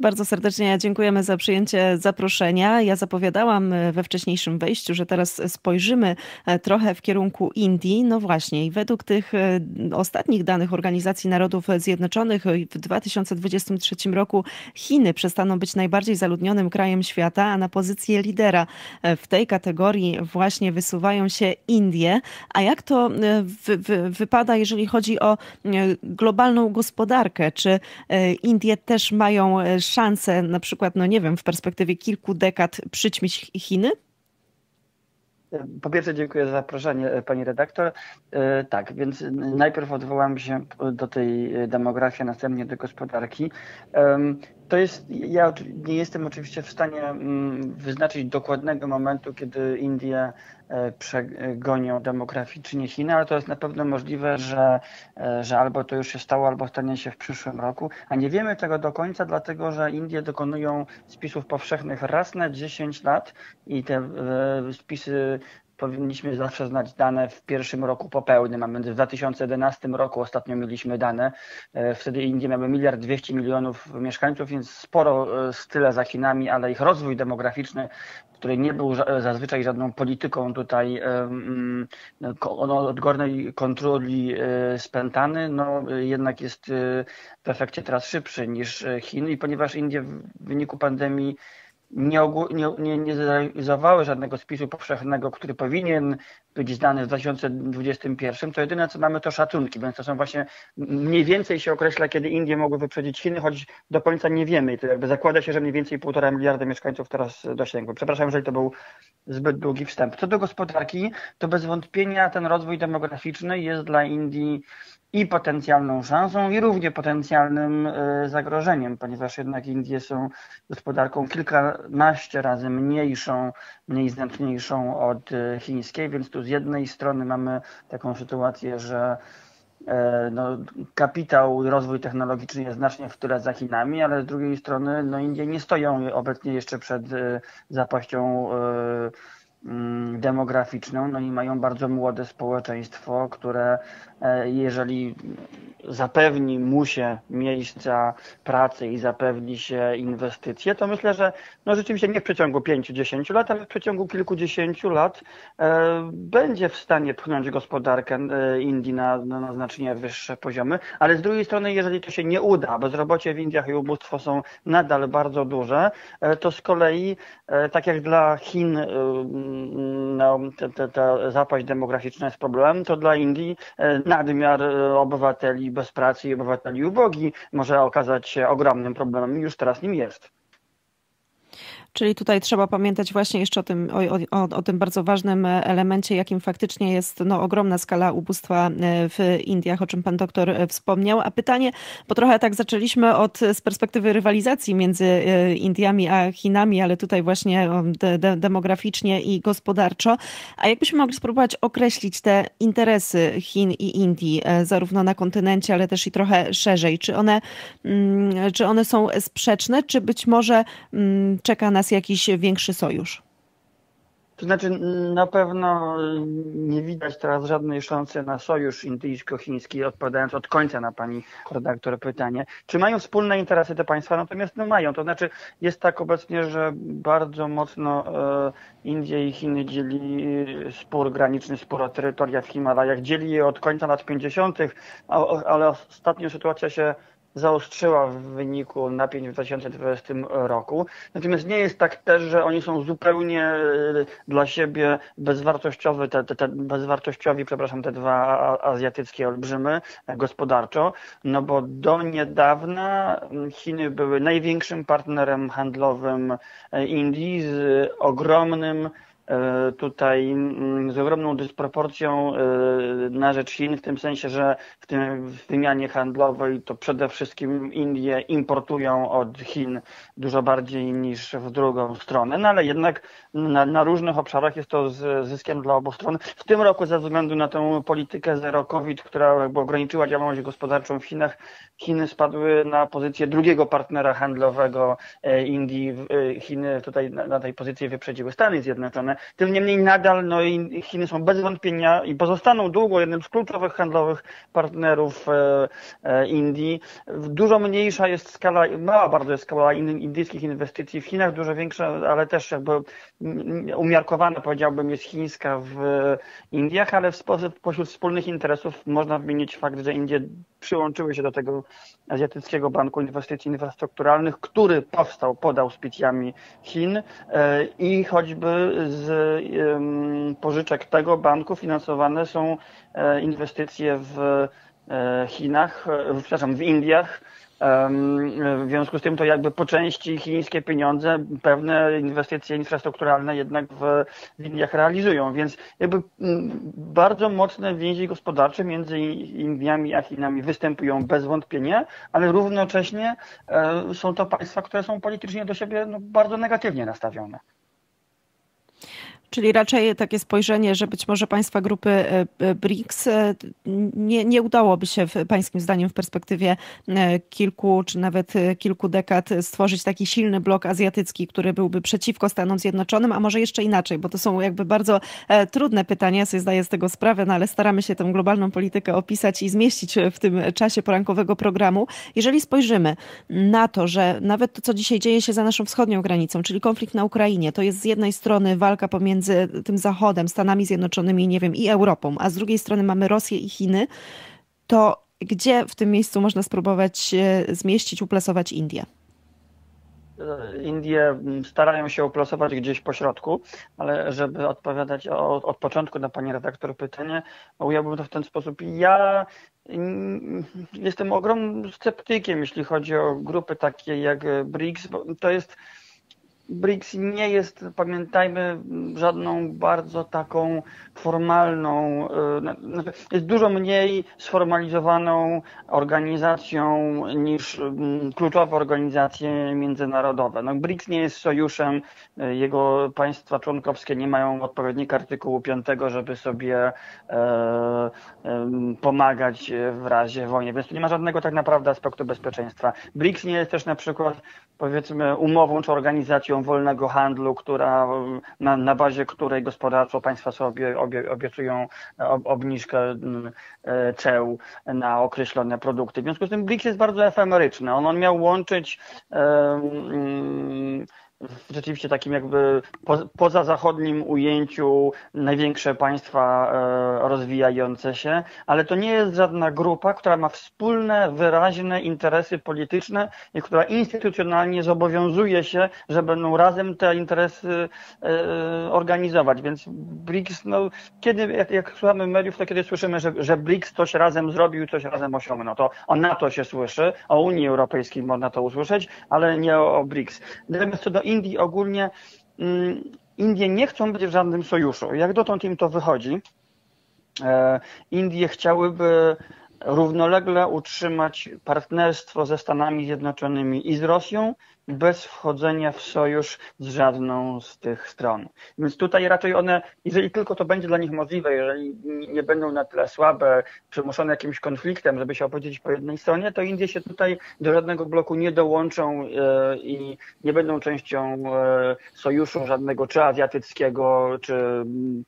Bardzo serdecznie dziękujemy za przyjęcie zaproszenia. Ja zapowiadałam e, we wcześniejszym wejściu, że teraz spojrzymy e, trochę w kierunku Indii. No właśnie, i według tych e, ostatnich danych Organizacji Narodów Zjednoczonych w 2023 roku Chiny przestaną być najbardziej zaludnionym krajem świata, a na pozycję lidera w tej kategorii właśnie wysuwają się Indie. A jak to wy, wy, wypada, jeżeli chodzi o globalną gospodarkę? Czy Indie też mają szansę na przykład, no nie wiem, w perspektywie kilku dekad przyćmić Chiny? Po pierwsze dziękuję za zaproszenie pani redaktor. E, tak, więc najpierw odwołam się do tej demografii, a następnie do gospodarki. To jest, ja nie jestem oczywiście w stanie mm, wyznaczyć dokładnego momentu, kiedy Indie e, przegonią demograficznie Chiny, ale to jest na pewno możliwe, że, e, że albo to już się stało, albo stanie się w przyszłym roku. A nie wiemy tego do końca, dlatego że Indie dokonują spisów powszechnych raz na 10 lat i te e, spisy powinniśmy zawsze znać dane w pierwszym roku popełnym, a między w 2011 roku ostatnio mieliśmy dane. E, wtedy Indie miały miliard 200 milionów mieszkańców, więc sporo e, z tyle za Chinami, ale ich rozwój demograficzny, który nie był zazwyczaj żadną polityką tutaj um, odgórnej kontroli spętany, no jednak jest w efekcie teraz szybszy niż Chiny i ponieważ Indie w wyniku pandemii nie, nie, nie, nie zrealizowały żadnego spisu powszechnego, który powinien być zdany w 2021, to jedyne co mamy to szacunki, więc to są właśnie mniej więcej się określa, kiedy Indie mogły wyprzedzić Chiny, choć do końca nie wiemy i to jakby zakłada się, że mniej więcej półtora miliarda mieszkańców teraz dosięgły. Przepraszam, jeżeli to był zbyt długi wstęp. Co do gospodarki, to bez wątpienia ten rozwój demograficzny jest dla Indii i potencjalną szansą, i równie potencjalnym e, zagrożeniem, ponieważ jednak Indie są gospodarką kilkanaście razy mniejszą, mniej znaczniejszą od e, chińskiej, więc tu z jednej strony mamy taką sytuację, że e, no, kapitał, rozwój technologiczny jest znacznie w tyle za Chinami, ale z drugiej strony no, Indie nie stoją obecnie jeszcze przed zapaścią demograficzną, no i mają bardzo młode społeczeństwo, które e, jeżeli zapewni mu się miejsca pracy i zapewni się inwestycje, to myślę, że no rzeczywiście nie w przeciągu 5-10 lat, ale w przeciągu kilkudziesięciu lat e, będzie w stanie pchnąć gospodarkę e, Indii na, na znacznie wyższe poziomy, ale z drugiej strony, jeżeli to się nie uda, bezrobocie w Indiach i ubóstwo są nadal bardzo duże, to z kolei, tak jak dla Chin no, ta zapaść demograficzna jest problemem, to dla Indii e, nadmiar obywateli bez pracy i obywateli ubogi może okazać się ogromnym problemem i już teraz nim jest. Czyli tutaj trzeba pamiętać właśnie jeszcze o tym, o, o, o, tym bardzo ważnym elemencie, jakim faktycznie jest no, ogromna skala ubóstwa e, w Indiach, o czym pan doktor e, wspomniał. A pytanie, bo trochę tak zaczęliśmy od z perspektywy rywalizacji między e, Indiami a Chinami, ale tutaj właśnie de, de, demograficznie i gospodarczo. A jakbyśmy mogli spróbować określić te interesy Chin i Indii, zarówno na kontynencie, ale też i trochę szerzej? Czy one, mm, czy one są sprzeczne, czy być może mm, czeka nas nas jakiś większy sojusz? To znaczy, na pewno nie widać teraz żadnej szansy na sojusz indyjsko-chiński, odpowiadając od końca na pani redaktor pytanie. Czy mają wspólne interesy te państwa? Natomiast no mają. To znaczy, jest tak obecnie, że bardzo mocno e, Indie i Chiny dzieli spór graniczny, spór o terytoria w Himalajach. Dzieli je od końca lat 50., ale ostatnio sytuacja się zaostrzyła w wyniku napięć w 2020 roku. Natomiast nie jest tak też, że oni są zupełnie dla siebie bezwartościowe, te, te, te bezwartościowi, przepraszam, te dwa azjatyckie olbrzymy gospodarczo, no bo do niedawna Chiny były największym partnerem handlowym Indii z ogromnym E, tutaj mm, z ogromną dysproporcją e, na rzecz Chin, w tym sensie, że w, tym, w wymianie handlowej to przede wszystkim Indie importują od Chin dużo bardziej niż w drugą stronę, no ale jednak na, na różnych obszarach jest to z zyskiem dla obu stron. W tym roku ze względu na tę politykę zero COVID, która jakby ograniczyła działalność gospodarczą w Chinach, Chiny spadły na pozycję drugiego partnera handlowego e, Indii. Chiny tutaj na, na tej pozycji wyprzedziły Stany Zjednoczone. Tym niemniej nadal no, Chiny są bez wątpienia i pozostaną długo jednym z kluczowych handlowych partnerów e, e, Indii. Dużo mniejsza jest skala, mała bardzo jest skala indyjskich inwestycji w Chinach, dużo większa, ale też jakby umiarkowana powiedziałbym jest chińska w Indiach, ale w sposób pośród wspólnych interesów można wymienić fakt, że Indie przyłączyły się do tego Azjatyckiego Banku Inwestycji Infrastrukturalnych, który powstał pod auspicjami Chin e, i choćby z pożyczek tego banku finansowane są e, inwestycje w e, Chinach, przepraszam, w Indiach, w związku z tym to jakby po części chińskie pieniądze pewne inwestycje infrastrukturalne jednak w, Indiach realizują, więc jakby bardzo mocne więzi gospodarcze między Indiami a Chinami występują bez wątpienia, ale równocześnie e, są to państwa, które są politycznie do siebie no, bardzo negatywnie nastawione. Czyli raczej takie spojrzenie, że być może państwa grupy e, e, BRICS e, nie, nie udałoby się, pańskim zdaniem, w perspektywie kilku czy nawet kilku dekad stworzyć taki silny blok azjatycki, który byłby przeciwko Stanom Zjednoczonym, a może jeszcze inaczej, bo to są jakby bardzo trudne pytania, ja sobie zdaję z tego sprawę, no ale staramy się tę globalną politykę opisać i zmieścić w tym czasie porankowego programu. Jeżeli spojrzymy na to, że nawet to, co dzisiaj dzieje się za naszą wschodnią granicą, czyli konflikt na Ukrainie, to jest z jednej strony walka pomiędzy tym Zachodem, Stanami Zjednoczonymi, nie wiem, i Europą, a z drugiej strony mamy Rosję i Chiny, to gdzie w tym miejscu można spróbować zmieścić, uplasować Indię? Indie starają się uplasować gdzieś po środku, ale żeby odpowiadać od, od początku na pani redaktor pytanie, ująłbym to w ten sposób. Ja jestem ogromnym sceptykiem, jeśli chodzi o grupy takie jak BRICS, bo to jest BRICS nie jest, pamiętajmy, żadną bardzo taką formalną, e, znaczy jest dużo mniej sformalizowaną organizacją niż mm, kluczowe organizacje międzynarodowe. No, BRICS nie jest sojuszem, e, jego państwa członkowskie nie mają odpowiednika artykułu 5, żeby sobie e, pomagać w razie wojny, więc nie ma żadnego tak naprawdę aspektu bezpieczeństwa. BRICS nie jest też na przykład, powiedzmy, umową czy organizacją wolnego handlu, która, na, na bazie której gospodarczo państwa sobie obie, obiecują obniżkę mm, e, ceł na określone produkty. W związku z tym BRICS jest bardzo efemeryczny. On, on miał łączyć um, w rzeczywiście takim jakby po, poza zachodnim ujęciu największe państwa e, rozwijające się, ale to nie jest żadna grupa, która ma wspólne, wyraźne interesy polityczne i która instytucjonalnie zobowiązuje się, że będą razem te interesy e, organizować. Więc BRICS, no, kiedy, jak, jak słuchamy mediów, to kiedy słyszymy, że, że BRICS coś razem zrobił, coś razem osiągnął, to o NATO się słyszy, o Unii Europejskiej można to usłyszeć, ale nie o, o BRICS. Natomiast co do Indii ogólnie mm, Indie nie chcą być w żadnym sojuszu. Jak dotąd im to wychodzi. E, Indie chciałyby równolegle utrzymać partnerstwo ze Stanami Zjednoczonymi i z Rosją bez wchodzenia w sojusz z żadną z tych stron. Więc tutaj raczej one, jeżeli tylko to będzie dla nich możliwe, jeżeli nie będą na tyle słabe, przymuszone jakimś konfliktem, żeby się opowiedzieć po jednej stronie, to Indie się tutaj do żadnego bloku nie dołączą e, i nie będą częścią e, sojuszu żadnego, czy azjatyckiego, czy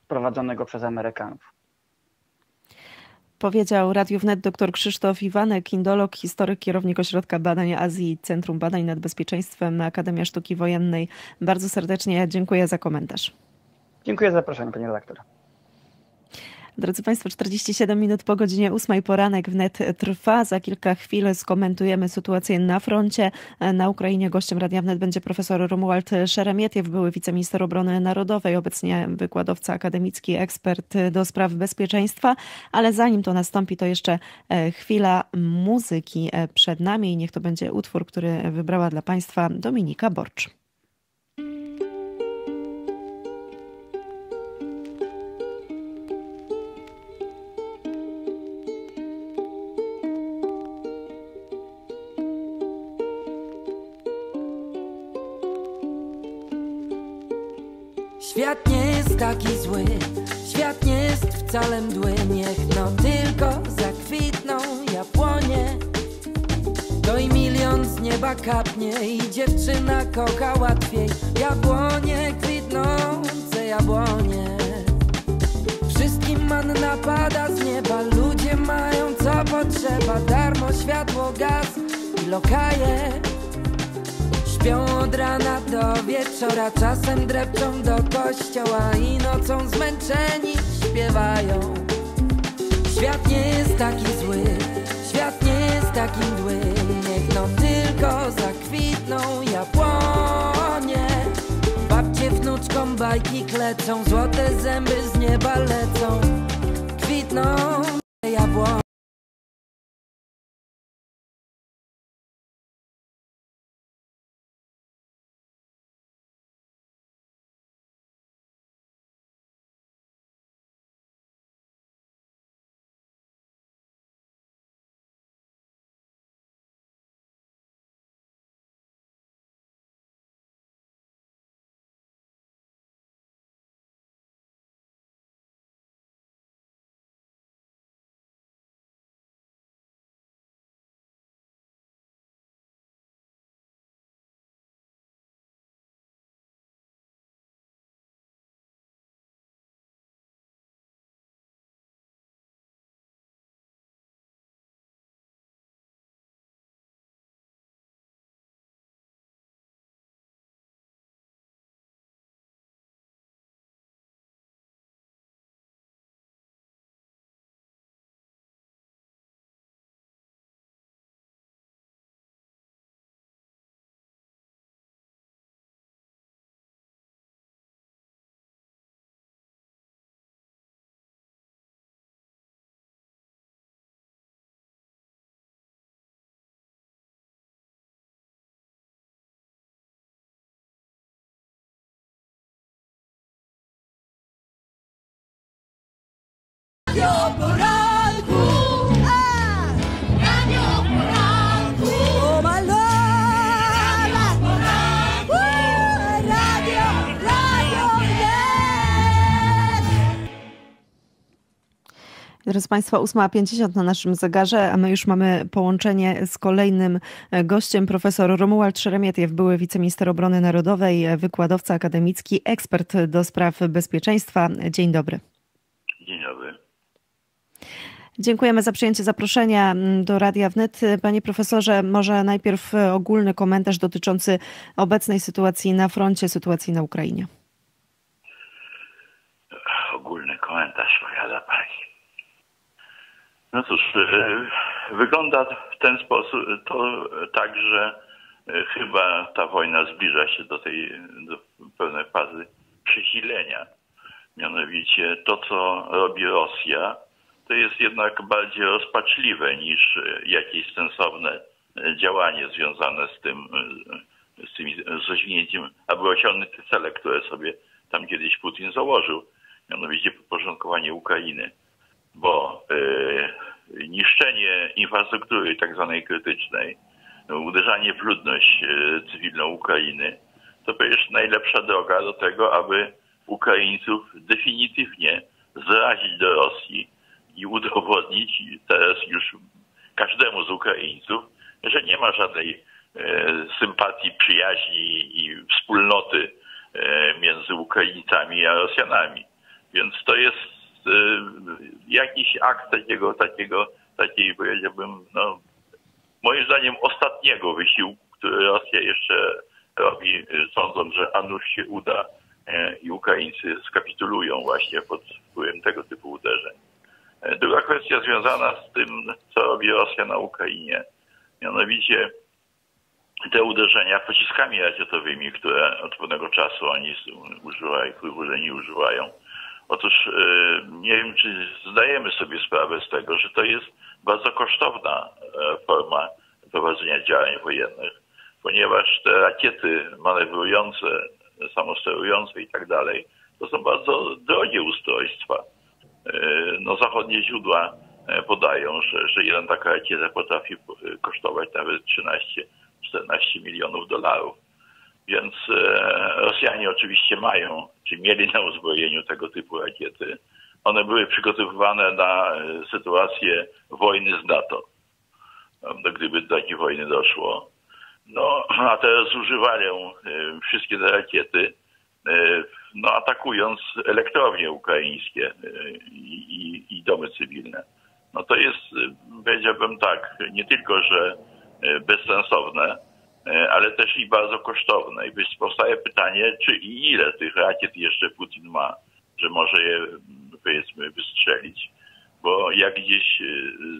prowadzonego przez Amerykanów. Powiedział Radiu Wnet dr Krzysztof Iwanek, indolog, historyk, kierownik Ośrodka Badań Azji Centrum Badań nad Bezpieczeństwem Akademia Sztuki Wojennej. Bardzo serdecznie dziękuję za komentarz. Dziękuję za zaproszenie, panie redaktor. Drodzy Państwo, 47 minut po godzinie 8 poranek wnet trwa. Za kilka chwil skomentujemy sytuację na froncie. Na Ukrainie gościem Radia Wnet będzie profesor Romuald Szeremietiew, były wiceminister obrony narodowej, obecnie wykładowca akademicki, ekspert do spraw bezpieczeństwa. Ale zanim to nastąpi, to jeszcze e, chwila muzyki e, przed nami i niech to będzie utwór, który wybrała dla Państwa Dominika Borcz. Taki zły, świat nie jest wcale mdły Niech no tylko zakwitną jabłonie. To i milion z nieba kapnie i dziewczyna kocha łatwiej. Jabłonie kwitnące jabłonie. Wszystkim manna pada z nieba Ludzie mają co potrzeba. Darmo światło, gaz i lokaje Śpią od rana do wieczora, czasem drepczą do kościoła i nocą zmęczeni śpiewają. Świat nie jest taki zły, świat nie jest taki mdły, niech no tylko zakwitną jabłonie. Babcie wnuczkom bajki klecą, złote zęby z nieba lecą, kwitną Drodzy Państwa, 8.50 na naszym zegarze, a my już mamy połączenie z kolejnym e, gościem, profesor Romuald Szeremietiew, były wiceminister obrony narodowej, e, wykładowca akademicki, ekspert do spraw bezpieczeństwa. Dzień dobry. Dzień dobry. Dziękujemy za przyjęcie zaproszenia do Radia Wnet. Panie profesorze, może najpierw e, ogólny komentarz dotyczący obecnej sytuacji na froncie, sytuacji na Ukrainie. Ogólny komentarz, powiada pani. No cóż, e, wygląda w ten sposób to tak, że e, chyba ta wojna zbliża się do tej do pewnej fazy przechylenia. Mianowicie to, co robi Rosja, to jest jednak bardziej rozpaczliwe niż e, jakieś sensowne działanie związane z tym, z, tymi, z rozwinięciem, aby osiągnąć te cele, które sobie tam kiedyś Putin założył, mianowicie podporządkowanie Ukrainy. Bo e, niszczenie infrastruktury tak zwanej krytycznej, uderzanie w ludność e, cywilną Ukrainy, to przecież najlepsza droga do tego, aby Ukraińców definitywnie zrazić do Rosji i udowodnić teraz już każdemu z Ukraińców, że nie ma żadnej e, sympatii, przyjaźni i wspólnoty między Ukraińcami a Rosjanami. Więc to jest jakiś akt takiego, takiego, takiej powiedziałbym, no, moim zdaniem ostatniego wysiłku, który Rosja jeszcze robi, e, sądząc, że a nuż się uda e, i Ukraińcy skapitulują właśnie pod wpływem tego typu uderzeń. Druga kwestia związana z tym, co robi Rosja na Ukrainie. Mianowicie te uderzenia pociskami rakietowymi, które od pewnego czasu oni używają, których urzędni używają. Otóż e, nie wiem, czy zdajemy sobie sprawę z tego, że to jest bardzo kosztowna e, forma prowadzenia działań wojennych, ponieważ te rakiety manewrujące, samosterujące i tak dalej, to są bardzo drogie ustrojstwa. E, No, zachodnie źródła podają, że, że jeden taka rakieta potrafi kosztować nawet 13-14 milionów dolarów. Więc e, Rosjanie oczywiście mają, czy mieli na uzbrojeniu tego typu rakiety. One były przygotowywane na e, sytuację wojny z NATO, prawda, gdyby do takiej wojny doszło. No, a teraz używają e, wszystkie te rakiety, no, atakując elektrownie ukraińskie i, i, i domy cywilne. No to jest, powiedziałbym tak, nie tylko, że bezsensowne, ale też i bardzo kosztowne. I powstaje pytanie, czy i ile tych rakiet jeszcze Putin ma, że może je, powiedzmy, wystrzelić. Bo ja gdzieś e,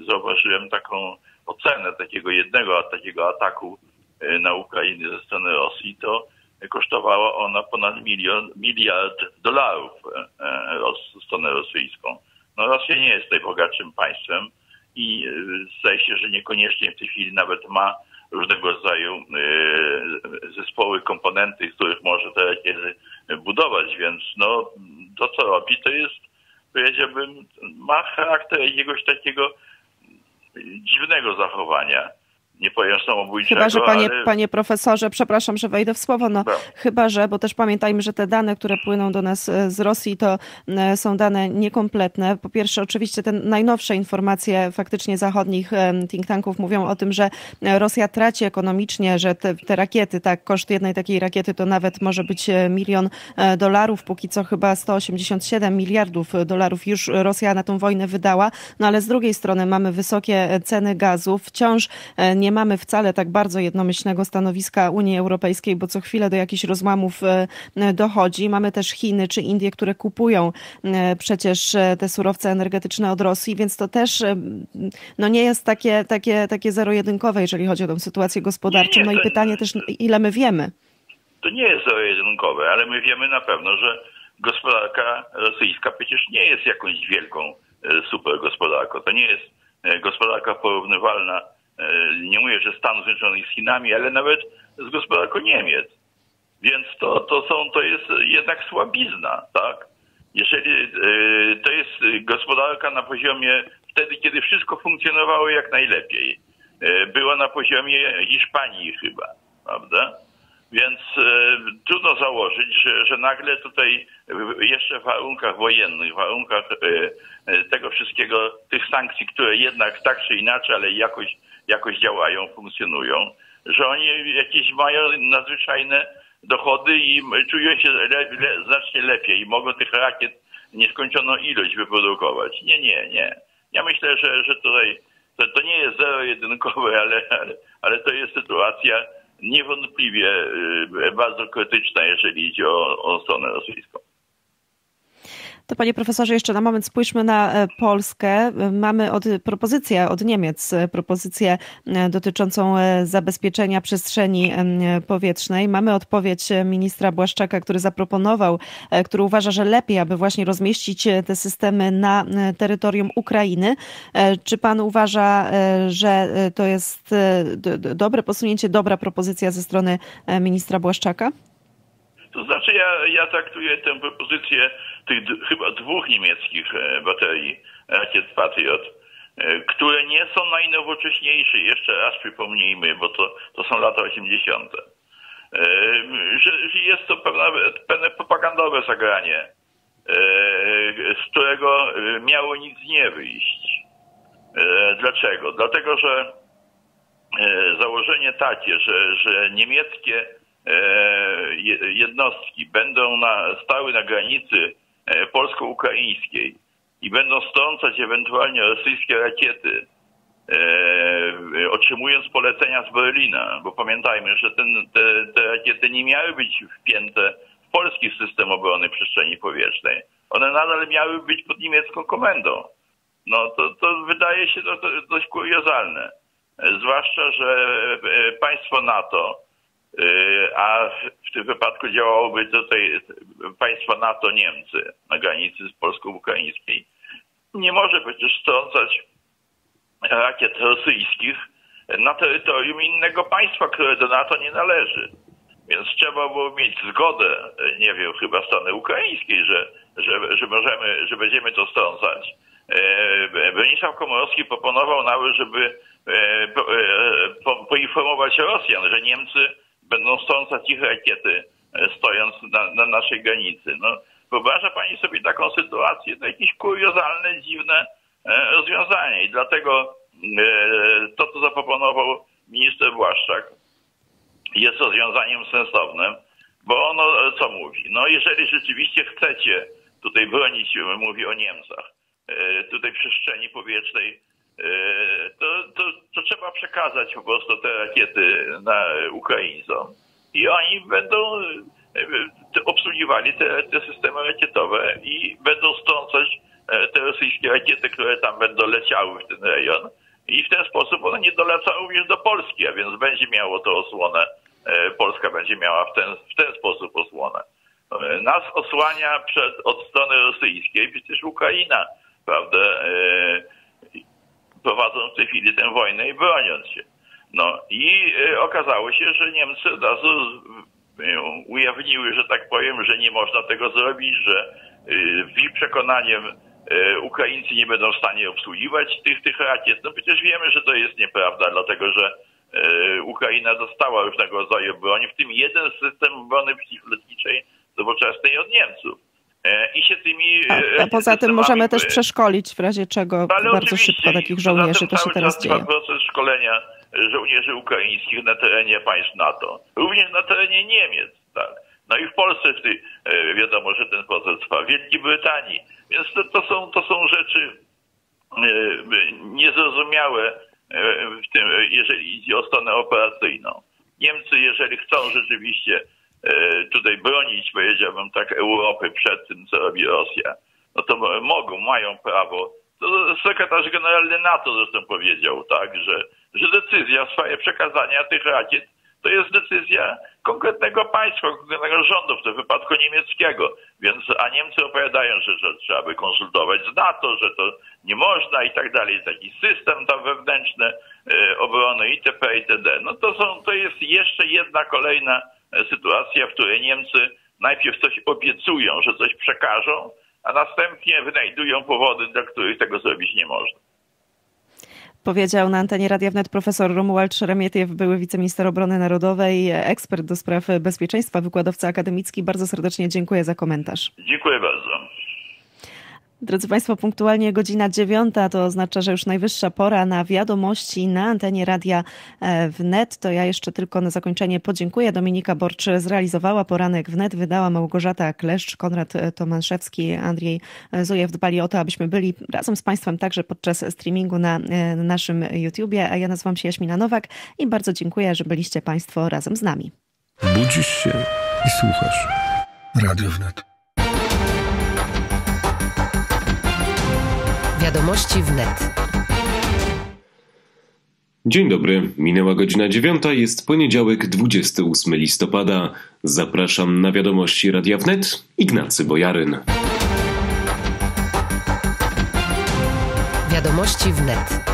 zauważyłem taką ocenę takiego jednego takiego ataku e, na Ukrainę ze strony Rosji, to kosztowała ona ponad milion, miliard dolarów e, e, Ros- stronę rosyjską. No Rosja nie jest najbogatszym państwem i e, zdaje się, że niekoniecznie w tej chwili nawet ma różnego rodzaju e, zespoły, komponenty, których może te rakiety budować, więc no to co robi to jest powiedziałbym ma charakter jakiegoś takiego dziwnego zachowania. Nie powiem samobójczego, Chyba, że panie, ale... panie profesorze, przepraszam, że wejdę w słowo, no chyba, że, bo też pamiętajmy, że te dane, które płyną do nas e, z Rosji, to e, są dane niekompletne. Po pierwsze, oczywiście te najnowsze informacje faktycznie zachodnich think tanków mówią o tym, że e, Rosja traci ekonomicznie, że te, te rakiety, tak, koszt jednej takiej rakiety to nawet może być milion dolarów, póki co chyba 187 miliardów dolarów już Rosja na tą wojnę wydała, no ale z drugiej strony mamy wysokie ceny gazu, wciąż e, nie mamy wcale tak bardzo jednomyślnego stanowiska Unii Europejskiej, bo co chwilę do jakichś rozłamów e, e, dochodzi. Mamy też Chiny czy Indie, które kupują e, przecież te surowce energetyczne od Rosji, więc to też no nie jest takie, takie, takie zero-jedynkowe, jeżeli chodzi o tą sytuację gospodarczą. No i pytanie też, ile my wiemy. To nie jest zero-jedynkowe, ale my wiemy na pewno, że gospodarka rosyjska przecież nie jest jakąś wielką e, super gospodarką. To nie jest gospodarka porównywalna, nie mówię, że Stanów Zjednoczonych z Chinami, ale nawet z gospodarką Niemiec. Więc to, to, są, to jest jednak słabizna, tak? Jeżeli e, to jest gospodarka na poziomie wtedy, kiedy wszystko funkcjonowało jak najlepiej. E, Była na poziomie Hiszpanii chyba, prawda? Więc e, trudno założyć, że, że nagle tutaj jeszcze w warunkach wojennych, w warunkach e, e, tego wszystkiego, tych sankcji, które jednak tak czy inaczej, ale jakoś, jakoś działają, funkcjonują, że oni jakieś mają nadzwyczajne dochody i czują się le, le, znacznie lepiej i mogą tych rakiet nieskończoną ilość wyprodukować. Nie, nie, nie. Ja myślę, że, że tutaj to, to nie jest zero-jedynkowe, ale, ale, ale to jest sytuacja niewątpliwie y, bardzo krytyczna, jeżeli idzie o, o stronę rosyjską. To panie profesorze, jeszcze na moment spójrzmy na e, Polskę. Mamy od, propozycję od Niemiec, e, propozycję e, dotyczącą zabezpieczenia przestrzeni powietrznej. Mamy odpowiedź ministra Błaszczaka, który zaproponował, który uważa, że lepiej, aby właśnie rozmieścić te systemy na terytorium Ukrainy. Czy pan uważa, że to jest dobre posunięcie, dobra propozycja ze strony ministra Błaszczaka? To znaczy ja, ja traktuję tę propozycję tych chyba dwóch niemieckich e, baterii rakiet Patriot, e, które nie są najnowocześniejsze. Jeszcze raz przypomnijmy, bo to, to są lata 80. E, Że, że jest to pewne, pewne propagandowe zagranie, z którego miało nic nie wyjść. Dlaczego? Dlatego, że założenie takie, że, że niemieckie je- jednostki będą na, stały na granicy polsko-ukraińskiej i będą strącać ewentualnie rosyjskie rakiety, e, otrzymując polecenia z Berlina, bo pamiętajmy, że ten, te, te rakiety nie miały być wpięte w polski system obrony przestrzeni powietrznej. One nadal miały być pod niemiecką komendą. no to, to wydaje się to, to dość kuriozalne. Zwłaszcza, że e, państwo NATO, e, a w tym wypadku działałoby tutaj państwo NATO Niemcy na granicy z polsko-ukraińskiej, nie może przecież strącać rakiet rosyjskich na terytorium innego państwa, które do NATO nie należy. Więc trzeba było mieć zgodę, nie wiem, chyba strony ukraińskiej, że, że, że możemy, że będziemy to strącać. E, Bronisław Komorowski proponował nawet, żeby e, e, po, poinformować Rosjan, że Niemcy będą strącać ich rakiety, stojąc na, na naszej granicy. No, wyobraża pani sobie taką sytuację? To jakieś kuriozalne, dziwne rozwiązanie. I dlatego to, co zaproponował minister Błaszczak, jest rozwiązaniem sensownym, bo ono co mówi? No jeżeli rzeczywiście chcecie tutaj bronić, mówi o Niemcach, tutaj przestrzeni powietrznej, to, to, to trzeba przekazać po prostu te rakiety na Ukraińcom. I oni będą obsługiwali te, te systemy rakietowe i będą strącać te rosyjskie rakiety, które tam będą leciały w ten rejon. I w ten sposób one nie dolecą również do Polski, a więc będzie miało to osłonę, Polska będzie miała w ten, w ten sposób osłonę. Nas osłania przed, od strony rosyjskiej przecież Ukraina, prawda, prowadzą w tej chwili tę wojnę i broniąc się. No i okazało się, że Niemcy od razu ujawniły, że tak powiem, że nie można tego zrobić, że w ich przekonaniem Ukraińcy nie będą w stanie obsługiwać tych, tych rakiet. No przecież wiemy, że to jest nieprawda, dlatego że Ukraina dostała różnego rodzaju broń, w tym jeden system obrony przeciwlotniczej nowoczesnej od Niemców. I się tymi. A, a poza tym możemy też przeszkolić w razie czego bardzo szybko takich żołnierzy. To się teraz dzieje. proces szkolenia żołnierzy ukraińskich na terenie państw NATO. Również na terenie Niemiec, tak. No i w Polsce w tej, wiadomo, że ten proces trwa. W Wielkiej Brytanii. Więc to, to, są, to są rzeczy niezrozumiałe, w tym, jeżeli idzie o stronę operacyjną. Niemcy, jeżeli chcą rzeczywiście tutaj bronić, powiedziałbym tak, Europy przed tym, co robi Rosja, no to mogą, mają prawo. To sekretarz generalny NATO zresztą powiedział, tak, że, że decyzja w sprawie przekazania tych rakiet to jest decyzja konkretnego państwa, konkretnego rządu, w tym wypadku niemieckiego. Więc, a Niemcy opowiadają, że, że trzeba by konsultować z NATO, że to nie można i tak dalej. Taki system tam wewnętrzny e, obrony itp. itd. No to są, to jest jeszcze jedna kolejna sytuacja, w której Niemcy najpierw coś obiecują, że coś przekażą, a następnie wynajdują powody, dla których tego zrobić nie można. Powiedział na antenie Radia Wnet profesor Romuald Szeremietiew, były wiceminister obrony narodowej, ekspert do spraw bezpieczeństwa, wykładowca akademicki. Bardzo serdecznie dziękuję za komentarz. Dziękuję bardzo. Drodzy Państwo, punktualnie godzina dziewiąta to oznacza, że już najwyższa pora na wiadomości na antenie Radia Wnet. To ja jeszcze tylko na zakończenie podziękuję. Dominika Borcz zrealizowała poranek Wnet, wydała Małgorzata Kleszcz, Konrad Tomaszewski, Andrzej Zujew dbali o to, abyśmy byli razem z Państwem także podczas streamingu na naszym YouTubie. A ja nazywam się Jaśmina Nowak i bardzo dziękuję, że byliście Państwo razem z nami. Budzisz się i słuchasz. Radio Wnet. Wiadomości wnet. Dzień dobry, minęła godzina dziewiąta, jest poniedziałek 28 listopada. Zapraszam na wiadomości Radia Wnet, Ignacy Bojaryn. Wiadomości wnet.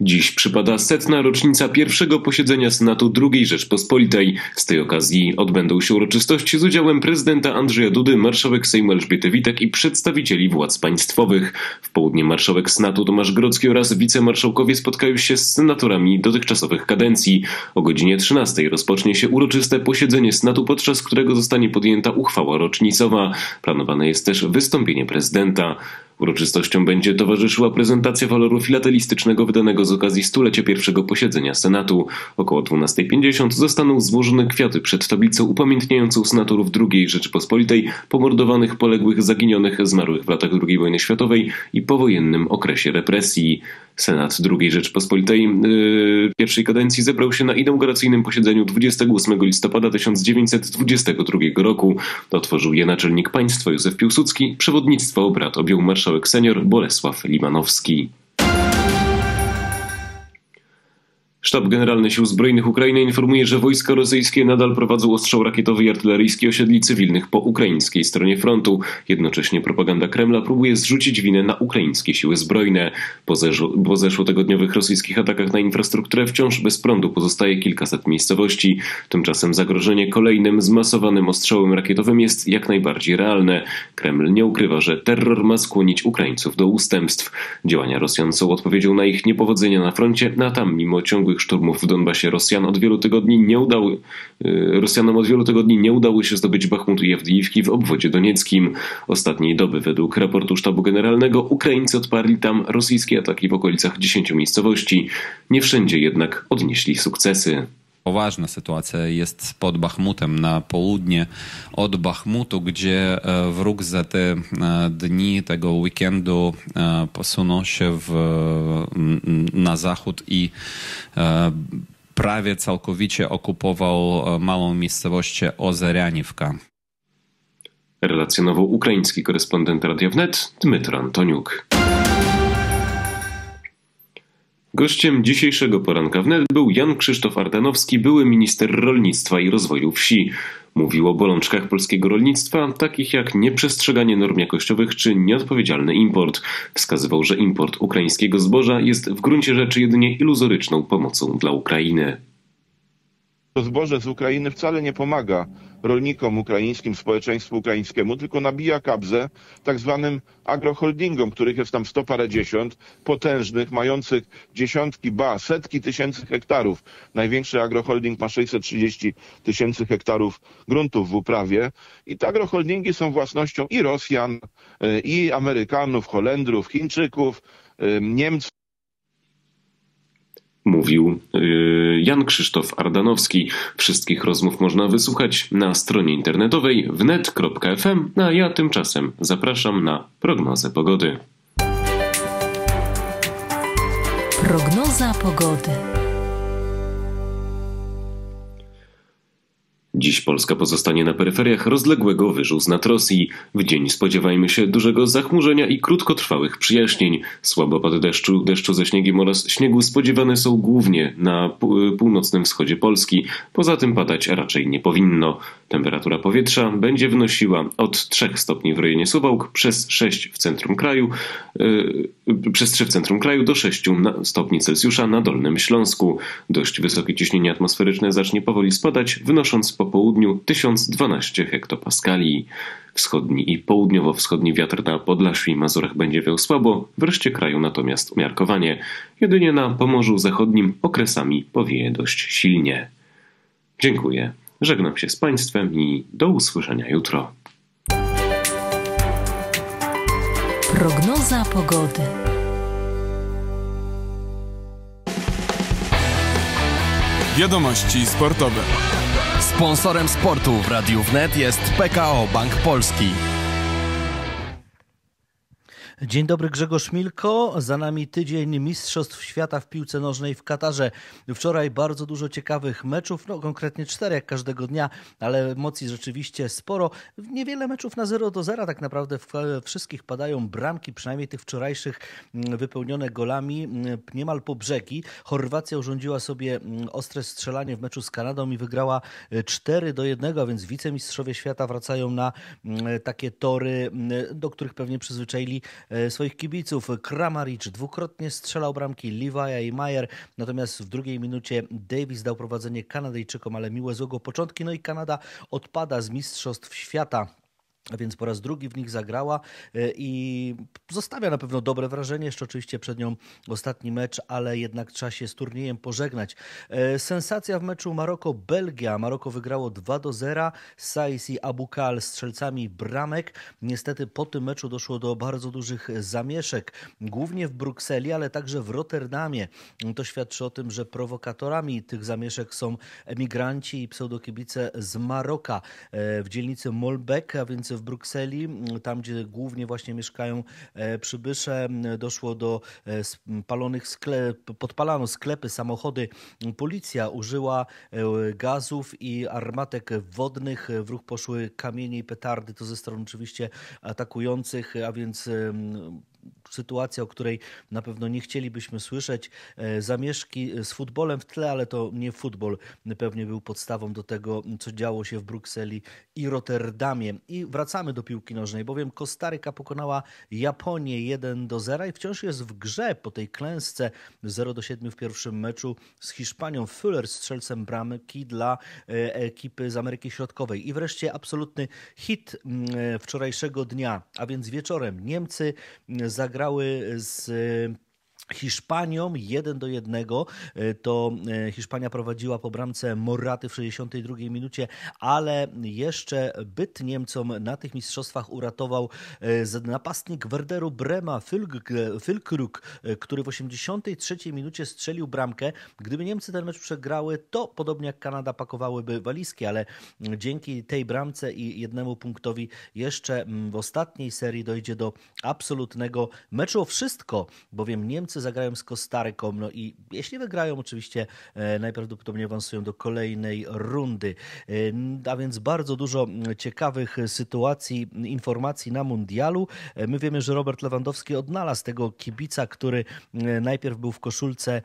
Dziś przypada setna rocznica pierwszego posiedzenia Senatu II Rzeczpospolitej. Z tej okazji odbędą się uroczystości z udziałem prezydenta Andrzeja Dudy, marszałek Sejmu Elżbiety Witek i przedstawicieli władz państwowych. W południe marszałek Senatu Tomasz Grodzki oraz wicemarszałkowie spotkają się z senatorami dotychczasowych kadencji. O godzinie 13 rozpocznie się uroczyste posiedzenie Senatu, podczas którego zostanie podjęta uchwała rocznicowa. Planowane jest też wystąpienie prezydenta. Uroczystością będzie towarzyszyła prezentacja waloru filatelistycznego wydanego z okazji stulecia pierwszego posiedzenia Senatu. Około 12.50 zostaną złożone kwiaty przed tablicą upamiętniającą senatorów II Rzeczypospolitej, pomordowanych, poległych, zaginionych, zmarłych w latach II wojny światowej i powojennym okresie represji. Senat II Rzeczypospolitej yy, pierwszej kadencji zebrał się na inauguracyjnym posiedzeniu 28 listopada 1922 roku. Otworzył je naczelnik państwa Józef Piłsudski, przewodnictwo obrad objął marszałek marszałek senior Bolesław Limanowski. Sztab Generalny Sił Zbrojnych Ukrainy informuje, że wojska rosyjskie nadal prowadzą ostrzał rakietowy i artyleryjski osiedli cywilnych po ukraińskiej stronie frontu. Jednocześnie propaganda Kremla próbuje zrzucić winę na ukraińskie siły zbrojne. Po, zeszło, po zeszłotygodniowych rosyjskich atakach na infrastrukturę wciąż bez prądu pozostaje kilkaset miejscowości. Tymczasem zagrożenie kolejnym zmasowanym ostrzałem rakietowym jest jak najbardziej realne. Kreml nie ukrywa, że terror ma skłonić Ukraińców do ustępstw. Działania Rosjan są odpowiedzią na ich niepowodzenia na froncie, a tam mimo ciągłych szturmów w Donbasie Rosjan od wielu tygodni nie udały, y, Rosjanom od wielu tygodni nie udało się zdobyć Bachmutu i w obwodzie donieckim. Ostatniej doby według raportu sztabu generalnego Ukraińcy odparli tam rosyjskie ataki w okolicach 10 miejscowości. Nie wszędzie jednak odnieśli sukcesy. Poważna sytuacja jest pod Bachmutem na południe od Bachmutu, gdzie e, wróg za te e, dni tego weekendu e, posunął się w, na zachód i prawie całkowicie okupował małą miejscowość Ozerianivka. Relacjonował ukraiński korespondent Radia Wnet Dmytro Antoniuk. Gościem dzisiejszego poranka wnet był Jan Krzysztof Ardanowski, były minister rolnictwa i rozwoju wsi. Mówił o bolączkach polskiego rolnictwa, takich jak nieprzestrzeganie norm jakościowych czy nieodpowiedzialny import. Wskazywał, że import ukraińskiego zboża jest w gruncie rzeczy jedynie iluzoryczną pomocą dla Ukrainy. To zboże z Ukrainy wcale nie pomaga rolnikom ukraińskim, społeczeństwu ukraińskiemu, tylko nabija kabzę tak zwanym agroholdingom, których jest tam sto parędziesiąt, potężnych, mających dziesiątki, ba, setki tysięcy hektarów. Największy agroholding ma 630 tysięcy hektarów gruntów w uprawie i te agroholdingi są własnością i Rosjan, y, i Amerykanów, Holendrów, Chińczyków, y, Niemców. Mówił y, Jan Krzysztof Ardanowski. Wszystkich rozmów można wysłuchać na stronie internetowej wnet.fm, a ja tymczasem zapraszam na prognozę pogody. Prognoza pogody. Dziś Polska pozostanie na peryferiach rozległego wyżu nad Rosji. W dzień spodziewajmy się dużego zachmurzenia i krótkotrwałych przyjaśnień. Słabopad deszczu, deszczu ze śniegiem oraz śniegu spodziewane są głównie na północnym wschodzie Polski. Poza tym padać raczej nie powinno. Temperatura powietrza będzie wynosiła od 3 stopni w rejonie Suwałk przez 6 w centrum kraju, yy, przez 3 w centrum kraju do 6 stopni Celsjusza na Dolnym Śląsku. Dość wysokie ciśnienie atmosferyczne zacznie powoli spadać, wynosząc po południu 1012 hektopaskali. Wschodni i południowo-wschodni wiatr na Podlasiu i Mazurach będzie wiał słabo, w reszcie kraju natomiast umiarkowanie. Jedynie na Pomorzu Zachodnim okresami powieje dość silnie. Dziękuję. Żegnam się z Państwem i do usłyszenia jutro. Prognoza pogody. Wiadomości sportowe. Sponsorem sportu w Radiu Wnet jest PKO Bank Polski. Dzień dobry, Grzegorz Milko. Za nami tydzień Mistrzostw Świata w piłce nożnej w Katarze. Wczoraj bardzo dużo ciekawych meczów, no konkretnie cztery jak każdego dnia, ale emocji rzeczywiście sporo. Niewiele meczów na 0 do 0 tak naprawdę wszystkich padają bramki, przynajmniej tych wczorajszych mm, wypełnione golami mm, niemal po brzegi. Chorwacja urządziła sobie mm, ostre strzelanie w meczu z Kanadą i wygrała 4 do 1, a więc wicemistrzowie świata wracają na takie tory, do których pewnie przyzwyczaili E, swoich kibiców. Kramaric dwukrotnie strzelał bramki Levi'a i Mayer, natomiast w drugiej minucie Davis dał prowadzenie Kanadyjczykom, ale miłe złego początki. No i Kanada odpada z Mistrzostw Świata więc po raz drugi w nich zagrała e, i zostawia na pewno dobre wrażenie. Jeszcze oczywiście przed nią ostatni mecz, ale jednak trzeba się z turniejem pożegnać. E, sensacja w meczu Maroko-Belgia. Maroko wygrało 2 do 0. Saiz i Abukal strzelcami bramek. Niestety po tym meczu doszło do bardzo dużych zamieszek, głównie w Brukseli, ale także w Rotterdamie. To świadczy o tym, że prowokatorami tych zamieszek są emigranci i pseudokibice z Maroka e, w dzielnicy Molbek, a więc w Brukseli, tam gdzie głównie właśnie mieszkają e, przybysze. Doszło do e, spalonych sklep, podpalano sklepy, samochody. Policja użyła e, gazów i armatek wodnych. W ruch poszły kamienie i petardy, to ze strony oczywiście atakujących, a więc sytuacja, o której na pewno nie chcielibyśmy słyszeć. E, Zamieszki z futbolem w tle, ale to nie futbol pewnie był podstawą do tego, co działo się w Brukseli i Rotterdamie. I wracamy do piłki nożnej, bowiem Kostaryka pokonała Japonię 1 do 0 i wciąż jest w grze po tej klęsce 0 do 7 w pierwszym meczu z Hiszpanią. Fuller strzelcem bramki dla e, ekipy z Ameryki Środkowej. I wreszcie absolutny hit mm, e, wczorajszego dnia, a więc wieczorem Niemcy zagrały z Hiszpanią 1 do 1. To e, Hiszpania prowadziła po bramce Moraty w 62 minucie, ale jeszcze byt Niemcom na tych mistrzostwach uratował e, napastnik Werderu Brema e, który w 83 minucie strzelił bramkę. Gdyby Niemcy ten mecz przegrały, to podobnie jak Kanada pakowałyby walizki, ale dzięki tej bramce i jednemu punktowi jeszcze mm, w ostatniej serii dojdzie do absolutnego meczu o wszystko, bowiem Niemcy zagrają z Kostaryką, no i jeśli wygrają, oczywiście e, najprawdopodobniej awansują do kolejnej rundy. E, A więc bardzo dużo ciekawych sytuacji, informacji na mundialu. E, My wiemy, że Robert Lewandowski odnalazł tego kibica, który najpierw był w koszulce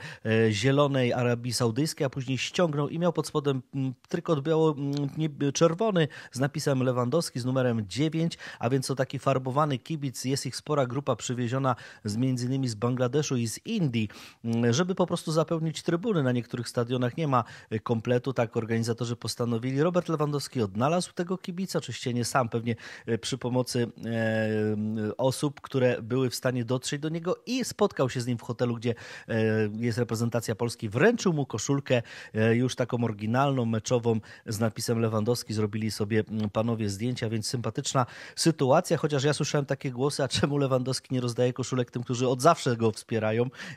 zielonej Arabii Saudyjskiej, a później ściągnął i miał pod spodem trykot biało mm, nie- czerwony z napisem Lewandowski z numerem 9, a więc to taki farbowany kibic. Jest ich spora grupa przywieziona z między innymi z Bangladeszu i z Indii, mm, żeby po prostu zapełnić trybuny. Na niektórych stadionach nie ma y, kompletu, tak organizatorzy postanowili. Robert Lewandowski odnalazł tego kibica, oczywiście nie sam, pewnie y, przy pomocy e, osób, które były w stanie dotrzeć do niego i spotkał się z nim w hotelu, gdzie e, jest reprezentacja Polski. Wręczył mu koszulkę e, już taką oryginalną, meczową z napisem Lewandowski. Zrobili sobie panowie zdjęcia, więc sympatyczna sytuacja, chociaż ja słyszałem takie głosy, a czemu Lewandowski nie rozdaje koszulek tym, którzy od zawsze go wspierają,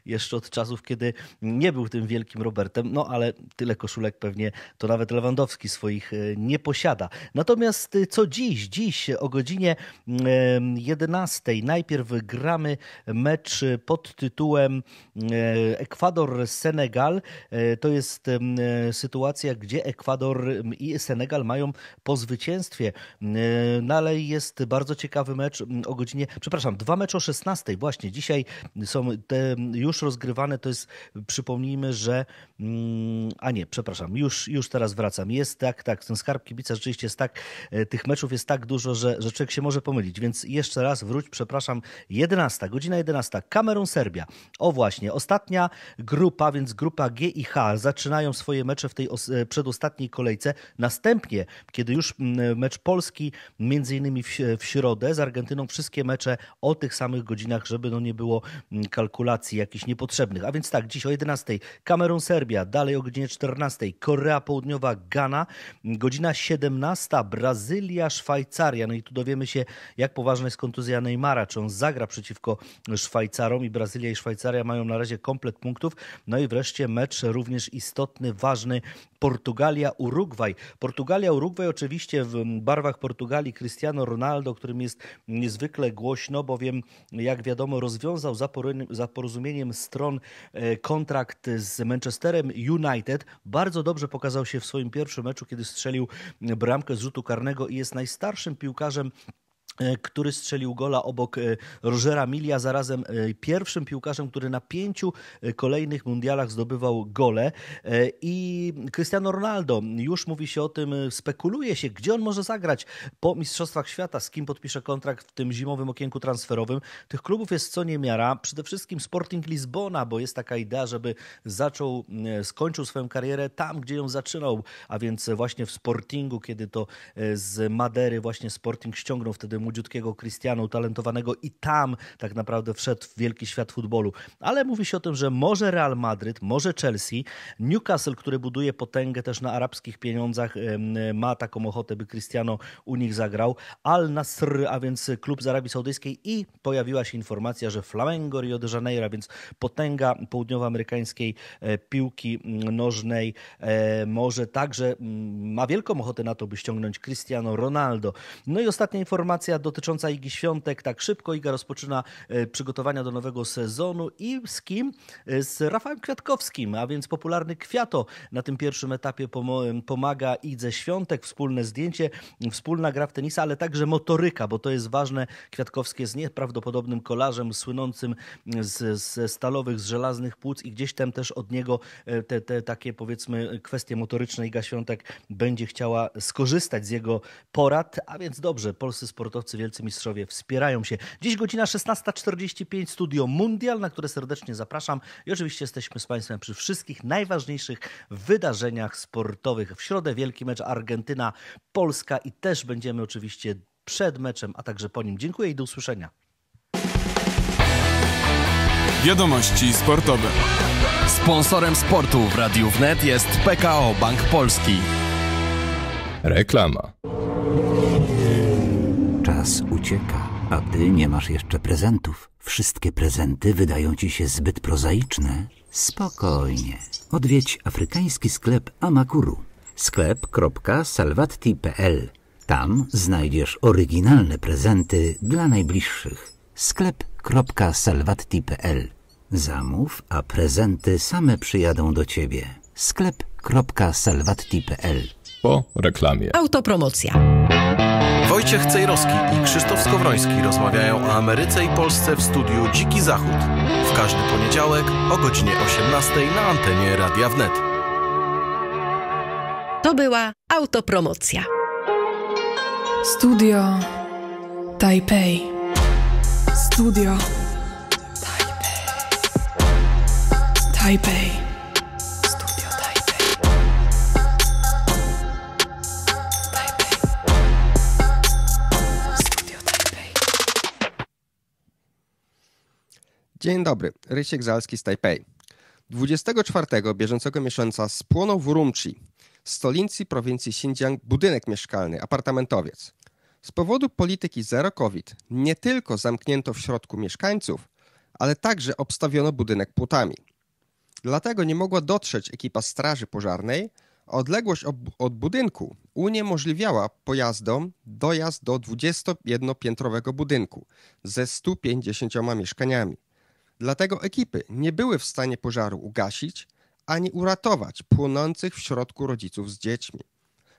jeszcze od czasów, kiedy nie był tym wielkim Robertem, no ale tyle koszulek pewnie to nawet Lewandowski swoich e, nie posiada. Natomiast e, co dziś? Dziś o godzinie em, 11 najpierw gramy mecz pod tytułem e, Ekwador-Senegal. E, To jest e, sytuacja, gdzie Ekwador i Senegal mają po zwycięstwie. E, No jest bardzo ciekawy mecz o godzinie, przepraszam, dwa mecze o 16. Właśnie dzisiaj są te już rozgrywane. To jest, przypomnijmy, że mm, a nie, przepraszam, już, już teraz wracam. Jest tak, tak, ten skarb kibica rzeczywiście jest tak, e, tych meczów jest tak dużo, że, że człowiek się może pomylić. Więc jeszcze raz wróć, przepraszam, 11, godzina 11, Kamerun, Serbia. O właśnie, ostatnia grupa, więc grupa G i H zaczynają swoje mecze w tej e, przedostatniej kolejce. Następnie, kiedy już mecz Polski, między innymi w, w środę z Argentyną, wszystkie mecze o tych samych godzinach, żeby no nie było mm, kalkulacji jakichś niepotrzebnych. A więc tak, dziś o 11 Kamerun, Serbia, dalej o godzinie 14 Korea Południowa, Ghana, godzina 17 Brazylia, Szwajcaria. No i tu dowiemy się, jak poważna jest kontuzja Neymara, czy on zagra przeciwko Szwajcarom i Brazylia i Szwajcaria mają na razie komplet punktów. No i wreszcie mecz również istotny, ważny Portugalia-Urugwaj. Portugalia-Urugwaj oczywiście w barwach Portugalii Cristiano Ronaldo, którym jest niezwykle głośno, bowiem jak wiadomo rozwiązał za porozumieniem- stron e, kontrakt z Manchesterem United. Bardzo dobrze pokazał się w swoim pierwszym meczu, kiedy strzelił bramkę z rzutu karnego i jest najstarszym piłkarzem który strzelił gola obok e, Rogera Milia, zarazem e, pierwszym piłkarzem, który na pięciu e, kolejnych mundialach zdobywał gole. E, I Cristiano Ronaldo, już mówi się o tym, e, spekuluje się, gdzie on może zagrać po Mistrzostwach Świata, z kim podpisze kontrakt w tym zimowym okienku transferowym. Tych klubów jest co niemiara. Przede wszystkim Sporting Lizbona, bo jest taka idea, żeby zaczął, e, skończył swoją karierę tam, gdzie ją zaczynał, a więc właśnie w Sportingu, kiedy to e, z Madery właśnie Sporting ściągnął wtedy młodziutkiego Cristiano, utalentowanego i tam tak naprawdę wszedł w wielki świat futbolu. Ale mówi się o tym, że może Real Madryt, może Chelsea, Newcastle, który buduje potęgę też na arabskich pieniądzach, ma taką ochotę, by Cristiano u nich zagrał. Al Nasr, a więc klub z Arabii Saudyjskiej i pojawiła się informacja, że Flamengo Rio de Janeiro, a więc potęga południowoamerykańskiej e, piłki mm, nożnej, e, może także mm, ma wielką ochotę na to, by ściągnąć Cristiano Ronaldo. No i ostatnia informacja dotycząca Igi Świątek. Tak szybko Iga rozpoczyna e, przygotowania do nowego sezonu i z kim? E, Z Rafałem Kwiatkowskim, a więc popularny Kwiato na tym pierwszym etapie pomaga Idze Świątek. Wspólne zdjęcie, wspólna gra w tenisa, ale także motoryka, bo to jest ważne. Kwiatkowski jest nieprawdopodobnym kolarzem, słynącym z, stalowych, z żelaznych płuc i gdzieś tam też od niego e, te, te takie powiedzmy kwestie motoryczne Iga Świątek będzie chciała skorzystać z jego porad, a więc dobrze, polscy sportowcy, wielcy mistrzowie wspierają się. Dziś godzina 16.45, studio Mundial, na które serdecznie zapraszam i oczywiście jesteśmy z Państwem przy wszystkich najważniejszych wydarzeniach sportowych. W środę wielki mecz Argentyna-Polska i też będziemy oczywiście przed meczem, a także po nim. Dziękuję i do usłyszenia. Wiadomości sportowe. Sponsorem sportu w Radiu Wnet jest PKO Bank Polski. Reklama. Czas ucieka, a ty nie masz jeszcze prezentów. Wszystkie prezenty wydają ci się zbyt prozaiczne. Spokojnie. Odwiedź afrykański sklep Amakuru. sklep.salvatti.pl Tam znajdziesz oryginalne prezenty dla najbliższych. sklep.salvatti.pl Zamów, a prezenty same przyjadą do ciebie. sklep.salvatti.pl Po reklamie. Autopromocja. Wojciech Cejrowski i Krzysztof Skowroński rozmawiają o Ameryce i Polsce w studiu Dziki Zachód. W każdy poniedziałek o godzinie 18 na antenie Radia Wnet. To była autopromocja. Studio Taipei. Studio Taipei. Taipei. Dzień dobry, Rysiek Zalski z Tajpej. 24 bieżącego miesiąca spłonął w Urumqi, stolicy prowincji Xinjiang, budynek mieszkalny, apartamentowiec. Z powodu polityki zero COVID nie tylko zamknięto w środku mieszkańców, ale także obstawiono budynek płotami. Dlatego nie mogła dotrzeć ekipa straży pożarnej, a odległość od budynku uniemożliwiała pojazdom dojazd do 21-piętrowego budynku ze 150 mieszkaniami. Dlatego ekipy nie były w stanie pożaru ugasić ani uratować płonących w środku rodziców z dziećmi.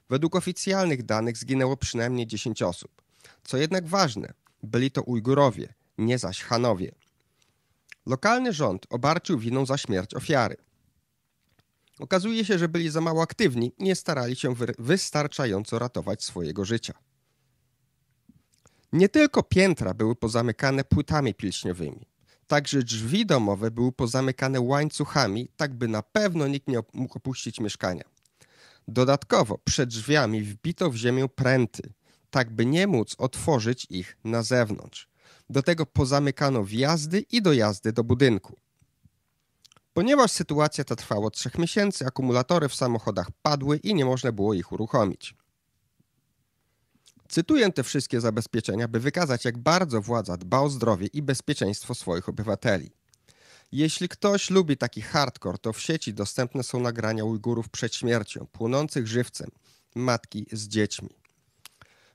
Według oficjalnych danych zginęło przynajmniej 10 osób. Co jednak ważne, byli to Ujgurowie, nie zaś Hanowie. Lokalny rząd obarczył winą za śmierć ofiary. Okazuje się, że byli za mało aktywni i nie starali się wy- wystarczająco ratować swojego życia. Nie tylko piętra były pozamykane płytami pilśniowymi. Także drzwi domowe były pozamykane łańcuchami, tak by na pewno nikt nie mógł opuścić mieszkania. Dodatkowo przed drzwiami wbito w ziemię pręty, tak by nie móc otworzyć ich na zewnątrz. Do tego pozamykano wjazdy i dojazdy do budynku. Ponieważ sytuacja ta trwała od trzech miesięcy, akumulatory w samochodach padły i nie można było ich uruchomić. Cytuję te wszystkie zabezpieczenia, by wykazać, jak bardzo władza dba o zdrowie i bezpieczeństwo swoich obywateli. Jeśli ktoś lubi taki hardcore, to w sieci dostępne są nagrania Ujgurów przed śmiercią, płonących żywcem, matki z dziećmi.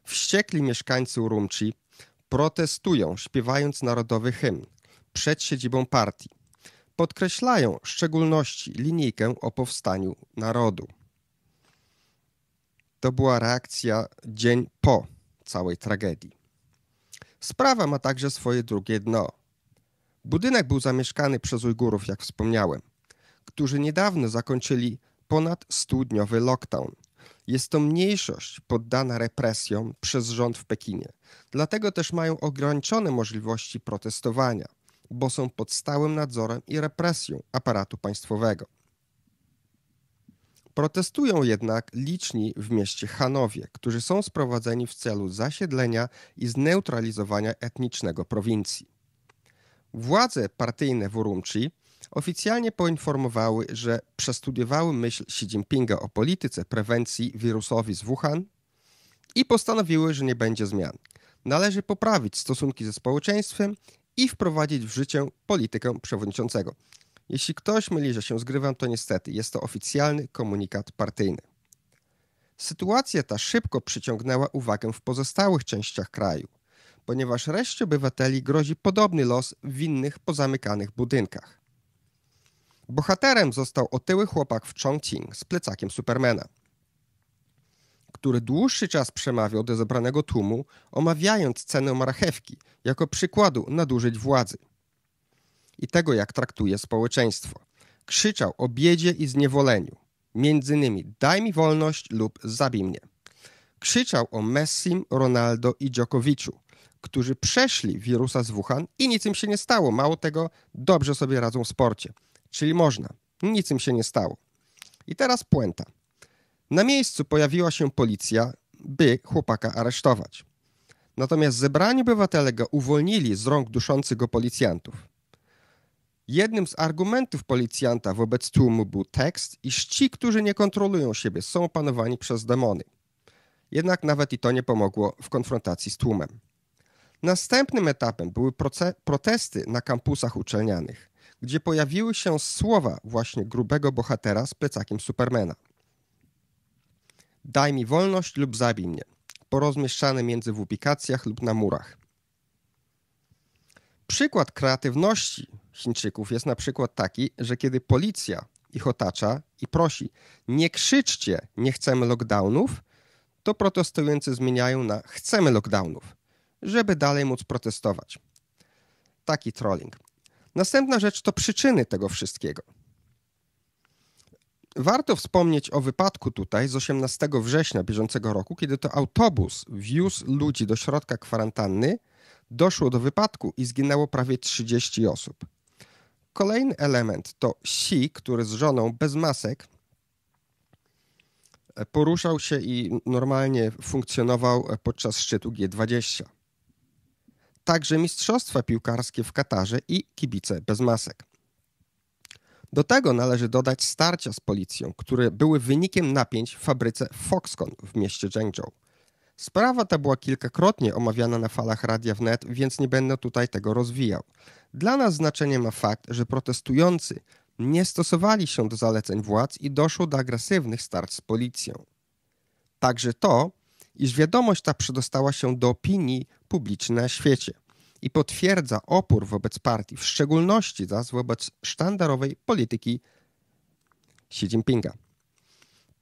Wściekli mieszkańcy Urumqi protestują, śpiewając narodowy hymn przed siedzibą partii. Podkreślają w szczególności linijkę o powstaniu narodu. To była reakcja dzień po całej tragedii. Sprawa ma także swoje drugie dno. Budynek był zamieszkany przez Ujgurów, jak wspomniałem, którzy niedawno zakończyli ponad 100-dniowy lockdown. Jest to mniejszość poddana represjom przez rząd w Pekinie. Dlatego też mają ograniczone możliwości protestowania, bo są pod stałym nadzorem i represją aparatu państwowego. Protestują jednak liczni w mieście Hanowie, którzy są sprowadzeni w celu zasiedlenia i zneutralizowania etnicznego prowincji. Władze partyjne w Urumqi oficjalnie poinformowały, że przestudiowały myśl Xi Jinpinga o polityce prewencji wirusowi z Wuhan i postanowiły, że nie będzie zmian. Należy poprawić stosunki ze społeczeństwem i wprowadzić w życie politykę przewodniczącego. Jeśli ktoś myli, że się zgrywam, to niestety jest to oficjalny komunikat partyjny. Sytuacja ta szybko przyciągnęła uwagę w pozostałych częściach kraju, ponieważ reszcie obywateli grozi podobny los w innych pozamykanych budynkach. Bohaterem został otyły chłopak w Chongqing z plecakiem Supermana, który dłuższy czas przemawiał do zebranego tłumu, omawiając cenę marchewki jako przykładu nadużyć władzy i tego, jak traktuje społeczeństwo. Krzyczał o biedzie i zniewoleniu. Między innymi daj mi wolność lub zabij mnie. Krzyczał o Messim, Ronaldo i Djokoviczu, którzy przeszli wirusa z Wuhan i nic im się nie stało. Mało tego, dobrze sobie radzą w sporcie. Czyli można. Nic im się nie stało. I teraz puenta. Na miejscu pojawiła się policja, by chłopaka aresztować. Natomiast zebrani obywatele go uwolnili z rąk duszących go policjantów. Jednym z argumentów policjanta wobec tłumu był tekst, iż ci, którzy nie kontrolują siebie, są opanowani przez demony. Jednak nawet i to nie pomogło w konfrontacji z tłumem. Następnym etapem były protesty na kampusach uczelnianych, gdzie pojawiły się słowa właśnie grubego bohatera z plecakiem Supermana. Daj mi wolność lub zabij mnie, porozmieszczane między w publikacjach lub na murach. Przykład kreatywności Chińczyków jest na przykład taki, że kiedy policja ich otacza i prosi nie krzyczcie, nie chcemy lockdownów, to protestujący zmieniają na chcemy lockdownów, żeby dalej móc protestować. Taki trolling. Następna rzecz to przyczyny tego wszystkiego. Warto wspomnieć o wypadku tutaj z 18 września bieżącego roku, kiedy to autobus wiózł ludzi do środka kwarantanny, doszło do wypadku i zginęło prawie 30 osób. Kolejny element to Xi, który z żoną bez masek poruszał się i normalnie funkcjonował podczas szczytu G20. Także mistrzostwa piłkarskie w Katarze i kibice bez masek. Do tego należy dodać starcia z policją, które były wynikiem napięć w fabryce Foxconn w mieście Zhengzhou. Sprawa ta była kilkakrotnie omawiana na falach Radia Wnet, więc nie będę tutaj tego rozwijał. Dla nas znaczenie ma fakt, że protestujący nie stosowali się do zaleceń władz i doszło do agresywnych starć z policją. Także to, iż wiadomość ta przedostała się do opinii publicznej na świecie i potwierdza opór wobec partii, w szczególności zaś wobec sztandarowej polityki Xi Jinpinga.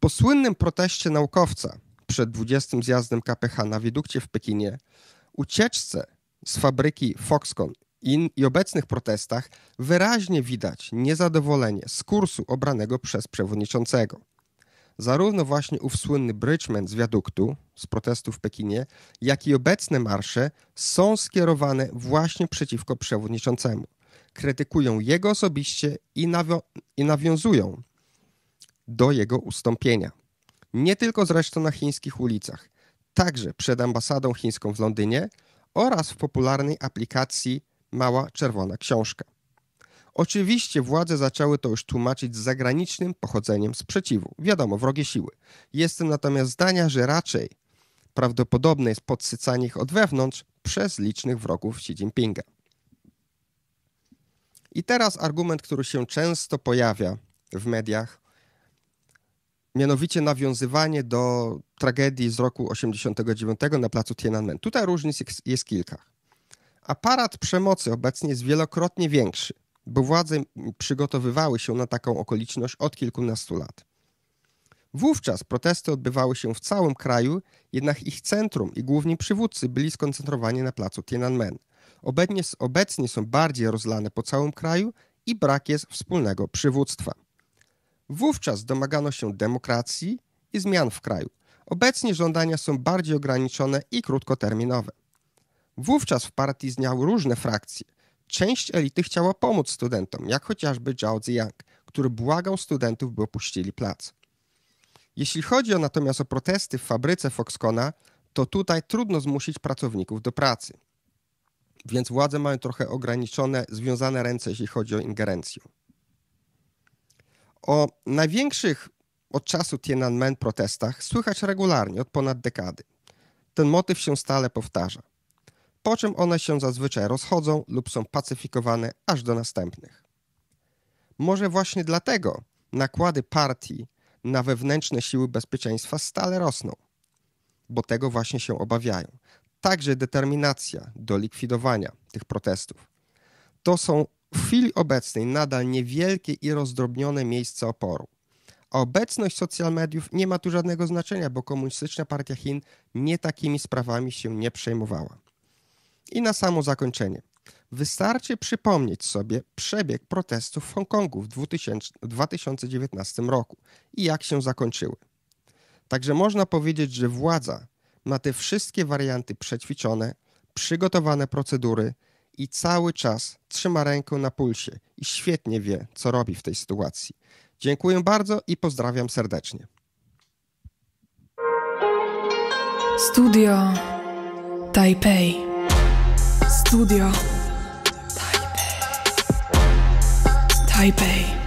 Po słynnym proteście naukowca przed 20 zjazdem KPH na wiedukcie w Pekinie, ucieczce z fabryki Foxconn i, i obecnych protestach wyraźnie widać niezadowolenie z kursu obranego przez przewodniczącego. Zarówno właśnie ów słynny Bridgman z wiaduktu, z protestu w Pekinie, jak i obecne marsze są skierowane właśnie przeciwko przewodniczącemu. Krytykują jego osobiście i, i nawiązują do jego ustąpienia. Nie tylko zresztą na chińskich ulicach, także przed ambasadą chińską w Londynie oraz w popularnej aplikacji Mała Czerwona Książka. Oczywiście władze zaczęły to już tłumaczyć z zagranicznym pochodzeniem sprzeciwu. Wiadomo, wrogie siły. Jestem natomiast zdania, że raczej prawdopodobne jest podsycanie ich od wewnątrz przez licznych wrogów Xi Jinpinga. I teraz argument, który się często pojawia w mediach, mianowicie nawiązywanie do tragedii z roku 89 na placu Tiananmen. Tutaj różnic jest, kilka. Aparat przemocy obecnie jest wielokrotnie większy, bo władze przygotowywały się na taką okoliczność od kilkunastu lat. Wówczas protesty odbywały się w całym kraju, jednak ich centrum i główni przywódcy byli skoncentrowani na placu Tiananmen. Obecnie, obecnie są bardziej rozlane po całym kraju i brak jest wspólnego przywództwa. Wówczas domagano się demokracji i zmian w kraju. Obecnie żądania są bardziej ograniczone i krótkoterminowe. Wówczas w partii istniały różne frakcje. Część elity chciała pomóc studentom, jak chociażby Zhao Ziyang, który błagał studentów, by opuścili plac. Jeśli chodzi o, natomiast o protesty w fabryce Foxcona, to tutaj trudno zmusić pracowników do pracy. Więc władze mają trochę ograniczone, związane ręce, jeśli chodzi o ingerencję. O największych od czasu Tiananmen protestach słychać regularnie od ponad dekady. Ten motyw się stale powtarza. Po czym one się zazwyczaj rozchodzą lub są pacyfikowane aż do następnych. Może właśnie dlatego nakłady partii na wewnętrzne siły bezpieczeństwa stale rosną, bo tego właśnie się obawiają. Także determinacja do likwidowania tych protestów. To są w chwili obecnej nadal niewielkie i rozdrobnione miejsca oporu. A obecność social mediów nie ma tu żadnego znaczenia, bo Komunistyczna Partia Chin nie takimi sprawami się nie przejmowała. I na samo zakończenie. Wystarczy przypomnieć sobie przebieg protestów w Hongkongu w 2000, 2019 roku i jak się zakończyły. Także można powiedzieć, że władza ma te wszystkie warianty przećwiczone, przygotowane procedury i cały czas trzyma rękę na pulsie i świetnie wie, co robi w tej sytuacji. Dziękuję bardzo i pozdrawiam serdecznie. Studio Taipei. Studio Taipei. Taipei.